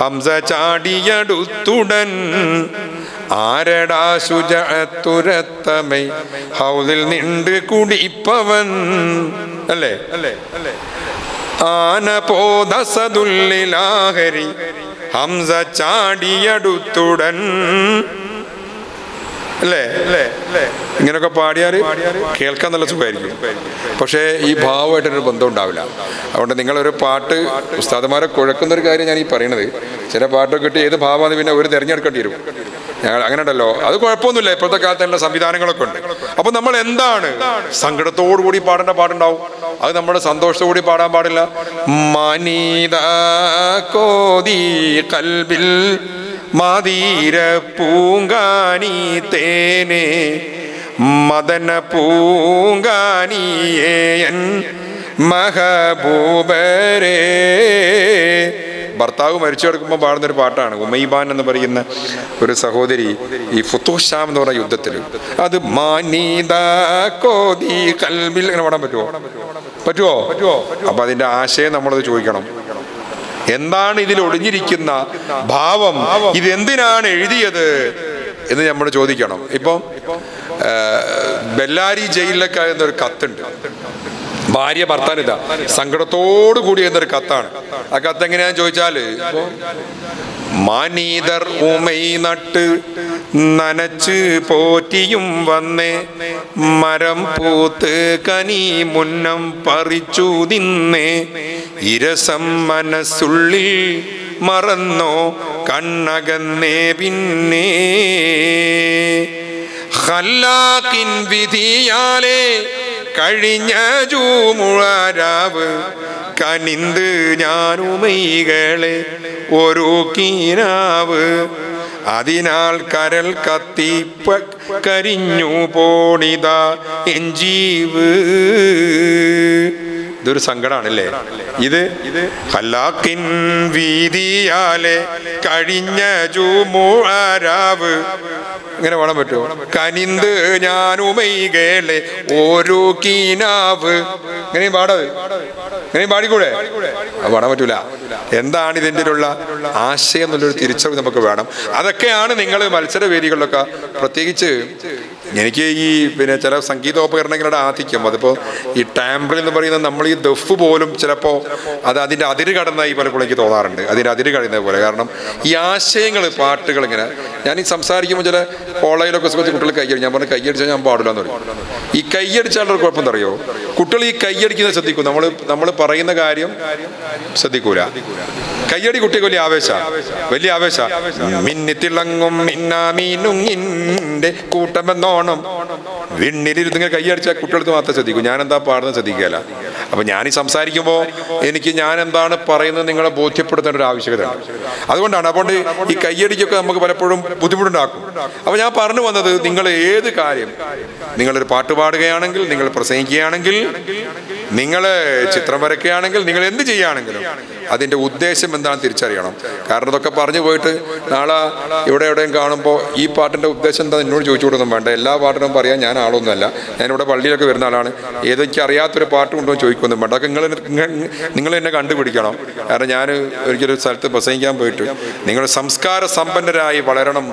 ഹംസ ചാടിയടുത്തുടൻ ആരടാ ശുചത്തുരത്തമൈ ഹൗദിൽ നിണ്ട് കുടിപ്പവൻ. അല്ലേ? അല്ലേ അല്ലേ ആനപോധസതുല്ലിലാഹരി ഹംസ ചാടിയടുത്തുടൻ. അല്ലേ? ഇങ്ങനെയൊക്കെ പാടിയാൽ കേൾക്കാൻ നല്ല സുഖമായിരിക്കും പക്ഷേ ഈ ഭാവമായിട്ടൊരു ബന്ധം ഉണ്ടാവില്ല. അതുകൊണ്ട് നിങ്ങളൊരു പാട്ട് ഉസ്താദന്മാരെ കുഴക്കുന്ന ഒരു കാര്യം ഞാൻ ഈ പറയണത്. ചില പാട്ടൊക്കെ കിട്ടി ഏത് ഭാവമാണ് പിന്നെ ഒരു തിരഞ്ഞെടുക്കേണ്ടി വരും. ഞങ്ങൾ അങ്ങനെ ഉണ്ടല്ലോ അത് കുഴപ്പമൊന്നുമില്ല. ഇപ്പോഴത്തെ കാലത്ത് എല്ലാ സംവിധാനങ്ങളൊക്കെ ഉണ്ട്. അപ്പൊ നമ്മൾ എന്താണ്? സങ്കടത്തോടു കൂടി പാടേണ്ട പാടുണ്ടാവും. അത് നമ്മുടെ സന്തോഷത്തോടി പാടാൻ പാടില്ല. മനീത കോതി കൽബിൽ മാതീര പൂങ്കാനി തേനെ മദന പൂങ്കാനിയേയൻ മഹബൂബരേ. ഭർത്താവ് മരിച്ചു കിടക്കുമ്പോൾ പാടുന്ന ഒരു പാട്ടാണ് ഉമൈബാൻ എന്ന് പറയുന്ന ഒരു സഹോദരി ഈ ഫുത്തുഷാം എന്ന് പറഞ്ഞ യുദ്ധത്തിൽ അത് കോതി കൽബിൽ. ഇങ്ങനെ പാടാൻ പറ്റുമോ പറ്റുമോ പറ്റുമോ അപ്പൊ അതിന്റെ ആശയം നമ്മളത് ചോദിക്കണം. എന്താണ് ഇതിൽ ഒളിഞ്ഞിരിക്കുന്ന ഭാവം? ഇതെന്തിനാണ് എഴുതിയത്? എന്ന് നമ്മൾ ചോദിക്കണം. ഇപ്പം ബെല്ലാരി ജയിലിലൊക്കെ എന്നൊരു കത്തുണ്ട്. ഭാര്യ ഭർത്താൻ ഇതാ സങ്കടത്തോടു കൂടി എന്നൊരു കത്താണ്. ആ കത്ത് എങ്ങനെയാന്ന് ചോദിച്ചാൽ മാനീതർ ഉമൈ നട്ട് നനച്ച് പോറ്റിയും വന്നേ. മരം പൂത്ത് കനി മുന്നം പറിച്ചു നിന്നേ ഇരസം മനസ്സുള്ളിൽ മറന്നോ കണ്ണകന്നേ പിന്നെ. ഹല്ലാക്കിൻ വിധിയാലേ കഴിഞ്ഞ ചൂമുഴാരാവ് കനിന്ത് ഞാനുമൈകളെ ഒരു കീനാവ് അതിനാൽ കരൽ കത്തി പ- കരിഞ്ഞു പോണിത എഞ്ചീവ് ഇതൊരു സങ്കടാണല്ലേ? ഇത് ഹല്ലാക്കിൻ വീതിയാലെ കഴിഞ്ഞ ജൂമുഴാരാവ് ഇങ്ങനെ വേണം പറ്റുമോ? കനിന്ത് ഞാനുമൈകേളെ ഓരോ കീനാവ്. ഇങ്ങനെയും പാടത്. ഇങ്ങനെയും പാടിക്കൂടെ? വേണം പറ്റൂല. എന്താണ് ഇതിന്റെ ഉള്ള ആശയം എന്നുള്ളൊരു തിരിച്ചറിവ് നമുക്ക് വേണം. അതൊക്കെയാണ് നിങ്ങൾ മത്സരവേദികളിലൊക്കെ പ്രത്യേകിച്ച് You too. എനിക്ക് ഈ പിന്നെ ചില സംഗീതോപകരണങ്ങളുടെ ആധിക്യം. അതിപ്പോൾ ഈ ടാമ്പിൾ എന്ന് പറയുന്ന നമ്മൾ ഈ ദഫ് പോലും ചിലപ്പോൾ അത് അതിന്റെ അതിര് കടന്നായി പലപ്പോഴും എനിക്ക് തോന്നാറുണ്ട്. അതിന്റെ അതിര് കഴിയുന്നത് പോലെ. കാരണം ഈ ആശയങ്ങൾ പാട്ടുകൾ ഇങ്ങനെ. ഞാൻ ഈ സംസാരിക്കുമ്പോൾ ചില കോളേജിലൊക്കെ കുറച്ച് കുട്ടികൾ കൈയടി ഞാൻ പറഞ്ഞു കൈയടിച്ചാൽ ഞാൻ പാടില്ല എന്ന് പറയും. ഈ കൈയടിച്ചാലുള്ള കുഴപ്പം അറിയോ കുട്ടികൾ ഈ കൈയടിക്കുന്നത് ശ്രദ്ധിക്കും. നമ്മൾ നമ്മൾ പറയുന്ന കാര്യം ശ്രദ്ധിക്കൂല. കയ്യടി കുട്ടിക്ക് വലിയ ആവേശ. വലിയ ആവേശ. മിന്നിത്തിളങ്ങും മിന്നാമീനുങ്ങിന്റെ കൂട്ടമെന്നോണം വിണ്ണിലിരുന്ന് ഇങ്ങനെ കൈയടിച്ച കുട്ടികൾക്ക് മാത്രം ശ്രദ്ധിക്കും. ഞാൻ എന്താ പാടുന്നത് ശ്രദ്ധിക്കുകയല്ല. അപ്പൊ ഞാൻ ഈ സംസാരിക്കുമ്പോൾ എനിക്ക് ഞാൻ എന്താണ് പറയുന്നത് നിങ്ങളെ ബോധ്യപ്പെടുത്തേണ്ട ഒരു ആവശ്യകത അതുകൊണ്ടാണ് അതുകൊണ്ട് ഈ കയ്യടിക്കൊക്കെ നമുക്ക് പലപ്പോഴും ബുദ്ധിമുട്ടുണ്ടാക്കും. അപ്പൊ ഞാൻ പറഞ്ഞു വന്നത് നിങ്ങൾ ഏത് കാര്യം നിങ്ങളൊരു പാട്ട് പാടുകയാണെങ്കിൽ നിങ്ങൾ പ്രസംഗിക്കുകയാണെങ്കിൽ നിങ്ങൾ ചിത്രം വരയ്ക്കുകയാണെങ്കിൽ നിങ്ങൾ എന്ത് ചെയ്യുകയാണെങ്കിലും അതിന്റെ ഉദ്ദേശം എന്താണെന്ന് തിരിച്ചറിയണം. കാരണം ഇതൊക്കെ പറഞ്ഞു പോയിട്ട് നാളെ ഇവിടെ എവിടെയും കാണുമ്പോൾ ഈ പാട്ടിന്റെ ഉദ്ദേശം എന്താ എന്നോട് ചോദിച്ചു കൊടുക്കൊന്നും വേണ്ട. എല്ലാ പാട്ടിനും പറയാൻ ഞാൻ ആളൊന്നുമല്ല. ഞാനിവിടെ പള്ളിയിലൊക്കെ വരുന്ന ആളാണ്. ഏതൊക്കെ അറിയാത്തൊരു പാട്ട് എന്ന് ചോദിക്കൊന്നും വേണ്ട. അതൊക്കെ നിങ്ങൾ നിങ്ങൾ എന്നെ കണ്ടുപിടിക്കണം. കാരണം ഞാൻ ഒരിക്കലും സ്ഥലത്ത് പ്രസംഗിക്കാൻ പോയിട്ട് നിങ്ങൾ സംസ്കാര സമ്പന്നരായി വളരണം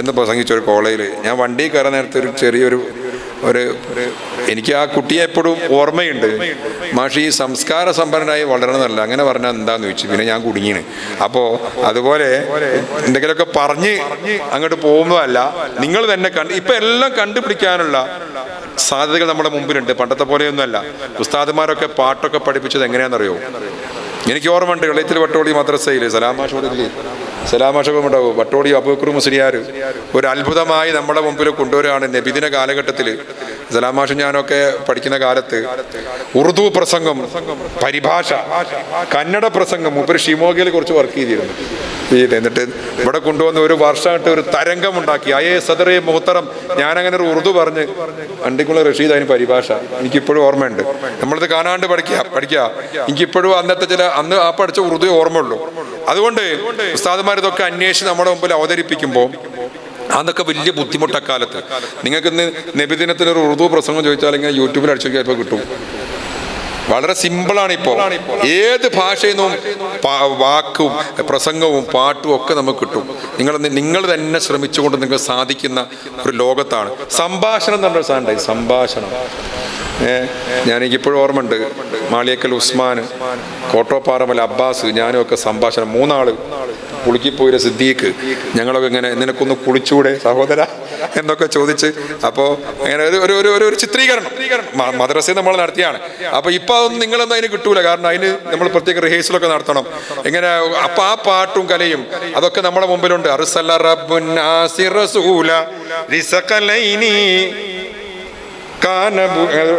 എന്ന് പ്രസംഗിച്ച ഒരു കോളേജിൽ ഞാൻ വണ്ടി കയറാൻ നേരത്തെ ഒരു ചെറിയൊരു ഒരു എനിക്ക് ആ കുട്ടിയെ എപ്പോഴും ഓർമ്മയുണ്ട്. മാഷി ഈ സംസ്കാര സമ്പന്നനായി വളരണമെന്നല്ല അങ്ങനെ പറഞ്ഞാൽ എന്താന്ന് ചോദിച്ചു. പിന്നെ ഞാൻ കുടുങ്ങിയാണ് അപ്പോ അതുപോലെ എന്തെങ്കിലുമൊക്കെ പറഞ്ഞ് അങ്ങോട്ട് പോകുന്നതല്ല. നിങ്ങൾ തന്നെ കണ്ട് ഇപ്പം എല്ലാം കണ്ടുപിടിക്കാനുള്ള സാധ്യതകൾ നമ്മുടെ മുമ്പിലുണ്ട്. പണ്ടത്തെ പോലെയൊന്നുമല്ല. ഉസ്താദുമാരൊക്കെ പാട്ടൊക്കെ പഠിപ്പിച്ചത് എങ്ങനെയാണെന്നറിയോ? എനിക്ക് ഓർമ്മയുണ്ട് ഇളയത്തിൽ വട്ടോളി മദ്രസയിൽ സലാമാഷോടില്ലേ ഉണ്ടാവും വട്ടോളി അബൂക്കർ മുസ്ലിയാർ ഒരു അത്ഭുതമായി നമ്മുടെ മുമ്പിൽ കൊണ്ടുവരികയാണ് നബിദിന കാലഘട്ടത്തിൽ സലാമാഷും ഞാനൊക്കെ പഠിക്കുന്ന കാലത്ത് ഉറുദു പ്രസംഗം പരിഭാഷ കന്നഡ പ്രസംഗം മുപ്പര് ഷിമോഗയിൽ കുറച്ച് വർക്ക് ചെയ്തിരുന്നു. ചെയ്തിട്ട് എന്നിട്ട് ഇവിടെ കൊണ്ടുവന്ന് ഒരു വർഷമായിട്ട് ഒരു തരംഗം ഉണ്ടാക്കി അയേ സദറേ മുഹത്തറം ഞാനങ്ങനെ ഒരു ഉറുദു പറഞ്ഞ് അണ്ടിക്കുള്ള റഷീദ് അതിന് പരിഭാഷ. എനിക്കിപ്പോഴും ഓർമ്മയുണ്ട്. നമ്മളിത് കാണാണ്ട് പഠിക്കുക പഠിക്കുക എനിക്കിപ്പോഴും അന്നത്തെ ചില അന്ന് ആ പഠിച്ച ഉറുദു ഓർമ്മയുള്ളൂ. അതുകൊണ്ട് ഉസ്താദുമാർ ഇതൊക്കെ അന്വേഷിച്ച് നമ്മുടെ മുമ്പിൽ അവതരിപ്പിക്കുമ്പോൾ അതൊക്കെ വലിയ ബുദ്ധിമുട്ടക്കാലത്ത്. നിങ്ങൾക്ക് ഇന്ന് നബിദിനത്തിന് ഒരു ഉറുദു പ്രസംഗം ചോദിച്ചാൽ ഇങ്ങനെ യൂട്യൂബിൽ അടിച്ചു കിട്ടും. വളരെ സിമ്പിളാണ് ഇപ്പോൾ ഏത് ഭാഷയിൽ നിന്നും വാക്കും പ്രസംഗവും പാട്ടും ഒക്കെ നമുക്ക് കിട്ടും. നിങ്ങൾ നിങ്ങൾ തന്നെ ശ്രമിച്ചുകൊണ്ട് നിങ്ങൾ സാധിക്കുന്ന ഒരു ലോകത്താണ്. സംഭാഷണം എന്ന് പറഞ്ഞ സാധനം സംഭാഷണം. ഞാൻ എനിക്കിപ്പോഴും ഓർമ്മയുണ്ട്. മാളിയക്കൽ ഉസ്മാൻ കോട്ടോപ്പാറമൽ അബ്ബാസ് ഞാനും ഒക്കെ സംഭാഷണം മൂന്നാൾ കുളിക്കിപ്പോയിലെ സിദ്ദീഖ്. ഞങ്ങളൊക്കെ ഇങ്ങനെ നിനക്കൊന്ന് കുളിച്ചൂടെ സഹോദര? എന്നൊക്കെ ചോദിച്ച് അപ്പോൾ അങ്ങനെ ഒരു ഒരു ഒരു- ചിത്രീകരണം. മദ്രസ നമ്മൾ നടത്തിയാണ്. അപ്പോൾ ഇപ്പൊ അതൊന്നും നിങ്ങളൊന്നും അതിന് കിട്ടൂല. കാരണം അതിന് നമ്മൾ പ്രത്യേക റിഹേഴ്സലൊക്കെ നടത്തണം. ഇങ്ങനെ അപ്പൊ ആ പാട്ടും കലയും അതൊക്കെ നമ്മുടെ മുമ്പിലുണ്ട്. അറുസല്ല റബ്ബുൻ റസൂല കാന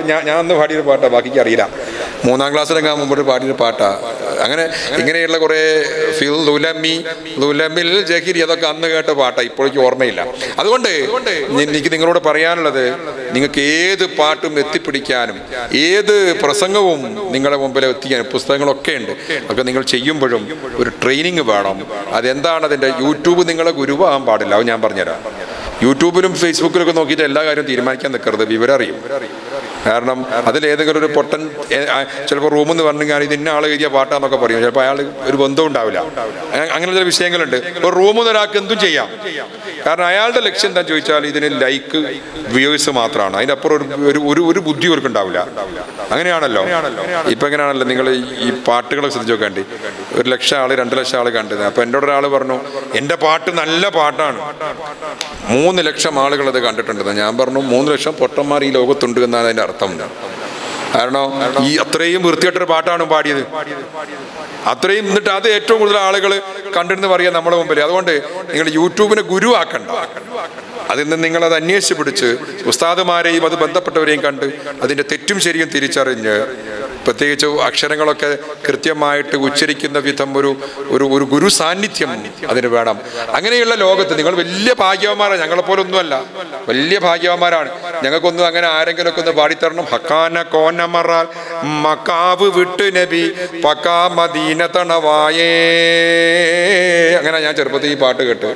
ഞാൻ ഞാൻ അന്ന് പാടിയൊരു പാട്ടാ ബാക്കിക്ക് അറിയില്ല. മൂന്നാം ക്ലാസ്സിലൊക്കെ മുമ്പോട്ട് പാടിയൊരു പാട്ടാ. അങ്ങനെ ഇങ്ങനെയുള്ള കുറേ ഫിൽ ലുലമി ലുലമിൽ ജഹിരി അതൊക്കെ അന്ന് കേട്ട പാട്ടാ ഇപ്പോഴേക്ക് ഓർമ്മയില്ല. അതുകൊണ്ട് എനിക്ക് നിങ്ങളോട് പറയാനുള്ളത് നിങ്ങൾക്ക് ഏത് പാട്ടും എത്തിപ്പിടിക്കാനും ഏത് പ്രസംഗവും നിങ്ങളുടെ മുമ്പിൽ എത്തിക്കാനും പുസ്തകങ്ങളൊക്കെ ഉണ്ട്. അതൊക്കെ നിങ്ങൾ ചെയ്യുമ്പോഴും ഒരു ട്രെയിനിങ് വേണം. അതെന്താണ് അതിന്റെ യൂട്യൂബ് നിങ്ങളെ ഗുരുവാകാൻ പാടില്ല അത് ഞാൻ പറഞ്ഞുതരാം. യൂട്യൂബിലും ഫേസ്ബുക്കിലും ഒക്കെ നോക്കിയിട്ട് എല്ലാ കാര്യവും തീരുമാനിക്കാൻ നിൽക്കരുത്. വിവരം അറിയും. കാരണം അതിലേതെങ്കിലും ഒരു പൊട്ടൻ ചിലപ്പോൾ റൂമെന്ന് പറഞ്ഞാൽ ഇത് ഇന്ന ആൾ എഴുതിയ പാട്ടാന്നൊക്കെ പറയും. ചിലപ്പോൾ അയാൾ ഒരു ബന്ധം ഉണ്ടാവില്ല. അങ്ങനെ ചില വിഷയങ്ങളുണ്ട്. ഒരു റൂമിൽ ഒരാൾക്ക് എന്തും ചെയ്യാം. കാരണം അയാളുടെ ലക്ഷ്യം എന്താ ചോദിച്ചാൽ ഇതിന് ലൈക്ക് വ്യൂവേഴ്സ് മാത്രമാണ്. അതിന്റെ അപ്പുറം ഒരു ഒരു ബുദ്ധി അവർക്ക് ഉണ്ടാവില്ല അങ്ങനെയാണല്ലോ. ഇപ്പൊ എങ്ങനെയാണല്ലോ നിങ്ങൾ ഈ പാട്ടുകളെ ശ്രദ്ധിച്ചു നോക്കേണ്ടി ഒരു ലക്ഷം ആൾ രണ്ട് ലക്ഷം ആൾ കണ്ടത് അപ്പൊ എന്റെ ഒരാൾ പറഞ്ഞു എന്റെ പാട്ട് നല്ല പാട്ടാണ്. മൂന്ന് ലക്ഷം ആളുകൾ അത് കണ്ടിട്ടുണ്ടെന്ന് ഞാൻ പറഞ്ഞു മൂന്ന് ലക്ഷം പൊട്ടന്മാർ ഈ ലോകത്തുണ്ട് എന്നാണ് അതിന്റെ അർത്ഥം. കാരണം ഈ അത്രയും വൃത്തികെട്ടൊരു പാട്ടാണ് പാടിയത്. അത്രയും എന്നിട്ട് അത് ഏറ്റവും കൂടുതൽ ആളുകൾ കണ്ടിരുന്ന് പറയാം നമ്മുടെ മുമ്പിൽ അതുകൊണ്ട് നിങ്ങൾ യൂട്യൂബിനെ ഗുരുവാക്കണ്ട. അതിൽ നിന്ന് നിങ്ങൾ അത് അന്വേഷിച്ച് പിടിച്ച് ഉസ്താദുമാരെയും അത് ബന്ധപ്പെട്ടവരെയും കണ്ട് അതിന്റെ തെറ്റും ശരിയും തിരിച്ചറിഞ്ഞ് പ്രത്യേകിച്ച് അക്ഷരങ്ങളൊക്കെ കൃത്യമായിട്ട് ഉച്ചരിക്കുന്ന വിധം ഒരു ഒരു ഒരു ഗുരു സാന്നിധ്യം അതിന് വേണം. അങ്ങനെയുള്ള ലോകത്ത് നിങ്ങൾ വലിയ ഭാഗ്യവന്മാരാണ് ഞങ്ങളെപ്പോലൊന്നുമല്ല. വലിയ ഭാഗ്യവന്മാരാണ്. ഞങ്ങൾക്കൊന്നും അങ്ങനെ ആരെങ്കിലും ഒക്കെ ഒന്ന് പാടിത്തരണം ഹക്കാന കോനമറാൽ മക്കാവ് വിട്ട് നബി പക്കാ മദീന തണവായേ. അങ്ങനെ ഞാൻ ചെറുപ്പത്തിൽ ഈ പാട്ട് കേട്ട്.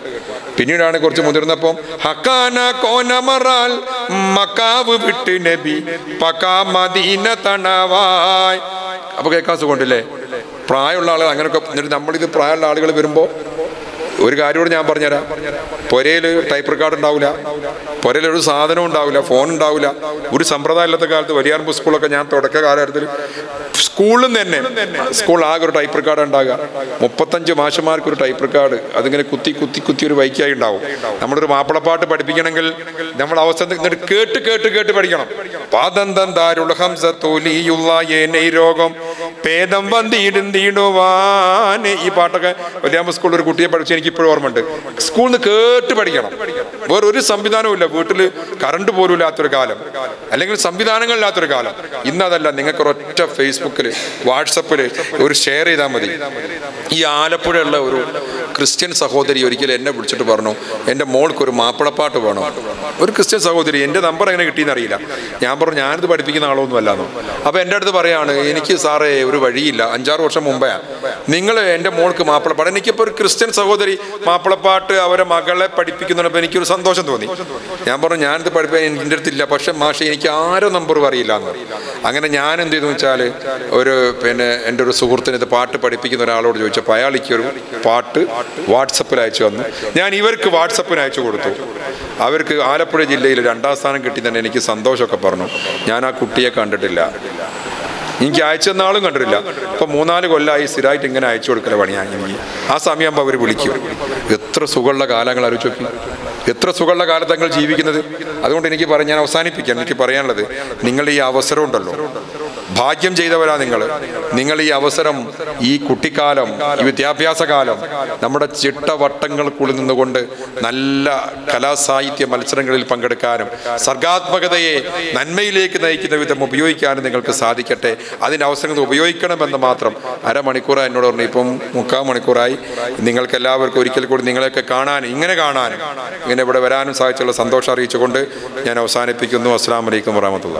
പിന്നീടാണ് കുറച്ച് മുതിർന്നപ്പം ഹക്കാന കോനമറാൽ മക്കാവ് വിട്ട് നബി പക്കാ മദീന തണവായ് അപ്പൊ കേൾക്കാൻ സുഖമുണ്ടല്ലേ? പ്രായമുള്ള ആളുകൾ അങ്ങനെയൊക്കെ നമ്മളിത് പ്രായമുള്ള ആളുകൾ വരുമ്പോൾ ഒരു കാര്യമോട് ഞാൻ പറഞ്ഞുതരാം. പുരയിൽ ടൈപ്പ് റെക്കോർഡ് ഉണ്ടാവില്ല പുരയിൽ ഒരു സാധനം ഉണ്ടാവില്ല ഫോൺ ഉണ്ടാവില്ല ഒരു സമ്പ്രദായം ഇല്ലാത്ത കാലത്ത് വലിയാർമ്പ് സ്കൂളൊക്കെ ഞാൻ തുടക്ക കാലഘട്ടത്തിൽ സ്കൂളിൽ തന്നെ സ്കൂൾ ആകെ ഒരു ടൈപ്പ് റെക്കോർഡ് ഉണ്ടാകുക. മുപ്പത്തഞ്ച് മാഷന്മാർക്ക് ഒരു ടൈപ്പ് റെക്കോർഡ് അതിങ്ങനെ കുത്തി കുത്തി കുത്തി ഒരു ബൈക്കായി ഉണ്ടാവും. നമ്മളൊരു മാപ്പിളപ്പാട്ട് പഠിപ്പിക്കണമെങ്കിൽ നമ്മൾ അവസ്ഥ കേട്ട് കേട്ട് കേട്ട് പഠിക്കണം. പാദന്തം രോഗം പേദം ഈ പാട്ടൊക്കെ വലിയാമ്പ സ്കൂളിൽ ഒരു കുട്ടിയെ പഠിച്ചു എനിക്ക് ഇപ്പോഴും ഓർമ്മയുണ്ട്. സ്കൂളിൽ നിന്ന് കേട്ട് പഠിക്കണം. വേറെ ഒരു സംവിധാനവും ഇല്ല. വീട്ടിൽ കറണ്ട് പോലും ഇല്ലാത്തൊരു കാലം. അല്ലെങ്കിൽ സംവിധാനങ്ങളില്ലാത്തൊരു കാലം. ഇന്നതല്ല നിങ്ങൾക്ക് ഒരൊറ്റ ഫേസ്ബുക്കിൽ വാട്സപ്പിൽ ഒരു ഷെയർ ചെയ്താൽ മതി. ഈ ആലപ്പുഴയുള്ള ഒരു ക്രിസ്ത്യൻ സഹോദരി ഒരിക്കലും എന്നെ വിളിച്ചിട്ട് പറഞ്ഞു എന്റെ മോൾക്ക് ഒരു മാപ്പിളപ്പാട്ട് വേണം. ഒരു ക്രിസ്ത്യൻ സഹോദരി എന്റെ നമ്പർ എങ്ങനെ കിട്ടിയെന്ന് അറിയില്ല. ഞാൻ പറഞ്ഞു ഞാനിത് പഠിപ്പിക്കുന്ന ആളൊന്നും അല്ലാന്ന് അപ്പോൾ എന്റെ അടുത്ത് പറയാണ് എനിക്ക് സാറേ ഒരു വഴിയില്ല. അഞ്ചാറ് വർഷം മുമ്പേ നിങ്ങൾ എന്റെ മോൾക്ക് മാപ്പിളപ്പാട് എനിക്കിപ്പോൾ ഒരു ക്രിസ്ത്യൻ സഹോദരി മാപ്പിളപ്പാട്ട് അവരെ മകളെ പഠിപ്പിക്കുന്നുണ്ടപ്പോൾ എനിക്കൊരു സന്തോഷം തോന്നി. ഞാൻ പറഞ്ഞു ഞാനിത് പഠിപ്പിക്കാൻ എന്റെ അടുത്തില്ല. പക്ഷെ മാഷെ എനിക്ക് ആരോ നമ്പർ അറിയില്ല എന്ന്. അങ്ങനെ ഞാൻ എന്ത് ചെയ്തു വെച്ചാൽ ഒരു പിന്നെ എന്റെ ഒരു സുഹൃത്തിന് ഇത് പാട്ട് പഠിപ്പിക്കുന്ന ഒരാളോട് ചോദിച്ചപ്പോൾ അയാൾ ഒരു പാട്ട് വാട്സപ്പിൽ അയച്ചു വന്നു ഞാൻ ഇവർക്ക് വാട്സപ്പിന് അയച്ചു കൊടുത്തു. അവർക്ക് ആലപ്പുഴ ജില്ലയിൽ രണ്ടാം സ്ഥാനം കിട്ടി തന്നെ എനിക്ക് സന്തോഷമൊക്കെ പറഞ്ഞു. ഞാൻ ആ കുട്ടിയെ കണ്ടിട്ടില്ല. എനിക്ക് അയച്ചു തന്നാളും കണ്ടിട്ടില്ല. അപ്പൊ മൂന്നാൽ കൊല്ലമായി സ്ഥിരമായിട്ട് ഇങ്ങനെ അയച്ചു കൊടുക്കല പണിയാണ് ഞാൻ ആ സമയമാകുമ്പോൾ അവർ വിളിക്കും. എത്ര സുഖമുള്ള കാലങ്ങൾ നോക്കി. എത്ര സുഖമുള്ള കാലത്ത് നിങ്ങൾ ജീവിക്കുന്നത്? അതുകൊണ്ട് എനിക്ക് പറയാം ഞാൻ അവസാനിപ്പിക്കാം. എനിക്ക് പറയാനുള്ളത് നിങ്ങളുടെ ഈ അവസരം ഉണ്ടല്ലോ. ഭാഗ്യം ചെയ്തവരാ നിങ്ങൾ. നിങ്ങൾ ഈ അവസരം ഈ കുട്ടിക്കാലം ഈ വിദ്യാഭ്യാസ കാലം നമ്മുടെ ചിട്ടവട്ടങ്ങൾക്കുള്ളിൽ നിന്നുകൊണ്ട് നല്ല കലാസാഹിത്യ മത്സരങ്ങളിൽ പങ്കെടുക്കാനും സർഗാത്മകതയെ നന്മയിലേക്ക് നയിക്കുന്ന വിധം ഉപയോഗിക്കാനും നിങ്ങൾക്ക് സാധിക്കട്ടെ. അതിന്റെ അവസരങ്ങൾ ഉപയോഗിക്കണമെന്ന് മാത്രം അരമണിക്കൂറായി എന്നോട് പറഞ്ഞു. ഇപ്പം മുക്കാൽ മണിക്കൂറായി. നിങ്ങൾക്ക് എല്ലാവർക്കും ഒരിക്കൽ കൂടി നിങ്ങളെയൊക്കെ കാണാനും ഇങ്ങനെ കാണാനും ഇങ്ങനെ ഇവിടെ വരാനും സാധിച്ചുള്ള സന്തോഷം അറിയിച്ചുകൊണ്ട് ഞാൻ അവസാനിപ്പിക്കുന്നു. അസ്സാം വലൈക്കും വറഹമത്തുള്ള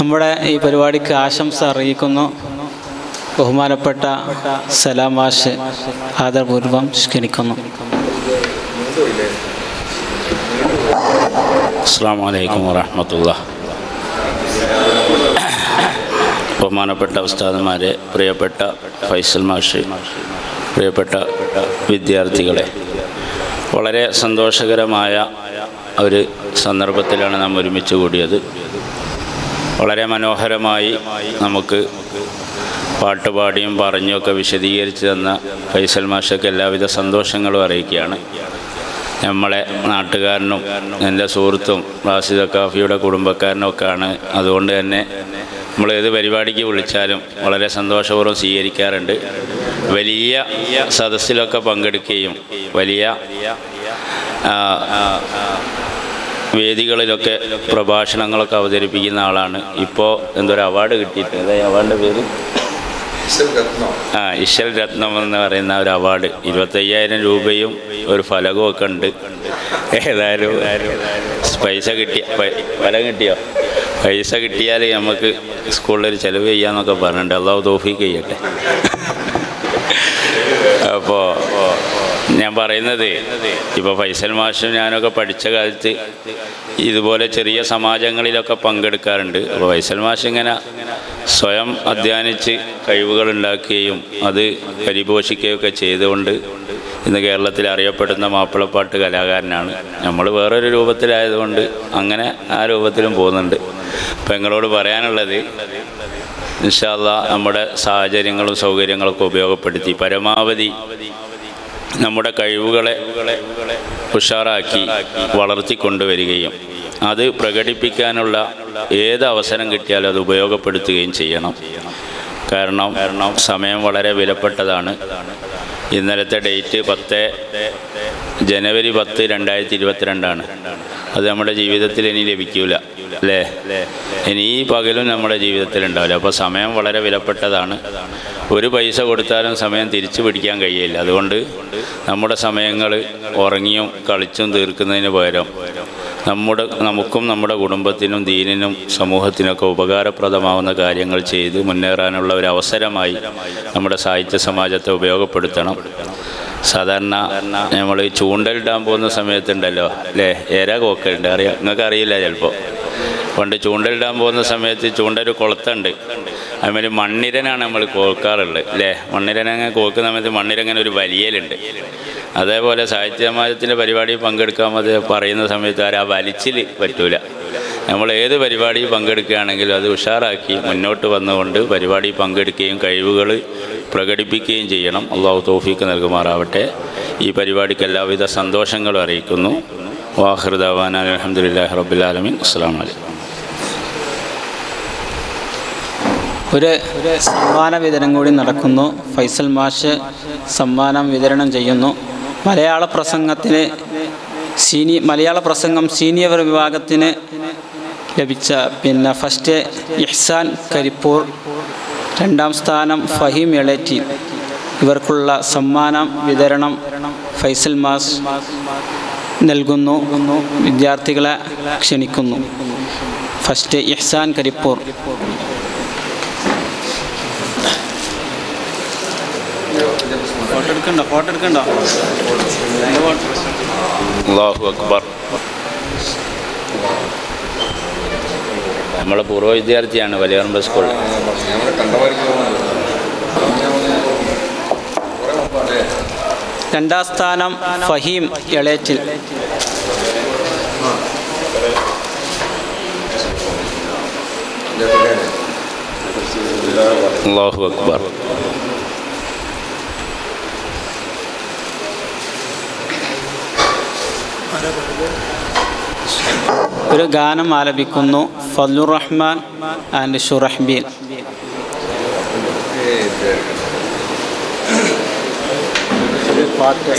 നമ്മുടെ ഈ പരിപാടിക്ക് ആശംസ അറിയിക്കുന്നു. ബഹുമാനപ്പെട്ട സലാം മാഷ് ആദരപൂർവം ക്ഷണിക്കുന്നു. അസ്സാം വലൈക്കും വറഹമത്തുള്ള ബഹുമാനപ്പെട്ട ഉസ്താദന്മാരെ പ്രിയപ്പെട്ട ഫൈസൽ മാഷ് പ്രിയപ്പെട്ട വിദ്യാർത്ഥികളെ വളരെ സന്തോഷകരമായ ഒരു സന്ദർഭത്തിലാണ് നാം ഒരുമിച്ച് കൂടിയത്. വളരെ മനോഹരമായി നമുക്ക് പാട്ടുപാടിയും പറഞ്ഞുമൊക്കെ വിശദീകരിച്ച് തന്ന ഫൈസൽ മാഷയ്ക്ക് എല്ലാവിധ സന്തോഷങ്ങളും അറിയിക്കുകയാണ്. നമ്മളെ നാട്ടുകാരനും എന്റെ സുഹൃത്തും റാസിദ കാഫിയുടെ കുടുംബക്കാരനും ഒക്കെയാണ് അതുകൊണ്ട് തന്നെ നമ്മൾ ഏത് പരിപാടിക്ക് വിളിച്ചാലും വളരെ സന്തോഷപൂർവം സ്വീകരിക്കാറുണ്ട്. വലിയ സദസ്സിലൊക്കെ പങ്കെടുക്കുകയും വലിയ വേദികളിലൊക്കെ പ്രഭാഷണങ്ങളൊക്കെ അവതരിപ്പിക്കുന്ന ആളാണ്. ഇപ്പോൾ എന്തൊരു അവാർഡ് കിട്ടിയിട്ട്? ഏതാ ഈ അവാർഡിന്റെ പേര്? ആ ഇശൽ രത്നം എന്ന് പറയുന്ന ഒരു അവാർഡ് ഇരുപത്തയ്യായിരം രൂപയും ഒരു ഫലകവും ഒക്കെ ഉണ്ട്. ഏതായാലും പൈസ കിട്ടിയ ഫലം കിട്ടിയോ? പൈസ കിട്ടിയാൽ നമുക്ക് സ്കൂളിൽ ചിലവ് ചെയ്യാന്നൊക്കെ പറഞ്ഞിട്ടുണ്ട്. അള്ളാഹു തോഫി ചെയ്യട്ടെ. അപ്പോൾ ഞാൻ പറയുന്നത്. ഇപ്പോൾ ഫൈസൽ മാഷും ഞാനൊക്കെ പഠിച്ച കാലത്ത് ഇതുപോലെ ചെറിയ സമാജങ്ങളിലൊക്കെ പങ്കെടുക്കാറുണ്ട്. അപ്പോൾ ഫൈസൽ മാഷ് ഇങ്ങനെ സ്വയം അധ്വാനിച്ച് കഴിവുകൾ ഉണ്ടാക്കുകയും അത് പരിപോഷിക്കുകയൊക്കെ ചെയ്തുകൊണ്ട് ഇന്ന് കേരളത്തിൽ അറിയപ്പെടുന്ന മാപ്പിളപ്പാട്ട് കലാകാരനാണ്. നമ്മൾ വേറൊരു രൂപത്തിലായതുകൊണ്ട് അങ്ങനെ ആ രൂപത്തിലും പോകുന്നുണ്ട്. അപ്പം നിങ്ങളോട് പറയാനുള്ളത് ഇൻഷാല്ല നമ്മുടെ സാഹചര്യങ്ങളും സൗകര്യങ്ങളൊക്കെ ഉപയോഗപ്പെടുത്തി. പരമാവധി നമ്മുടെ കഴിവുകളെ ഉഷാറാക്കി വളർത്തിക്കൊണ്ടുവരികയും അത് പ്രകടിപ്പിക്കാനുള്ള ഏത് അവസരം കിട്ടിയാലും അത് ഉപയോഗപ്പെടുത്തുകയും ചെയ്യണം. കാരണം സമയം വളരെ വിലപ്പെട്ടതാണ്. ഇന്നലത്തെ ഡേറ്റ് പത്ത് ജനുവരി പത്ത് രണ്ടായിരത്തി ഇരുപത്തിരണ്ടാണ് അത് നമ്മുടെ ജീവിതത്തിൽ ഇനി ലഭിക്കൂല അല്ലേ? ഇനി ഈ പകലും നമ്മുടെ ജീവിതത്തിൽ ഉണ്ടാവില്ല അപ്പോൾ സമയം വളരെ വിലപ്പെട്ടതാണ്. ഒരു പൈസ കൊടുത്താലും സമയം തിരിച്ചു പിടിക്കാൻ കഴിയില്ല. അതുകൊണ്ട് നമ്മുടെ സമയങ്ങൾ ഉറങ്ങിയും കളിച്ചും തീർക്കുന്നതിന് പകരം നമ്മുടെ നമുക്കും നമ്മുടെ കുടുംബത്തിനും ദീനിനും സമൂഹത്തിനൊക്കെ ഉപകാരപ്രദമാവുന്ന കാര്യങ്ങൾ ചെയ്ത് മുന്നേറാനുള്ള ഒരു അവസരമായി നമ്മുടെ സാഹിത്യ സമാജത്തെ ഉപയോഗപ്പെടുത്തണം. സാധാരണ നമ്മൾ ഈ ചൂണ്ടലിടാൻ പോകുന്ന സമയത്തുണ്ടല്ലോ അല്ലേ? ഏര കോക്കലുണ്ട്. അറിയാം നിങ്ങൾക്ക് അറിയില്ല ചിലപ്പോൾ പണ്ട് ചൂണ്ടലിടാൻ പോകുന്ന സമയത്ത് ചൂണ്ടൊരു കുളത്തുണ്ട്. അതുമാതിരി മണ്ണിരനാണ് നമ്മൾ കോർക്കാറുള്ളത് അല്ലേ മണ്ണിരനങ്ങനെ കോർക്കുന്ന സമയത്ത് മണ്ണിരങ്ങനെ ഒരു വലിയലുണ്ട്. അതേപോലെ സാഹിത്യ സമാജത്തിന്റെ പരിപാടിയിൽ പങ്കെടുക്കാൻ അത് പറയുന്ന സമയത്ത് ആരും ആ വലിച്ചിൽ പറ്റൂല. നമ്മൾ ഏത് പരിപാടിയിൽ പങ്കെടുക്കുകയാണെങ്കിലും അത് ഉഷാറാക്കി മുന്നോട്ട് വന്നുകൊണ്ട് പരിപാടി പങ്കെടുക്കുകയും കഴിവുകൾ പ്രകടിപ്പിക്കുകയും ചെയ്യണം. അള്ളാഹു തോഫീക്ക് നൽകുമാറാവട്ടെ. ഈ പരിപാടിക്ക് എല്ലാവിധ സന്തോഷങ്ങളും അറിയിക്കുന്നു. വാഹൃദാൻ അലഹമുല്ലാ റബ്ബുലാലമീൻ അസ്സാം വലൈക്കും ഒരു സമ്മാന വിതരണം കൂടി നടക്കുന്നു. ഫൈസൽ മാഷ് സമ്മാനം വിതരണം ചെയ്യുന്നു. മലയാള പ്രസംഗത്തിന് സീനി മലയാള പ്രസംഗം സീനിയർ വിഭാഗത്തിന് ലഭിച്ച പിന്നെ ഫസ്റ്റ് ഇഹ്സാൻ കരിപ്പൂർ രണ്ടാം സ്ഥാനം ഫഹീം എളേറ്റി. ഇവർക്കുള്ള സമ്മാനം വിതരണം ഫൈസൽ മാസ് നൽകുന്നു. വിദ്യാർത്ഥികളെ ക്ഷണിക്കുന്നു. ഫസ്റ്റ് ഇഹ്സാൻ കരിപ്പൂർ. എടുക്കണ്ടോ? ഫോട്ടോ എടുക്കണ്ടോ? അള്ളാഹു അക്ബർ. നമ്മളെ പൂർവ വിദ്യാർത്ഥിയാണ് വലിയറമ്പ സ്കൂളിൽ. രണ്ടാം സ്ഥാനം ഫഹീം എളേറ്റിൽ അള്ളാഹു അക്ബർ. ഒരു ഗാനം ആലപിക്കുന്നു. ഫലുറഹ്മാൻ ആൻഡ് ഷുറഹ്ബീൻ പാട്ട്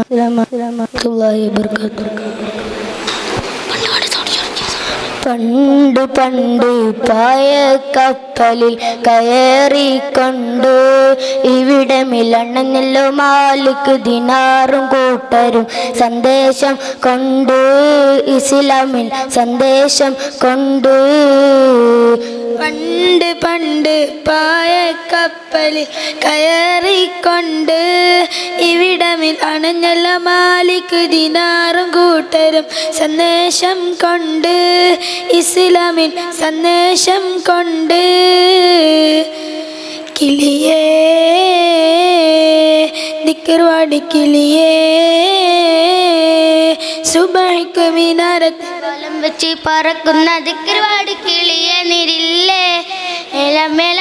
മോശല്ലേ മോനെ കൊണ്ട് പണ്ട് പണ്ട് പായ കപ്പലിൽ കയറിക്കൊണ്ടു ഇവിടെ മിലണ്ണെന്നല്ലോ മാലിക്ക് ദിനാറും കൂട്ടരും സന്ദേശം കൊണ്ട്. ഇസ്ലാമിൽ സന്ദേശം കൊണ്ട്. പണ്ട് പണ്ട് പായ കപ്പലിൽ കയറിക്കൊണ്ട് ഇവിടമിൽ അണഞ്ഞല്ല മാലിക്ക് ദിനാറും കൂട്ടരും സന്ദേശം കൊണ്ട്. ഇസ്ലാമിൽ സന്ദേശം കൊണ്ട് കിളിയേ ദിക്കർവാടി കിളിയേ സുബഹിക്ക് വെച്ച് പറക്കുന്ന ദിക്കർവാടി കിളിയെ നിരില്ലേ? മേല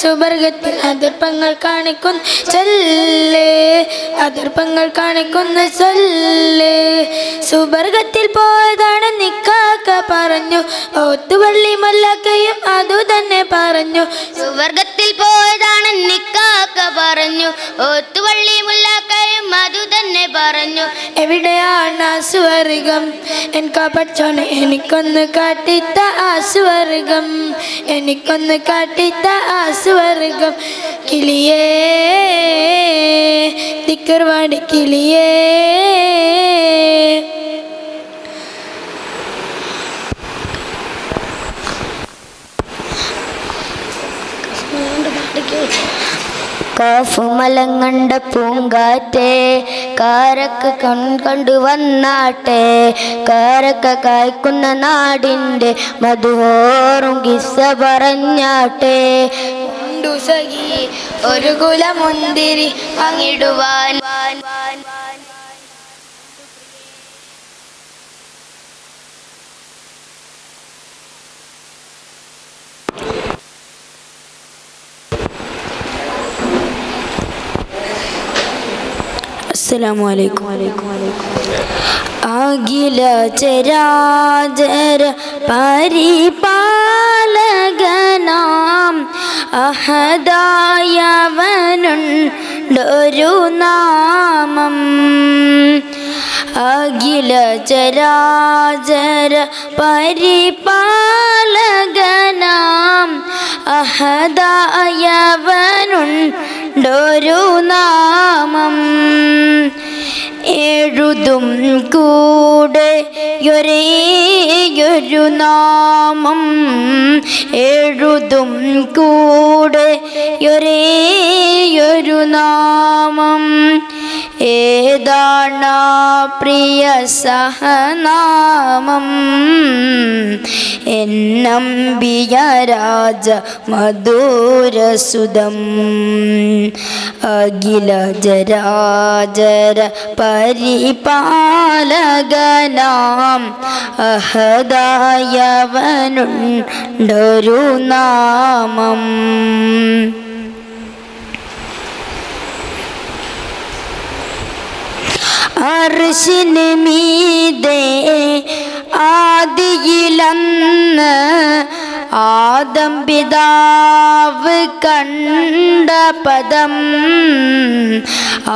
സുബർഗത്തിൽ അതിർപ്പങ്ങൾ കാണിക്കുന്ന. ചൊല്ലേ അതിർപ്പങ്ങൾ കാണിക്കുന്ന. ചൊല്ലേ സുവർഗത്തിൽ പോയതാണ് നിക്കാക്ക പറഞ്ഞു. ഓത്തുവള്ളി മല്ലക്കയും അതു തന്നെ പറഞ്ഞു. സുവർഗത്തിൽ പോയതാണ് നിക്കാക്ക പറഞ്ഞു. ഓത്തുവള്ളി മുല്ലാക്കയും അതു തന്നെ പറഞ്ഞു. എവിടെയാണ് ആ സ്വർഗം എനിക്ക് പച്ചോനെ എനിക്കൊന്ന് കാട്ടിത്ത ആ എനിക്കൊന്ന് കാട്ടിത്ത ആ സ്വർഗം കിളിയേ. തിക്കർവാടി കിളിയേ കാഫുമലങ്ങണ്ട പൂങ്കാറ്റേ കാരക്ക കണ്ടു വന്നാട്ടെ കാരക്ക കായ്ക്കുന്ന നാടിന്റെ മധുഹോറും കിസ്സ പറഞ്ഞാട്ടെ. ഒരു കുലമുന്തിരി അങ്ങിടുവാൻ അസ്സലാമു അലൈക്കും. അഖില ചരാചര പരിപാലകനാം. അഹദായവനുണ്ടൊരു നാമം. അഖില ചരാചര പരിപാലകനാം. അഹദായവനുണ്ടൊരു നാമം. എഴുതും കൂടെ ഒരേയൊരു നാമം. എഴുതും കൂടെ ഒരേയൊരു നാമം. ഏതാണ് പ്രിയ സഹനാമം? എന്നമ്പിയ രാജ മധുരസുതം. അഖില ജരാജര പരിപാലകനാം. അഹദായവനുണ്ടൊരു നാമം. അർശിന് മീതേ ആദിയിലന്ന് ആദം പിതാവ് കണ്ട പദം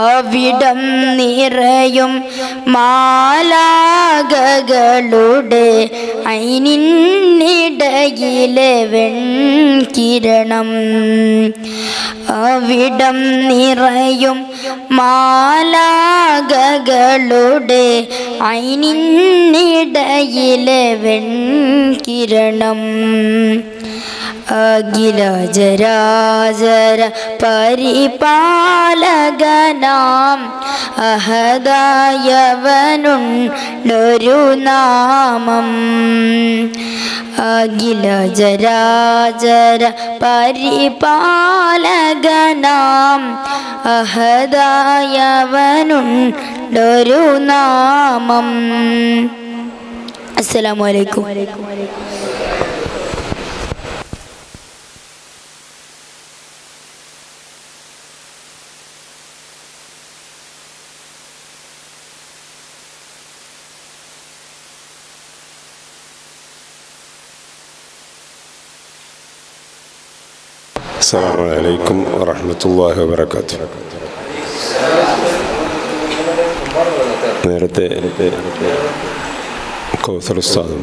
അവിടം നിറയും മാലാകകളുടെ ഐനിന്നിടയിലെ വെൺകിരണം. അവിടം നിറയും മാലാകകളുടെ ഐനിന്നിടയിലെ വെൺകിരണം. അഖില ജരാജര പരിപാലകനാം. അഹദായവനുണ്ടൊരു നാമം അഖില ജരാജര പരിപാലകനാം. അഹദായവനുണ്ടൊരു നാമം അസ്സലാമു السلام عليكم ورحمة الله وبركاته നേരത്തെ കൗസർ ഉസ്താദും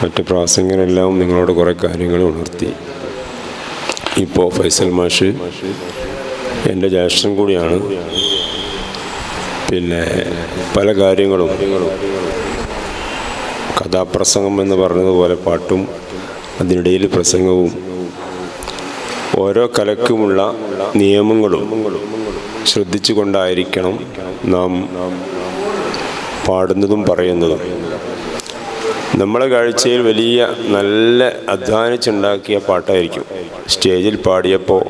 മറ്റ് പ്രാസംഗരെല്ലാം നിങ്ങളോട് കുറേ കാര്യങ്ങൾ ഉണർത്തി ഇപ്പോൾ ഫൈസൽ മാഷ് എൻ്റെ ജ്യേഷ്ഠൻ കൂടിയാണ് പിന്നെ പല കാര്യങ്ങളും കഥാപ്രസംഗം എന്ന് പറഞ്ഞതുപോലെ പാട്ടും അതിനിടയിൽ പ്രസംഗവും ഓരോ കലക്കുമുള്ള നിയമങ്ങളും ശ്രദ്ധിച്ചുകൊണ്ടായിരിക്കണം നാം പാടുന്നതും പറയുന്നതും. നമ്മളെ കാഴ്ചയിൽ വലിയ നല്ല അധ്വാനിച്ചുണ്ടാക്കിയ പാട്ടായിരിക്കും. സ്റ്റേജിൽ പാടിയപ്പോൾ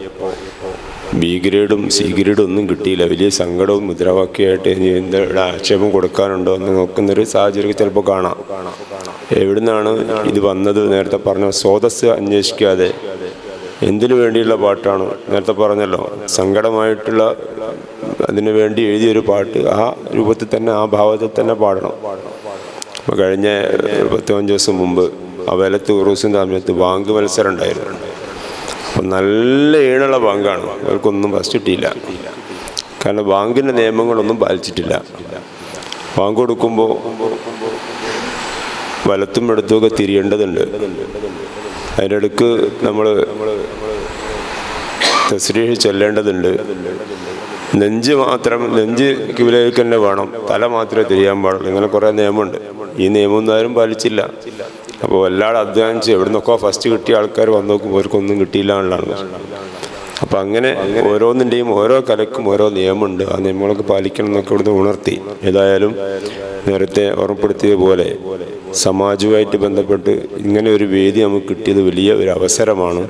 ബി ഗ്രേഡും സി ഗ്രേഡും ഒന്നും കിട്ടിയില്ല. വലിയ സങ്കടവും മുദ്രാവാക്യമായിട്ട് ഇനി എന്താ ആക്ഷേപം കൊടുക്കാനുണ്ടോ എന്ന് നോക്കുന്നൊരു സാഹചര്യം ചിലപ്പോൾ കാണാം. എവിടുന്നാണ് ഇത് വന്നത്? നേരത്തെ പറഞ്ഞ സ്രോതസ് അന്വേഷിക്കാതെ എന്തിനു വേണ്ടിയുള്ള പാട്ടാണ്? നേരത്തെ പറഞ്ഞല്ലോ സങ്കടമായിട്ടുള്ള അതിനു വേണ്ടി എഴുതിയൊരു പാട്ട് ആ രൂപത്തിൽ തന്നെ ആ ഭാവത്തിൽ തന്നെ പാടണം. അപ്പോൾ കഴിഞ്ഞ പത്ത് ദിവസം മുമ്പ് അവേലത്ത് ഉറൂസിൻ സമയത്ത് ബാങ്ക് മത്സരം ഉണ്ടായിരുന്നു. അപ്പം നല്ല ഈണുള്ള ബാങ്കാണ്. അവർക്കൊന്നും ഫസ്റ്റ് കിട്ടിയില്ല. കാരണം ബാങ്കിന്റെ നിയമങ്ങളൊന്നും പാലിച്ചിട്ടില്ല. ബാങ്ക് കൊടുക്കുമ്പോൾ വലത്തും എടുത്തുമൊക്കെ തിരിയേണ്ടതുണ്ട്. അതിന്റെ അടുക്ക് നമ്മൾ തസ്രീഹ് ചെല്ലേണ്ടതുണ്ട്. നെഞ്ച് മാത്രം നെഞ്ച് കിവിലേക്ക് തന്നെ വേണം. തല മാത്രമേ തിരിയാൻ പാടുള്ളൂ. ഇങ്ങനെ കുറേ നിയമമുണ്ട്. ഈ നിയമമൊന്നും ആരും പാലിച്ചില്ല. അപ്പോൾ എല്ലാവരും അധ്വാനിച്ച് എവിടെ നിന്നൊക്കെ ഫസ്റ്റ് കിട്ടിയ ആൾക്കാർ വന്നു നോക്കുമ്പോൾ അവർക്കൊന്നും കിട്ടിയില്ല എന്നുള്ളതാണ് അപ്പം അങ്ങനെ ഓരോന്നിന്റെയും ഓരോ കലക്കും ഓരോ നിയമമുണ്ട്. ആ നിയമങ്ങളൊക്കെ പാലിക്കണം എന്നൊക്കെ ഇവിടുന്ന് ഉണർത്തി. ഏതായാലും നേരത്തെ ഓർമ്മപ്പെടുത്തിയ പോലെ സമാജവുമായിട്ട് ബന്ധപ്പെട്ട് ഇങ്ങനെ ഒരു വേദി നമുക്ക് കിട്ടിയത് വലിയ ഒരു അവസരമാണ്.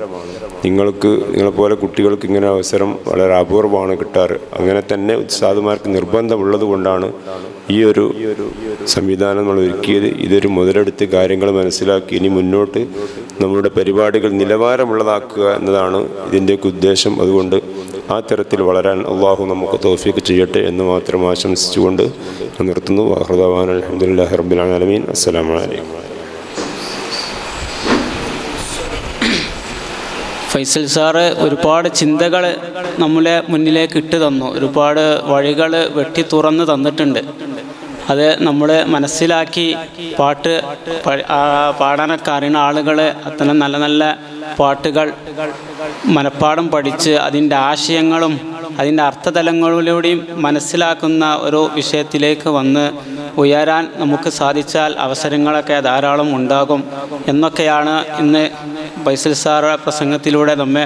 നിങ്ങൾക്ക് നിങ്ങളെപ്പോലെ കുട്ടികൾക്ക് ഇങ്ങനെ അവസരം വളരെ അപൂർവമാണ് കിട്ടാറ്. അങ്ങനെ തന്നെ ഉസ്താദുമാർക്ക് നിർബന്ധമുള്ളത് കൊണ്ടാണ് ഈ ഒരു സംവിധാനം നമ്മൾ ഒരുക്കിയത്. ഇതൊരു മുതലെടുത്ത് കാര്യങ്ങൾ മനസ്സിലാക്കി ഇനി മുന്നോട്ട് നമ്മുടെ പരിപാടികൾ നിലവാരമുള്ളതാക്കുക എന്നതാണ് ഇതിന്റെയൊക്കെ ഉദ്ദേശം. അതുകൊണ്ട് ആ തരത്തിൽ വളരാൻ അള്ളാഹു നമുക്ക് തോഫിക്ക് ചെയ്യട്ടെ എന്ന് മാത്രം ആശംസിച്ചുകൊണ്ട് നിർത്തുന്നു. വാഹൃദാൻ അലഹമുല്ലാ റബ്ബുലാലമീൻ അസ്സലാമലൈക്കും ഫൈസൽ സാറ് ഒരുപാട് ചിന്തകൾ നമ്മളെ മുന്നിലേക്ക് ഇട്ട് തന്നു. ഒരുപാട് വഴികൾ വെട്ടി തുറന്ന് തന്നിട്ടുണ്ട്. അത് നമ്മൾ മനസ്സിലാക്കി പാട്ട് പാടാനൊക്കെ അറിയുന്ന ആളുകൾ അത്തരം നല്ല നല്ല പാട്ടുകൾ മനഃപ്പാടം പഠിച്ച് അതിന്റെ ആശയങ്ങളും അതിന്റെ അർത്ഥതലങ്ങളിലൂടെയും മനസ്സിലാക്കുന്ന ഒരു വിഷയത്തിലേക്ക് വന്ന് ഉയരാൻ നമുക്ക് സാധിച്ചാൽ അവസരങ്ങളൊക്കെ ധാരാളം ഉണ്ടാകും എന്നൊക്കെയാണ് ഇന്ന് ബൈസൽ സാറ പ്രസംഗത്തിലൂടെ നമ്മെ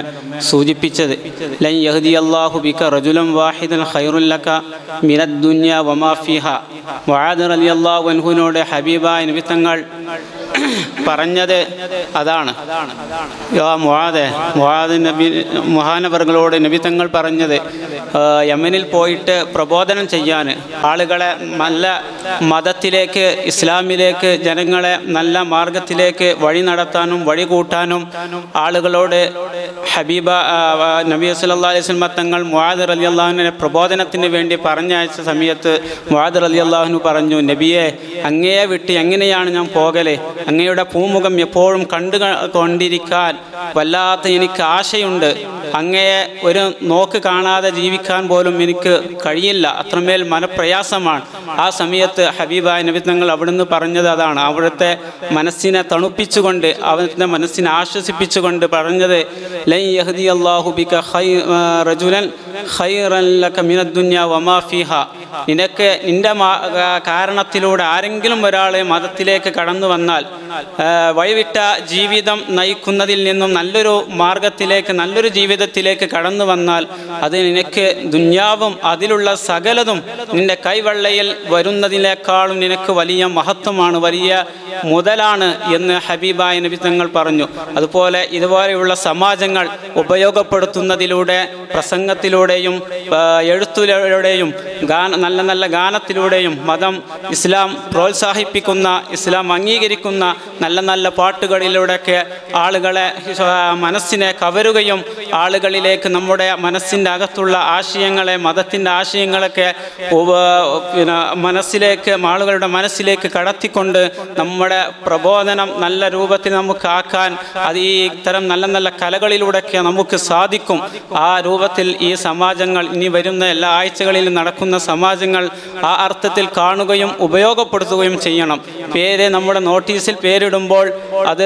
സൂചിപ്പിച്ചത്. ലൈ അള്ളാഹു ബിക റജുലം വാഹിദൻ വമാ റളിയല്ലാഹു ഹബീബായ നബി തങ്ങൾ പറഞ്ഞത് അതാണ്. മൊഹാനവറുകളോട് നബി നബി തങ്ങൾ പറഞ്ഞത് യമനിൽ പോയിട്ട് പ്രബോധനം ചെയ്യാൻ ആളുകളെ നല്ല മതത്തിലേക്ക് ഇസ്ലാമിലേക്ക് ജനങ്ങളെ നല്ല മാർഗത്തിലേക്ക് വഴി നടത്താനും വഴി കൂട്ടാനും ആളുകളോട് ഹബീബ നബി സല്ലല്ലാഹു അലൈഹി തങ്ങൾ തങ്ങൾ അലി അള്ളാഹുവിനെ പ്രബോധനത്തിന് വേണ്ടി പറഞ്ഞയച്ച സമയത്ത് മുഹാദ് അലി അള്ളാഹുനു പറഞ്ഞു നബിയെ അങ്ങയെ വിട്ട് എങ്ങനെയാണ് ഞാൻ പോകൽ? അങ്ങയുടെ പൂമുഖം എപ്പോഴും കണ്ടു കൊണ്ടിരിക്കാൻ വല്ലാത്ത എനിക്ക് ആശയുണ്ട്. അങ്ങയെ ഒരു നോക്ക് കാണാതെ ജീവിക്കാൻ പോലും എനിക്ക് കഴിയില്ല. അത്രമേൽ മനപ്രയാസമാണ്. ആ സമയത്ത് ഹബീബായ നബി തങ്ങൾ അവിടുന്ന് പറഞ്ഞത് അതാണ്. അവിടുത്തെ മനസ്സിനെ തണുപ്പിച്ചുകൊണ്ട് അവിടുത്തെ മനസ്സിനെ ആശ്വസിപ്പിച്ചുകൊണ്ട് പറഞ്ഞത് ലൈ ബിക റജുലൻ നിനക്ക് നിന്റെ കാരണത്തിലൂടെ ആരെങ്കിലും ഒരാളെ മതത്തിലേക്ക് കടന്നു വന്നാൽ വഴിവിട്ട ജീവിതം നയിക്കുന്നതിൽ നിന്നും നല്ലൊരു മാർഗത്തിലേക്ക് നല്ലൊരു ജീവിതത്തിലേക്ക് കടന്നു വന്നാൽ അത് നിനക്ക് ദുന്യാവും അതിലുള്ള സകലതും നിന്റെ കൈവെള്ളയിൽ വരുന്നതിനേക്കാളും നിനക്ക് വലിയ മഹത്വമാണ് വലിയ മുതലാണ് എന്ന് ഹബീബായ നബി തങ്ങൾ പറഞ്ഞു. അതുപോലെ ഇതുപോലെയുള്ള സമാജങ്ങൾ ഉപയോഗപ്പെടുത്തുന്നതിലൂടെ പ്രസംഗത്തിലൂടെയും എഴുത്തിലൂടെയും ഗാന നല്ല നല്ല ഗാനത്തിലൂടെയും മതം ഇസ്ലാം പ്രോത്സാഹിപ്പിക്കുന്ന ഇസ്ലാം അംഗീകരിക്കുന്ന നല്ല നല്ല പാട്ടുകളിലൂടെയൊക്കെ ആളുകളെ മനസ്സിനെ കവരുകയും ആളുകളിലേക്ക് നമ്മുടെ മനസ്സിന്റെ അകത്തുള്ള ആശയങ്ങളെ മതത്തിന്റെ ആശയങ്ങളൊക്കെ പിന്നെ മനസ്സിലേക്ക് ആളുകളുടെ മനസ്സിലേക്ക് കടത്തിക്കൊണ്ട് നമ്മുടെ പ്രബോധനം നല്ല രൂപത്തിൽ നമുക്കാക്കാൻ അത് ഈ ഇത്തരം നല്ല നല്ല കലകളിലൂടെയൊക്കെ നമുക്ക് സാധിക്കും. ആ രൂപത്തിൽ ഈ സമാജങ്ങൾ ഇനി വരുന്ന എല്ലാ ആഴ്ചകളിലും നടക്കുന്ന സമാജങ്ങൾ ആ അർത്ഥത്തിൽ കാണുകയും ഉപയോഗപ്പെടുത്തുകയും ചെയ്യണം. പേര് നമ്മുടെ നോട്ടീസിൽ പേരിടുമ്പോൾ അത്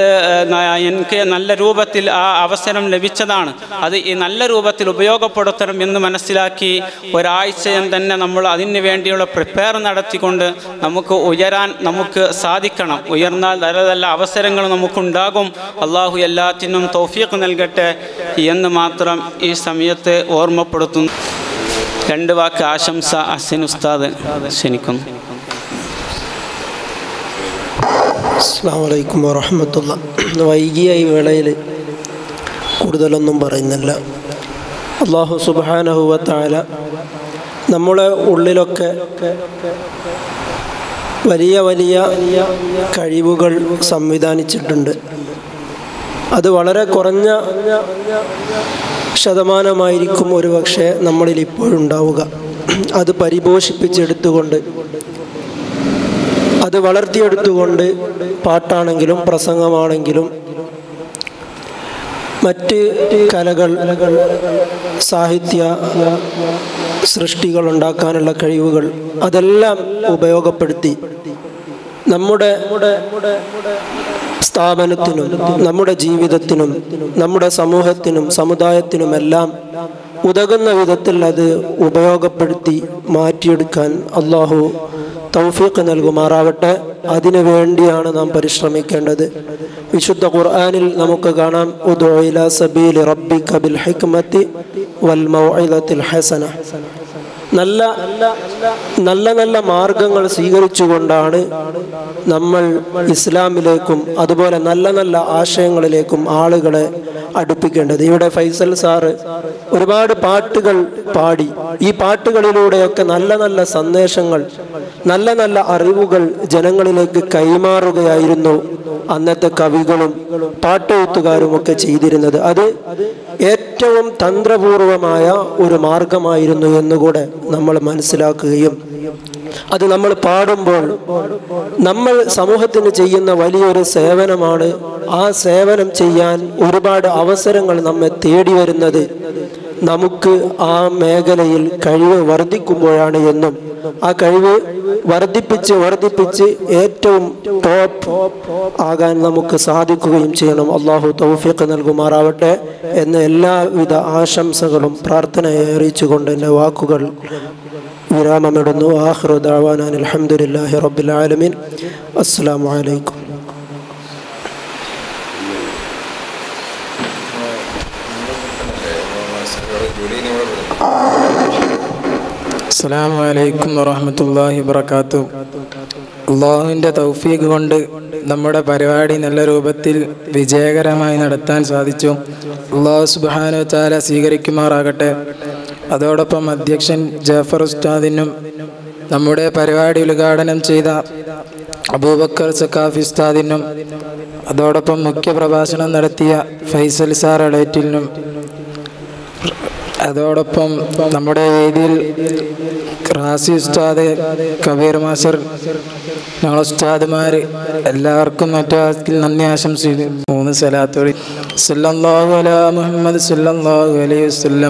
എനിക്ക് നല്ല രൂപത്തിൽ ആ അവസരം ലഭിച്ചതാണ്. അത് ഈ നല്ല രൂപത്തിൽ ഉപയോഗപ്പെടുത്തണം എന്ന് മനസ്സിലാക്കി ഒരാഴ്ചയും തന്നെ നമ്മൾ അതിന് വേണ്ടിയുള്ള പ്രിപ്പയർ നടത്തിക്കൊണ്ട് നമുക്ക് ഉയരാൻ നമുക്ക് സാധിക്കണം. ഉയർന്നാൽ നല്ല നല്ല അവസരങ്ങൾ നമുക്കുണ്ടാകും. അള്ളാഹു എല്ലാത്തിനും തൗഫീഖ് നൽകട്ടെ എന്ന് മാത്രം ഈ സമയത്ത് ഓർമ്മപ്പെടുത്തുന്നു. രണ്ട് വാക്ക് ആശംസ അസിൻ ഉസ്താദ് ക്ഷണിക്കുന്നു. അസ്സാം വലൈക്കും വറഹമത്തുള്ള വൈകിയ ഈ വേളയിൽ കൂടുതലൊന്നും പറയുന്നില്ല. അള്ളാഹു സുബാനഹുവത്തായ നമ്മളെ ഉള്ളിലൊക്കെ വലിയ വലിയ കഴിവുകൾ സംവിധാനിച്ചിട്ടുണ്ട്. അത് വളരെ കുറഞ്ഞ ശതമാനമായിരിക്കും ഒരുപക്ഷെ നമ്മളിൽ ഇപ്പോഴുണ്ടാവുക അത് പരിപോഷിപ്പിച്ചെടുത്തുകൊണ്ട് അത് വളർത്തിയെടുത്തുകൊണ്ട് പാട്ടാണെങ്കിലും പ്രസംഗമാണെങ്കിലും മറ്റ് കലകൾ സാഹിത്യ സൃഷ്ടികൾ ഉണ്ടാക്കാനുള്ള കഴിവുകൾ അതെല്ലാം ഉപയോഗപ്പെടുത്തി നമ്മുടെ സ്ഥാപനത്തിനും നമ്മുടെ ജീവിതത്തിനും നമ്മുടെ സമൂഹത്തിനും സമുദായത്തിനുമെല്ലാം ഉതകുന്ന വിധത്തിൽ അത് ഉപയോഗപ്പെടുത്തി മാറ്റിയെടുക്കാൻ അള്ളാഹു തൗഫീഖ് നൽകുമാറാവട്ടെ. അതിനു വേണ്ടിയാണ് നാം പരിശ്രമിക്കേണ്ടത്. വിശുദ്ധ ഖുർആാനിൽ നമുക്ക് കാണാം ഉദോയില സബീൽ സബീലി റബ്ബിക ബിൽ ഹിക്മത്തി വൽ ഹസന. നല്ല നല്ല നല്ല മാർഗങ്ങൾ സ്വീകരിച്ചുകൊണ്ടാണ് നമ്മൾ ഇസ്ലാമിലേക്കും അതുപോലെ നല്ല നല്ല ആശയങ്ങളിലേക്കും ആളുകളെ അടുപ്പിക്കേണ്ടത്. ഇവിടെ ഫൈസൽ സാറ് ഒരുപാട് പാട്ടുകൾ പാടി. ഈ പാട്ടുകളിലൂടെയൊക്കെ നല്ല നല്ല സന്ദേശങ്ങൾ നല്ല നല്ല അറിവുകൾ ജനങ്ങളിലേക്ക് കൈമാറുകയായിരുന്നു അന്നത്തെ കവികളും പാട്ടെഴുത്തുകാരും ഒക്കെ ചെയ്തിരുന്നത്. അത് ഏറ്റവും തന്ത്രപൂർവമായ ഒരു മാർഗമായിരുന്നു എന്നുകൂടെ നമ്മൾ മനസ്സിലാക്കുകയും അത് നമ്മൾ പാടുമ്പോൾ നമ്മൾ സമൂഹത്തിന് ചെയ്യുന്ന വലിയൊരു സേവനമാണ് ആ സേവനം ചെയ്യാൻ ഒരുപാട് അവസരങ്ങൾ നമ്മെ തേടി വരുന്നത്. നമുക്ക് ആ മേഖലയിൽ കഴിവ് വർദ്ധിക്കുമ്പോഴാണ് എന്നും ആ കഴിവ് വർദ്ധിപ്പിച്ച് വർദ്ധിപ്പിച്ച് ഏറ്റവും ടോപ്പ് ആകാൻ നമുക്ക് സാധിക്കുകയും ചെയ്യണം. അള്ളാഹു തൗഫീഖ് നൽകുമാറാവട്ടെ എന്ന എല്ലാവിധ ആശംസകളും പ്രാർത്ഥനയെ അറിയിച്ചുകൊണ്ട് എന്റെ വാക്കുകൾ വിരാമമിടുന്നു. ആഹ്റു ദാവാനാൻ അലഹമുല്ലാഹി റബ്ബുലാലമീൻ അസ്സാം വലൈക്കും അസ്സാം വലൈക്കും വറഹമത്തല്ലാഹി വാത്തു അള്ളാഹുവിന്റെ തൗഫീഖ് കൊണ്ട് നമ്മുടെ പരിപാടി നല്ല രൂപത്തിൽ വിജയകരമായി നടത്താൻ സാധിച്ചു. അള്ളാഹു സുബാനു ചാല സ്വീകരിക്കുമാറാകട്ടെ. അതോടൊപ്പം അധ്യക്ഷൻ ജാഫർ ഉസ്താദിനും നമ്മുടെ പരിപാടി ഉദ്ഘാടനം ചെയ്ത അബൂബക്കർ സക്കാഫി ഉസ്താദിനും അതോടൊപ്പം മുഖ്യ പ്രഭാഷണം നടത്തിയ ഫൈസൽ സാർ അളേറ്റിലിനും അതോടൊപ്പം നമ്മുടെ വേദിയിൽ റാസി ഉസ്താദ് കബീർ മാസർ ഞങ്ങൾ ഉസ്താദുമാർ എല്ലാവർക്കും മറ്റാക്കിൽ നന്ദി ആശംസിക്കുന്നു. മൂന്ന് സലാത്തോടി സല്ലല്ലാഹു അലാ മുഹമ്മദ് സല്ലല്ലാഹു അലൈഹി വസല്ലം.